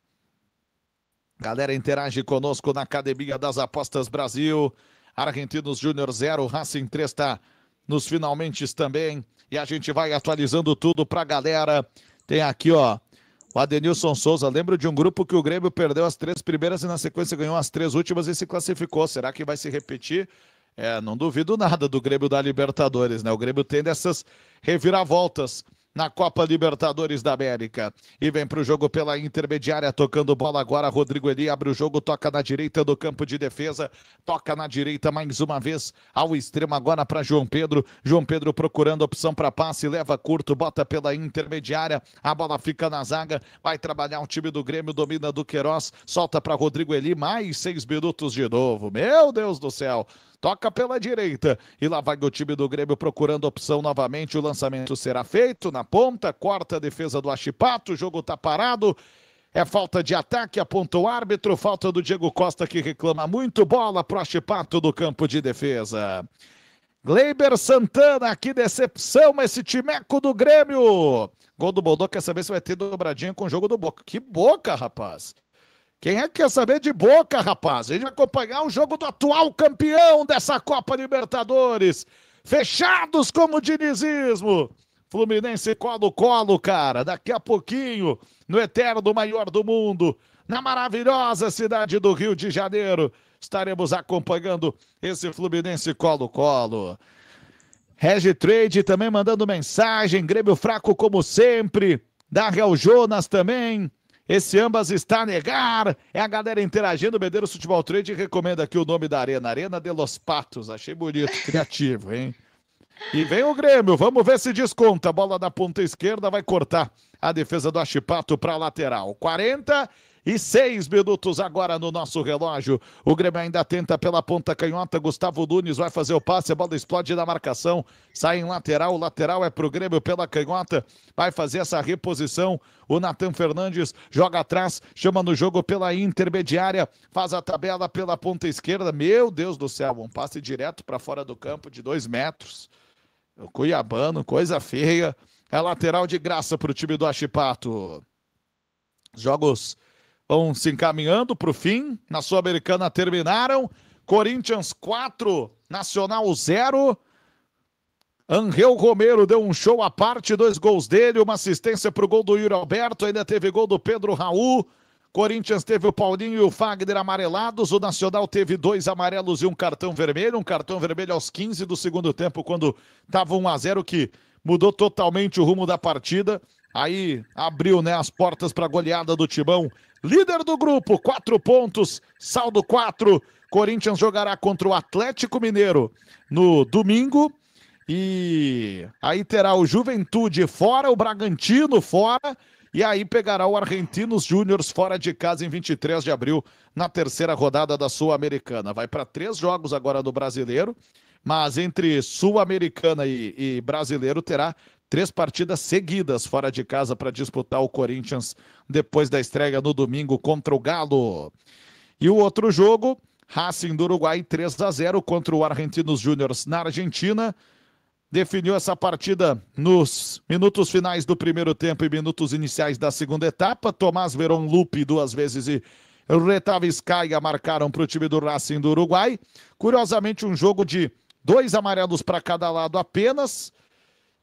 Galera, interage conosco na Academia das Apostas Brasil. Argentinos Júnior 0, Racing 3 está nos finalmente também. E a gente vai atualizando tudo pra galera. Tem aqui, ó, o Adenilson Souza. Lembro de um grupo que o Grêmio perdeu as três primeiras e na sequência ganhou as três últimas e se classificou. Será que vai se repetir? É, não duvido nada do Grêmio da Libertadores, né? O Grêmio tem dessas reviravoltas na Copa Libertadores da América. E vem para o jogo pela intermediária, tocando bola agora. Rodrigo Eli abre o jogo, toca na direita do campo de defesa, toca na direita mais uma vez ao extremo agora para João Pedro. João Pedro procurando opção para passe, leva curto, bota pela intermediária. A bola fica na zaga, vai trabalhar o time do Grêmio, domina do Queiroz, solta para Rodrigo Eli, mais seis minutos de novo. Meu Deus do céu! Toca pela direita. E lá vai o time do Grêmio procurando opção novamente. O lançamento será feito na ponta. Corta a defesa do Achipato. O jogo tá parado. É falta de ataque, apontou o árbitro. Falta do Diego Costa que reclama muito. Bola pro Achipato do campo de defesa. Gleiber Santana, que decepção esse timeco do Grêmio. Gol do Boldô, quer saber se vai ter dobradinha com o jogo do Boca. Que boca, rapaz. Quem é que quer saber de boca, rapaz? A gente vai acompanhar o jogo do atual campeão dessa Copa Libertadores. Fechados como dinizismo. Fluminense colo-colo, cara. Daqui a pouquinho, no eterno maior do mundo, na maravilhosa cidade do Rio de Janeiro, estaremos acompanhando esse Fluminense colo-colo. Regi Trade também mandando mensagem. Grêmio fraco como sempre. Dariel Jonas também. Esse ambas está a negar. É a galera interagindo. Medeiros Futebol Trade recomenda aqui o nome da arena. Arena de Los Patos. Achei bonito, criativo, hein? E vem o Grêmio. Vamos ver se desconta. Bola da ponta esquerda vai cortar a defesa do Achipato para lateral. 40 e seis minutos agora no nosso relógio. O Grêmio ainda tenta pela ponta canhota. Gustavo Nunes vai fazer o passe, a bola explode na marcação, sai em lateral. O lateral é pro Grêmio pela canhota, vai fazer essa reposição. O Natan Fernandes joga atrás, chama no jogo pela intermediária, faz a tabela pela ponta esquerda. Meu Deus do céu, um passe direto para fora do campo de dois metros. O Cuiabano, coisa feia. É lateral de graça para o time do Achipato. Jogos vão se encaminhando para o fim. Na Sul-Americana terminaram. Corinthians 4, Nacional 0. Angel Romero deu um show à parte, dois gols dele, uma assistência para o gol do Yuri Alberto, ainda teve gol do Pedro Raul. Corinthians teve o Paulinho e o Fagner amarelados, o Nacional teve dois amarelos e um cartão vermelho, um cartão vermelho aos 15 do segundo tempo, quando estava 1 a 0 que mudou totalmente o rumo da partida. Aí abriu né, as portas para a goleada do Timão Líder do grupo, quatro pontos, saldo quatro. Corinthians jogará contra o Atlético Mineiro no domingo. E aí terá o Juventude fora, o Bragantino fora. E aí pegará o Argentinos Júniors fora de casa em 23 de abril, na terceira rodada da Sul-Americana. Vai para três jogos agora do brasileiro, mas entre Sul-Americana e, e brasileiro terá três partidas seguidas fora de casa para disputar o Corinthians depois da estreia no domingo contra o Galo. E o outro jogo, Racing do Uruguai 3 a 0 contra o Argentinos Júniors na Argentina. Definiu essa partida nos minutos finais do primeiro tempo e minutos iniciais da segunda etapa. Tomás Veron Lupe duas vezes e Scaia marcaram para o time do Racing do Uruguai. Curiosamente, um jogo de dois amarelos para cada lado apenas.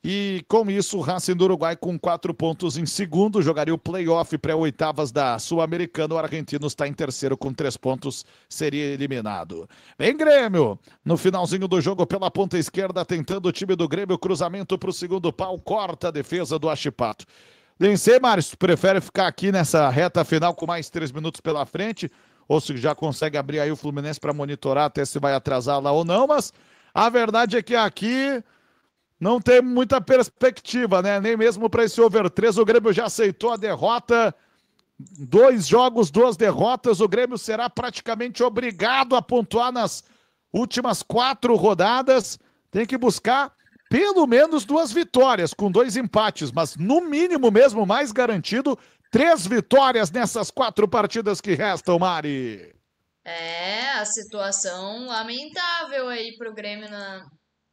E com isso, o Racing do Uruguai com quatro pontos em segundo, jogaria o playoff pré-oitavas da Sul-Americana. O argentino está em terceiro com três pontos, seria eliminado. Vem Grêmio, no finalzinho do jogo pela ponta esquerda, tentando o time do Grêmio, cruzamento para o segundo pau, corta a defesa do Achipato. Vencer, Mário, prefere ficar aqui nessa reta final com mais três minutos pela frente, ou se já consegue abrir aí o Fluminense para monitorar até se vai atrasar lá ou não, mas a verdade é que aqui não tem muita perspectiva, né? Nem mesmo para esse over 3. O Grêmio já aceitou a derrota. Dois jogos, duas derrotas. O Grêmio será praticamente obrigado a pontuar nas últimas quatro rodadas. Tem que buscar pelo menos duas vitórias, com dois empates, mas no mínimo mesmo, mais garantido, três vitórias nessas quatro partidas que restam, Mari. É, a situação lamentável aí pro Grêmio na,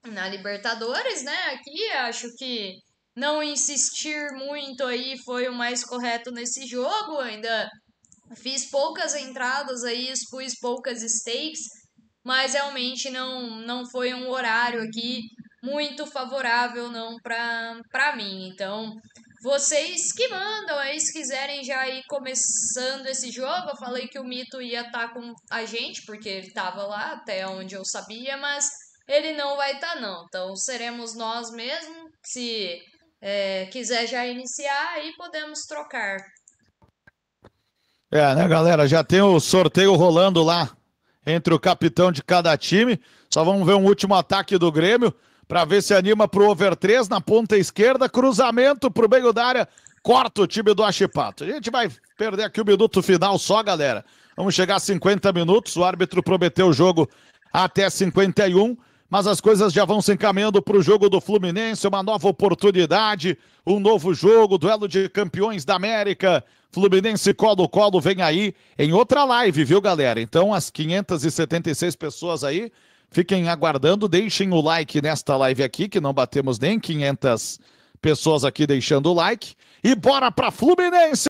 na Libertadores, né? Aqui acho que não insistir muito aí foi o mais correto nesse jogo. Ainda fiz poucas entradas aí, expus poucas stakes, mas realmente não, não foi um horário aqui muito favorável não para mim. Então, vocês que mandam aí, se quiserem já ir começando esse jogo, eu falei que o Mito ia estar tá com a gente, porque ele estava lá até onde eu sabia, mas ele não vai estar, tá, não. Então seremos nós mesmo. Se é, quiser já iniciar, aí podemos trocar. É, né, galera? Já tem o sorteio rolando lá entre o capitão de cada time. Só vamos ver um último ataque do Grêmio para ver se anima pro over 3 na ponta esquerda. Cruzamento pro meio da área. Corta o time do Achipato. A gente vai perder aqui o minuto final só, galera. Vamos chegar a 50 minutos. O árbitro prometeu o jogo até 51 mas as coisas já vão se encaminhando para o jogo do Fluminense, uma nova oportunidade, um novo jogo, duelo de campeões da América. Fluminense Colo-Colo vem aí em outra live, viu, galera? Então, as 576 pessoas aí, fiquem aguardando, deixem o like nesta live aqui, que não batemos nem 500 pessoas aqui deixando o like. E bora para Fluminense!